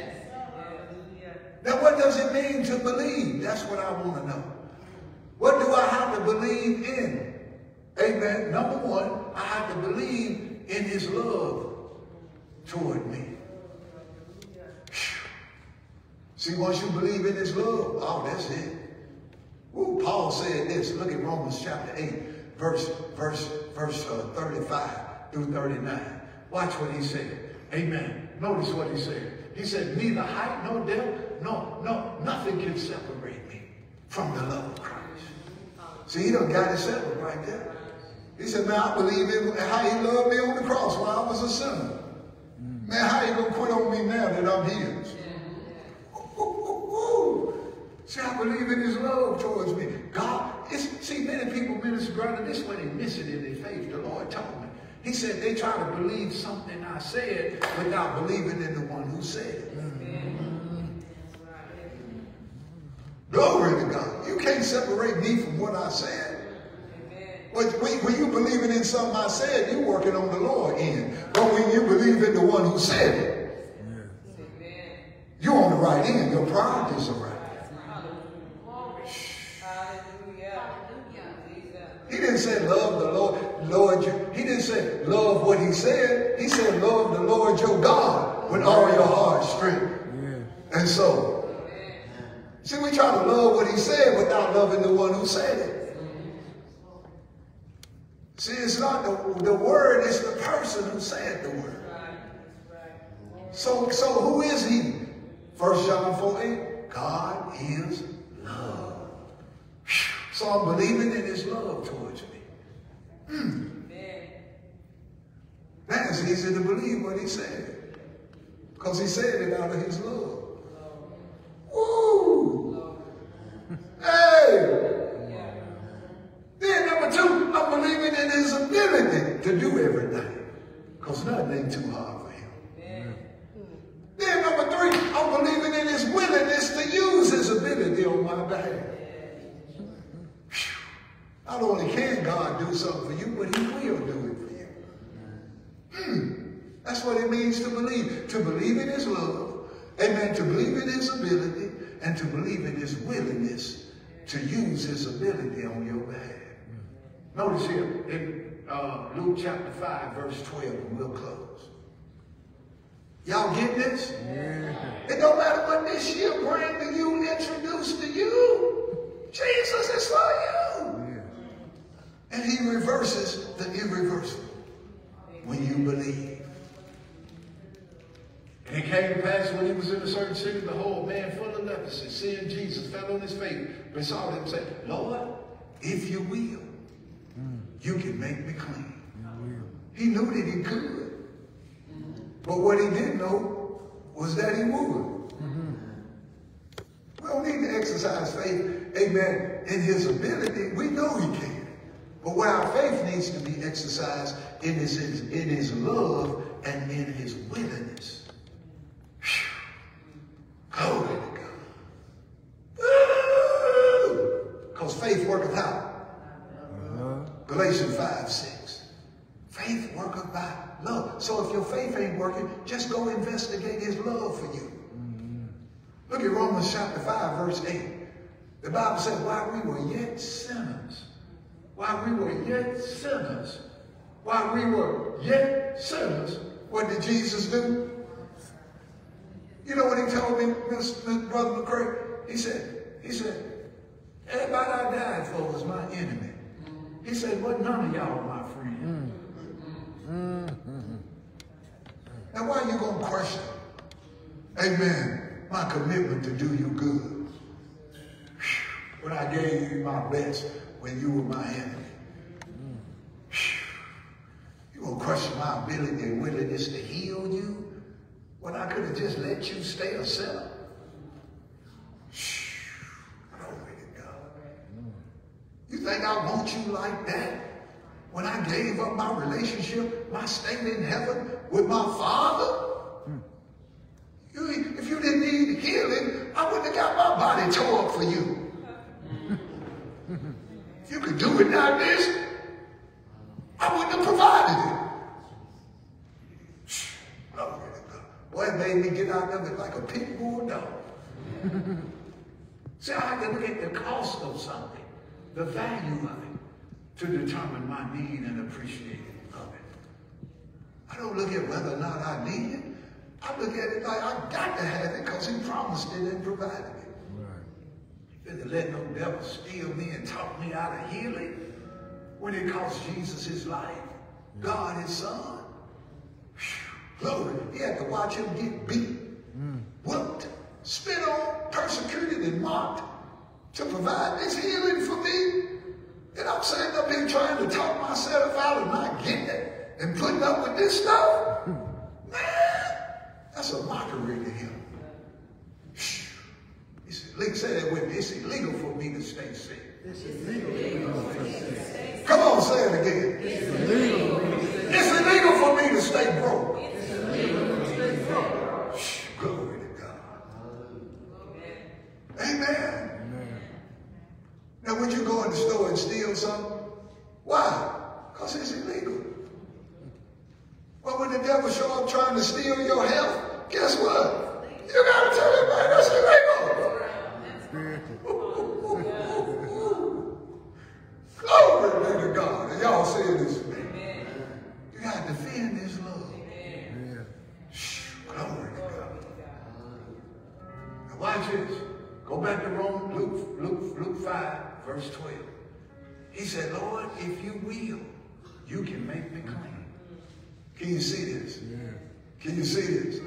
Now, what does it mean to believe? That's what I want to know. What do I have to believe in? Amen. Number one, I have to believe in his love toward me. See, once you believe in his love, oh, that's it. Ooh, Paul said this. Look at Romans chapter 8, verse, verse, verse uh, 35 through 39. Watch what he said. Amen. Notice what he said. He said, neither height nor depth, no, no, nothing can separate me from the love of Christ. See, he done got himself right there. He said, man, I believe in how he loved me on the cross while I was a sinner. Man, how you gonna quit on me now that I'm his? See, I believe in his love towards me. God, it's, see, many people, Minister Brother, this way they miss it in their faith. The Lord told me. He said they try to believe something I said without believing in the one who said it. Glory to God. You can't separate me from what I said. When, when, when you believing in something I said, you're working on the Lord end. But when you believe in the one who said it, you're on the right end. Your priorities are right. He didn't say love the Lord, Lord. you- He didn't say love what he said. He said love the Lord your God with all your heart, strength, and soul. See, we try to love what he said without loving the one who said it. See, it's not the, the word, it's the person who said the word. So, so who is he? First John 4, 8. God is love. So I'm believing in his love towards me. Hmm. That's easy to believe what he said. Because he said it out of his love. Woo! Hey! Then number two, I'm believing in his ability to do everything. Because nothing ain't too hard for him. Then number three, I'm believing in his willingness to use his ability on my behalf. Not only can God do something for you, but he will do it for you. Hmm. That's what it means to believe. To believe in his love, amen, to believe in his ability, and to believe in his willingness to use his ability on your behalf. Notice here in uh, Luke chapter 5, verse 12, and we'll close. Y'all get this? It don't matter what this year bring to you, introduce to you. Jesus is for you. And he reverses the irreversible when you believe. And it came to pass when he was in a certain city, behold, a man full of leprosy, seeing Jesus, fell on his face, besought him, said, Lord, if you will, you can make me clean. He knew that he could. But what he didn't know was that he would. We don't need to exercise faith, amen, in his ability. We know he can. But where our faith needs to be exercised in his, in his love and in his willingness. Glory to God. Because faith worketh out. Galatians 5, 6. Faith worketh by love. So if your faith ain't working, just go investigate his love for you. Romans chapter 5, verse 8. The Bible said, while we were yet sinners, while we were yet sinners, while we were yet sinners, what did Jesus do? You know what he told me, Mr. Brother McCray? He said, he said, everybody I died for was my enemy. He said, but none of y'all are my friend. Mm, mm, mm, now why are you going to question, amen, my commitment to do you good? When I gave you my best when you were my enemy. You to question my ability and willingness to heal you when I could have just let you stay a sinner? Glory to God. You think I want you like that? When I gave up my relationship, my state in heaven with my Father? If you didn't need healing, I wouldn't have got my body tore up for you. If you could do it like this, I wouldn't have provided it. Boy, it made me get out of it like a pit bull dog. See, I had to look at the cost of something, the value of it, to determine my need and appreciation of it. I don't look at whether or not I need it. I look at it like I got to have it because he promised it and provided it. Didn't let no devil steal me and talk me out of healing when it cost Jesus his life, God his son. Whew, Glory. He had to watch him get beat, mm. whooped, spit on, persecuted, and mocked to provide this healing for me. And I'm sitting up here trying to talk myself out of not getting it and putting up with this stuff. Man, that's a mockery to him. Shh. It's illegal. Say that with me. It's illegal for me to stay sick. Come on, say it again. It's illegal for me to stay broke. Shh. Glory to God. Amen. Now, would you go in the store and steal something? Why? Because it's illegal. Well, when the devil show up trying to steal your health, guess what? You got to tell him, man, that's illegal. Glory be to God. And y'all say this. You got to defend this love. Glory to God. Now watch this. Go back to Rome, Luke, Luke, Luke 5, verse 12. He said, Lord, if you will, you can make me clean. Can you see this? Can you see this?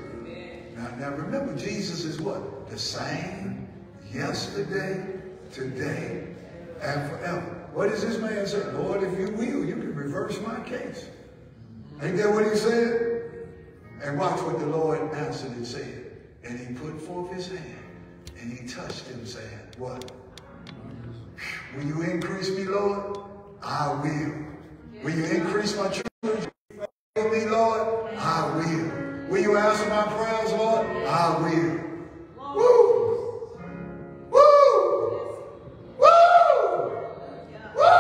Now, now remember, Jesus is what? The same yesterday, today, and forever. What does this man say? Lord, if you will, you can reverse my case. Ain't that what he said? And watch what the Lord answered and said. And he put forth his hand and he touched him, saying, What? Will you increase me, Lord? I will. Will you increase my children? Me, Lord? I will. Will you answer my prayers, Lord? I will. Woo! Woo! Woo! Woo!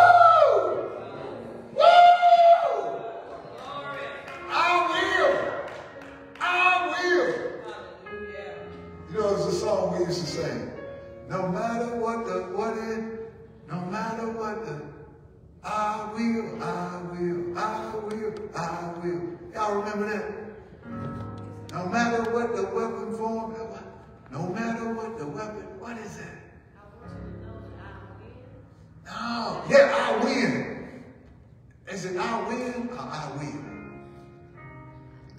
Woo! I will. I will. You know, there's a song we used to sing. No matter what the what is, no matter what the, I will, I will, I will, I will. Y'all remember that? No matter what the weapon form, no matter what the weapon, what is that? No, yeah, I win. Is it I win or I will?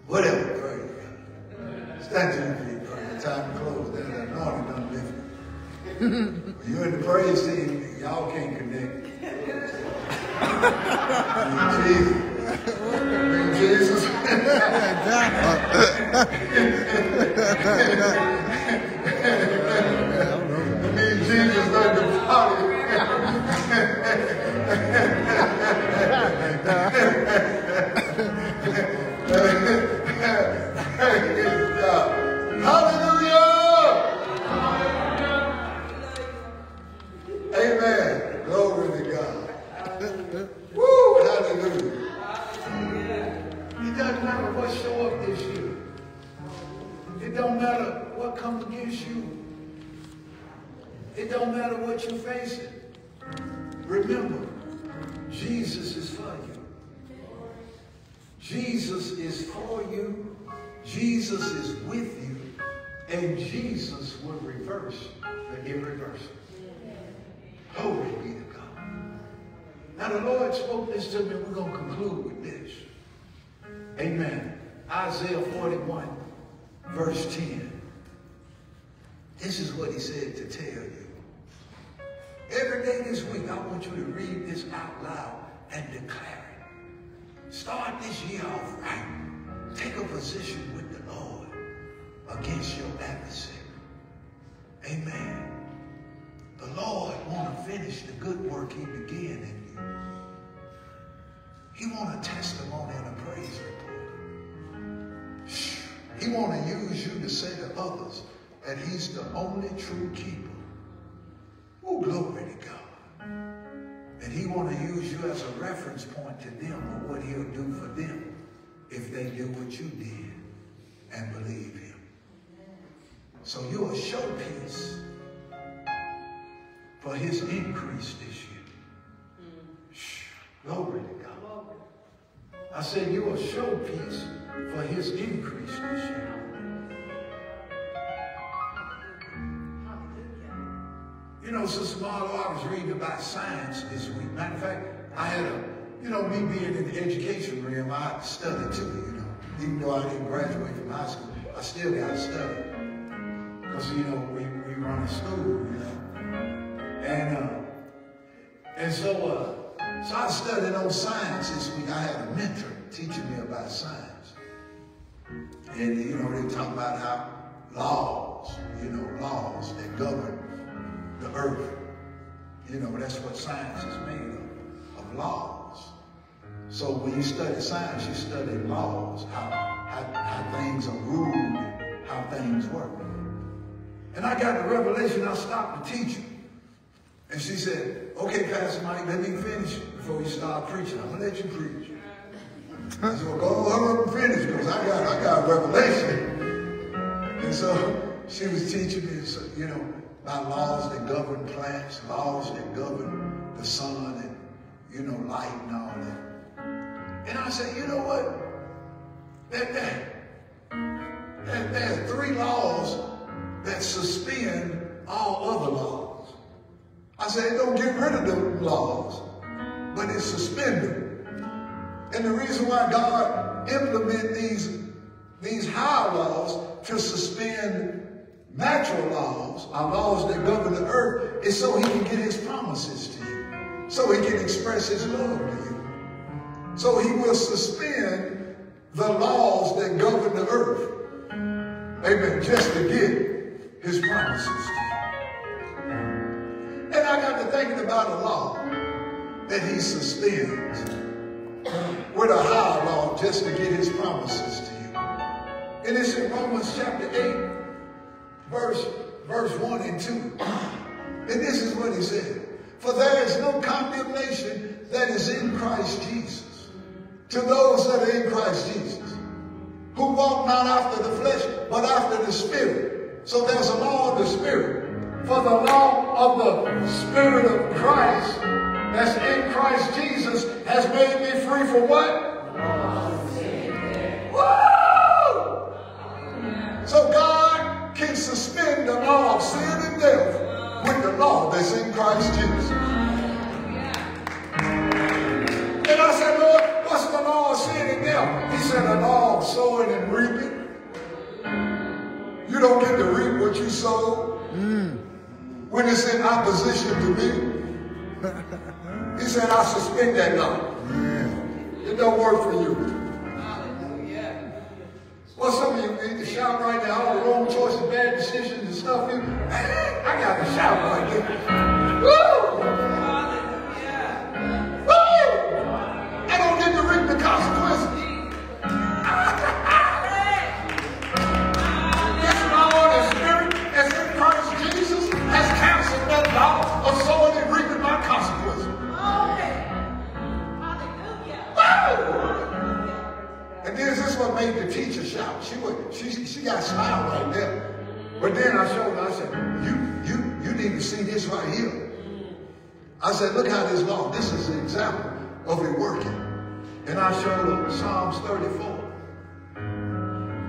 Whatever, praise God. Stand to your feet, praise. Time to close. That anointing done lift. you in the praise team, y'all can't connect. Jesus. Jesus. Me, Jesus, like the party. What you're facing. Remember, Jesus is for you. Jesus is for you. Jesus is with you. And Jesus will reverse the irreversible. Glory be to God. Now the Lord spoke this to me. We're going to conclude with this. Amen. Isaiah 41, verse 10. This is what he said to tell you. Every day this week, I want you to read this out loud and declare it. Start this year off right. Take a position with the Lord against your adversary. Amen. The Lord want to finish the good work he began in you. He want a testimony and a praise report. He want to use you to say to others that he's the only true keeper. Oh, glory to God. And he want to use you as a reference point to them of what he'll do for them if they do what you did and believe him. So you're a showpiece for his increase this year. Shh, Glory to God. I said you're a showpiece for his increase this year. You know, Sister Marlo, I was reading about science this week. Matter of fact, I had a, you know, me being in the education realm, I studied too, you know. Even though I didn't graduate from high school, I still got to study. Because, you know, we, we run a school, you know. And, uh, and so, uh, so I studied on science this week. I had a mentor teaching me about science. And, you know, they talk about how laws, you know, laws that govern the earth. You know, that's what science is made of, of laws. So when you study science, you study laws, how, how, how things are ruled, how things work. And I got the revelation, I stopped the teacher. And she said, okay, Pastor Mike, let me finish before you start preaching. I'm gonna let you preach. I said, well, go up and finish because I got, I got revelation. And so she was teaching me, you know, about laws that govern plants, laws that govern the sun and, you know, light and all that. And I said, you know what? There, there, there, there are three laws that suspend all other laws. I said, don't get rid of the laws, but it's suspend them. And the reason why God implement these, these higher laws to suspend natural laws, our laws that govern the earth, is so he can get his promises to you. So he can express his love to you. So he will suspend the laws that govern the earth. Amen. Just to get his promises to you. And I got to thinking about a law that he suspends with a higher law just to get his promises to you. And it's in Romans chapter 8, verse, verse 1 and 2. And this is what he said. For there is no condemnation that is in Christ Jesus to those that are in Christ Jesus, who walk not after the flesh, but after the Spirit. So there's a law of the Spirit. For the law of the Spirit of Christ that's in Christ Jesus has made me free for what? Woo! So God can suspend the law of sin and death with the law that's in Christ Jesus. And I said, Lord, what's the law of sin and death? He said, the law of sowing and reaping. You don't get to reap what you sow when it's in opposition to me. He said, I suspend that law. It don't work for you. Well, some of you need to shout right now, all the wrong choices, bad decisions and stuff. You, I got to shout right. What made the teacher shout. She would, she, she got smiled right there. But then I showed her, I said, you, you, you need to see this right here. I said, look how this law, this is an example of it working. And I showed her Psalms 34.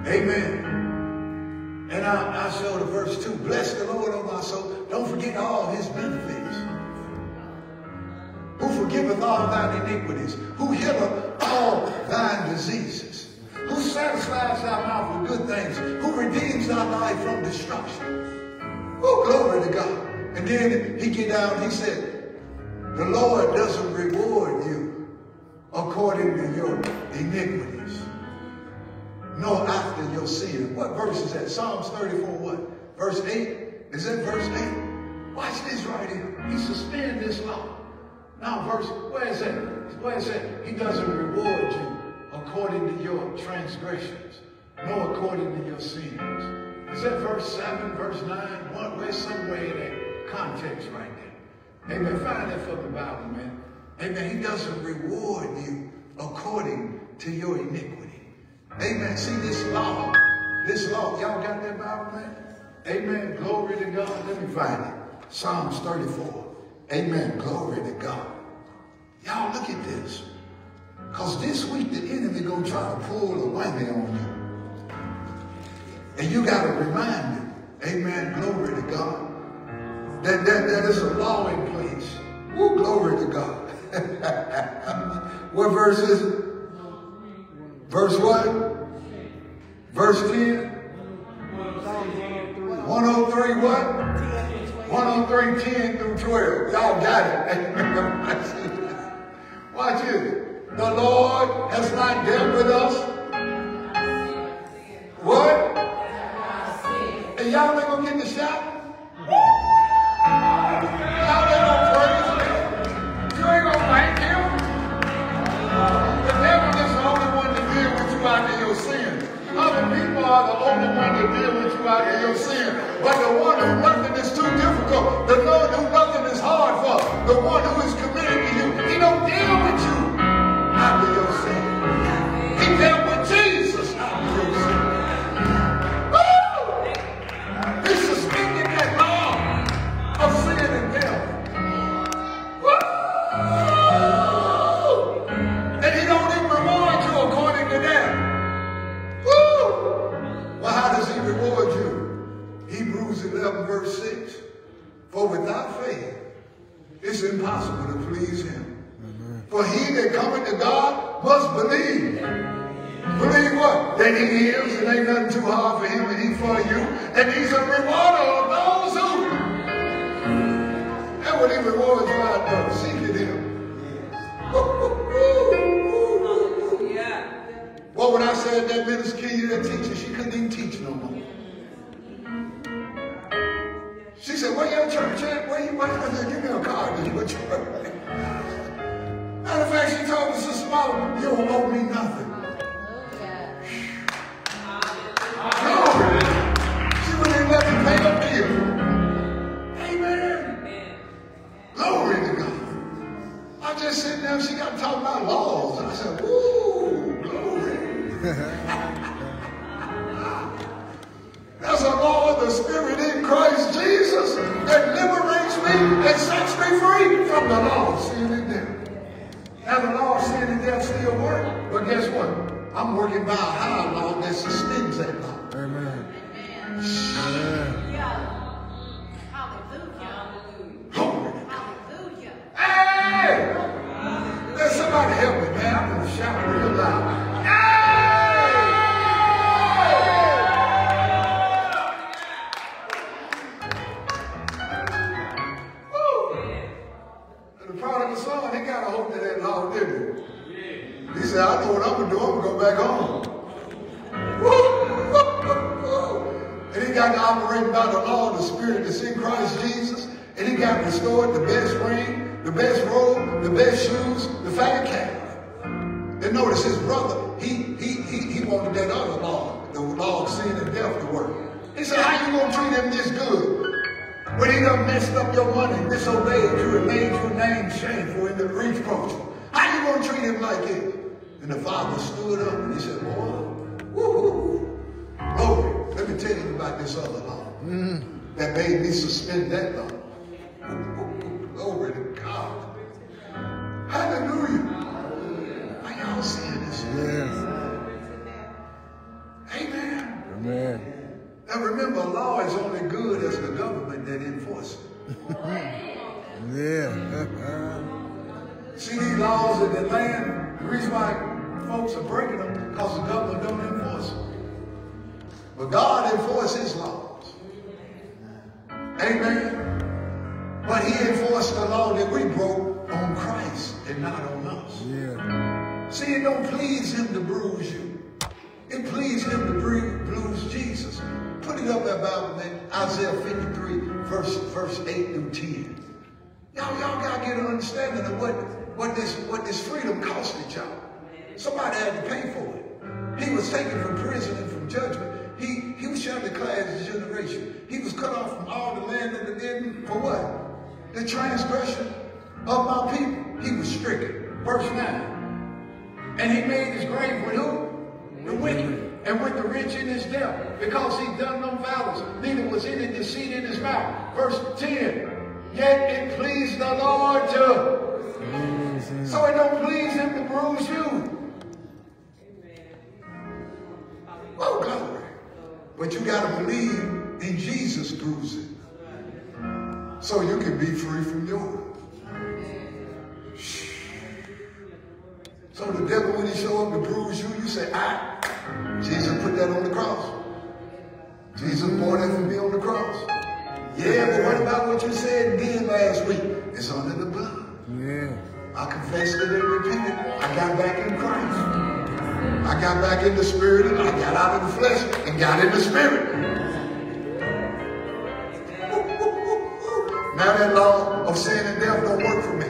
Amen. And I, I showed her verse 2. Bless the Lord, O my soul. Don't forget all his benefits. Who forgiveth all thine iniquities. Who healeth all thine diseases. Who satisfies our mouth with good things. Who redeems our life from destruction. Oh, glory to God. And then he get down, he said, the Lord doesn't reward you according to your iniquities, nor after your sin. What verse is that? Psalms 34, what? Verse 8? Is that verse 8? Watch this right here. He suspended this law. Now, verse, where is that? Where is that? He doesn't reward you according to your transgressions, nor according to your sins. Is that verse 7, verse 9? One, where's somewhere in that context right there? Amen. Find that from the Bible, man. Amen. He doesn't reward you according to your iniquity. Amen. See this law, this law, y'all got that Bible, man? Amen. Glory to God. Let me find it. Psalms 34. Amen. Glory to God. Y'all look at this. Because this week the enemy gonna try to pull a whammy on you. And you gotta remind him, amen, glory to God, that, that there is a law in place. Woo, glory to God. what verse is it? Verse what? Verse 10? 103 what? 103, 10 through 12. Y'all got it. Watch it. The Lord has not dealt with us. What? And y'all ain't gonna get the him. You ain't gonna thank him. The devil is the only one to deal with you out of your sin. Other people are the only one to deal with you out of your sin. But the one who nothing is too difficult, the Lord who nothing is hard for, the one who is committed to you, he don't deal with For he that cometh to God must believe. Believe what? That he is, and ain't nothing too hard for him, and he for you. And he's a rewarder of those who. And what he rewards you out there, seeking him. Well, when I said that Minister Key, that teacher, she couldn't even teach no more. She said, where your church at? Where you at? I said, give me a card. What you Matter of fact, she told me, Sister Mama, you don't owe me nothing. Glory. She wouldn't let me pay a bill. Amen. Glory to God. I just sitting there, she got to talk about laws. I said, ooh, glory. There's a law of the Spirit in Christ Jesus that liberates me and sets me free from the law of sin and death. Now the law of sin and death still work, but guess what? I'm working by a higher law that suspends that law. Amen. Amen. Hallelujah. Hallelujah. Hey! Let somebody help me, man. I'm gonna shout real loud. I'm gonna go back home. And he got to operate by the law of the Spirit that's in Christ Jesus. And he got restored the best ring, the best robe, the best shoes, the fat calf. And notice his brother, he he he he wanted that other law, the law of sin and death to work. He said, how you gonna treat him this good? When he done messed up your money, disobeyed you, and made your name shameful in the reproach. How you gonna treat him like it? And the father stood up and he said, boy, woo Glory. Let me tell you about this other law that made me suspend that law. Glory to God. Hallelujah. Are y'all seeing this? Yes. Amen. Amen. Now remember, law is only good as the government that enforces it. Yeah. See these laws in the land, the reason why folks are breaking them, because the government don't enforce them. But God enforces his laws. Amen. But he enforced the law that we broke on Christ and not on us. Yeah. See, it don't please him to bruise you. It pleased him to bru- bruise Jesus. Put it up that Bible, man. Isaiah 53, verse, verse 8 through 10. Y'all, y'all gotta get an understanding of what, what this what this freedom costed y'all. Somebody had to pay for it. He was taken from prison and from judgment. He he was to declare his generation. He was cut off from all the land of the dead for what? The transgression of my people. He was stricken. Verse 9. And he made his grave with who? The wicked. And with the rich in his death. Because he done no violence. Neither was any deceit in his mouth. Verse 10. Yet it pleased the Lord to. But you got to believe in Jesus bruising. So you can be free from yours. So the devil, when he show up to bruise you, you say, ah, Jesus put that on the cross. Jesus bore that for me on the cross. Yeah, but what about what you said did last week? It's under the blood. Yeah. I confessed it and repented. I got back in Christ. I got back in the spirit I got out of the flesh got in the spirit. Now that law of sin and death don't work for me.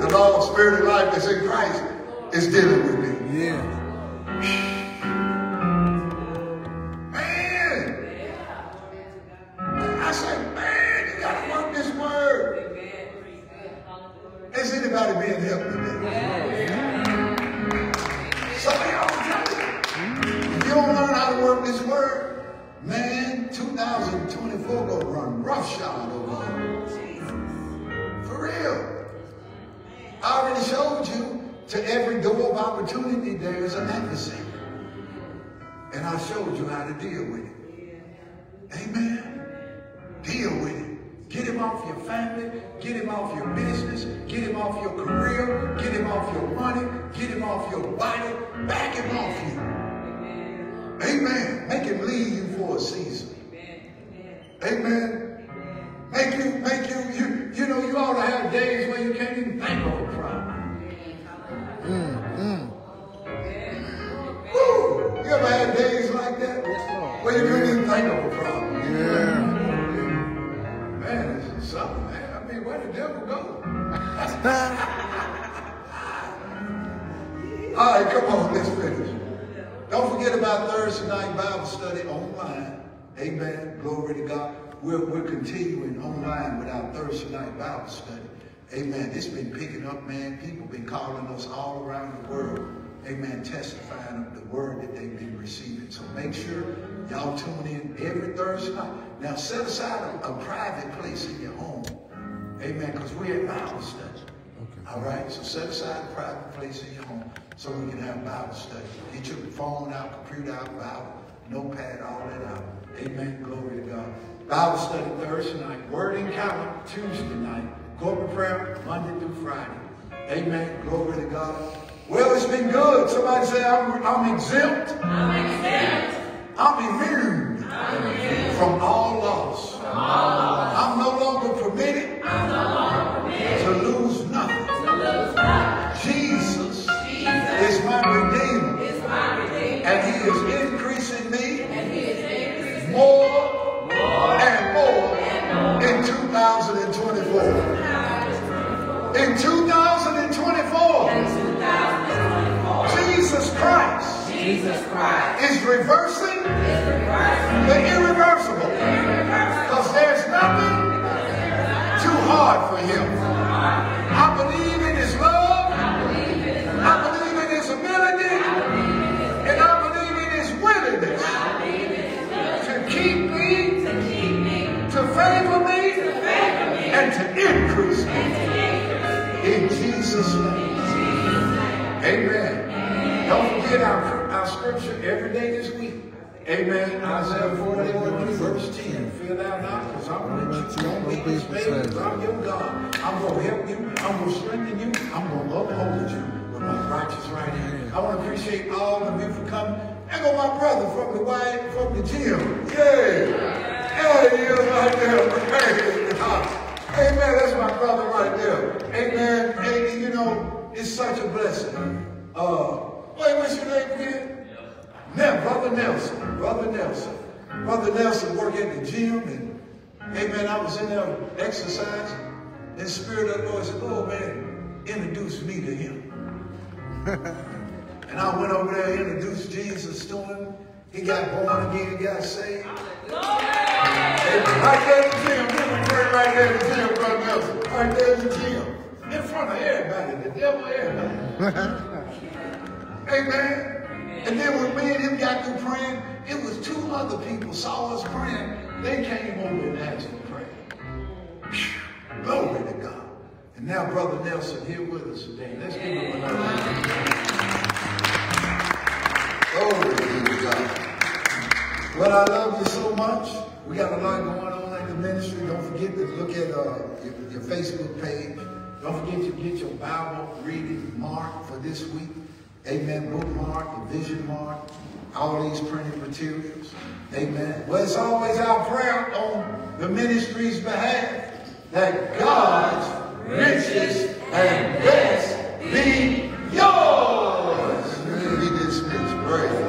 The law of spirit and life that's in Christ is dealing with me. Yeah. Bible study. Amen. It's been picking up, man. People been calling us all around the world. Amen. Testifying of the word that they've been receiving. So make sure y'all tune in every Thursday night. Now set aside a, a private place in your home. Amen. Because we're at Bible study. Okay. All right, so set aside a private place in your home so we can have Bible study. Get your phone out, computer out, Bible, notepad, all that out. Amen. Glory to God. Bible study Thursday night. Word encounter Tuesday night. Corporate prayer Monday through Friday. Amen. Glory to God. Well, it's been good. Somebody say, I'm, I'm exempt. I'm exempt. I'm immune. From all loss. I'm no longer permitted. To lose nothing. Jesus, is my Redeemer. is my redeemer. And He is increasing me and more and more in 2024. In 2024, Jesus Christ is reversing the irreversible. Because there's nothing too hard for Him. And to increase me. In Jesus' name. Amen. Don't forget our, our scripture every day this week. Amen. Isaiah 41, verse 10. Fear thou not, because I'm with you. Don't be dismayed, because I'm your God. I'm going to help you. I'm going to strengthen you. I'm going to uphold you with my righteous right hand. I want to appreciate all of you for coming. And go my brother from the white, from the gym. Yeah. Yeah, is right there. Praise God. Amen. That's my brother right there. Amen. And you know, it's such a blessing. Uh, wait, what's your name again? Now, Brother Nelson. Brother Nelson. Brother Nelson work at the gym and, man, I was in there exercising. And Spirit of the Lord said, oh man, introduce me to him. and I went over there, introduced Jesus to him. He got born again, got saved. Right there in the gym, were praying right there in the gym, Brother Nelson. Right there in the. In front of everybody, the devil, everybody. Amen. And then when me and him got through praying, it was two other people saw us praying. They came over and asked to pray. Glory to God. And now Brother Nelson here with us today. Let's give him another hand. Glory to God. But I love you so much. We got a lot going on in the ministry. Don't forget to look at uh, your, your, Facebook page. Don't forget to get your Bible reading mark for this week. Amen. Bookmark, vision mark, all these printed materials. Amen. Well, it's always our prayer on the ministry's behalf that God's riches and best be yours. Be dismissed. Praise.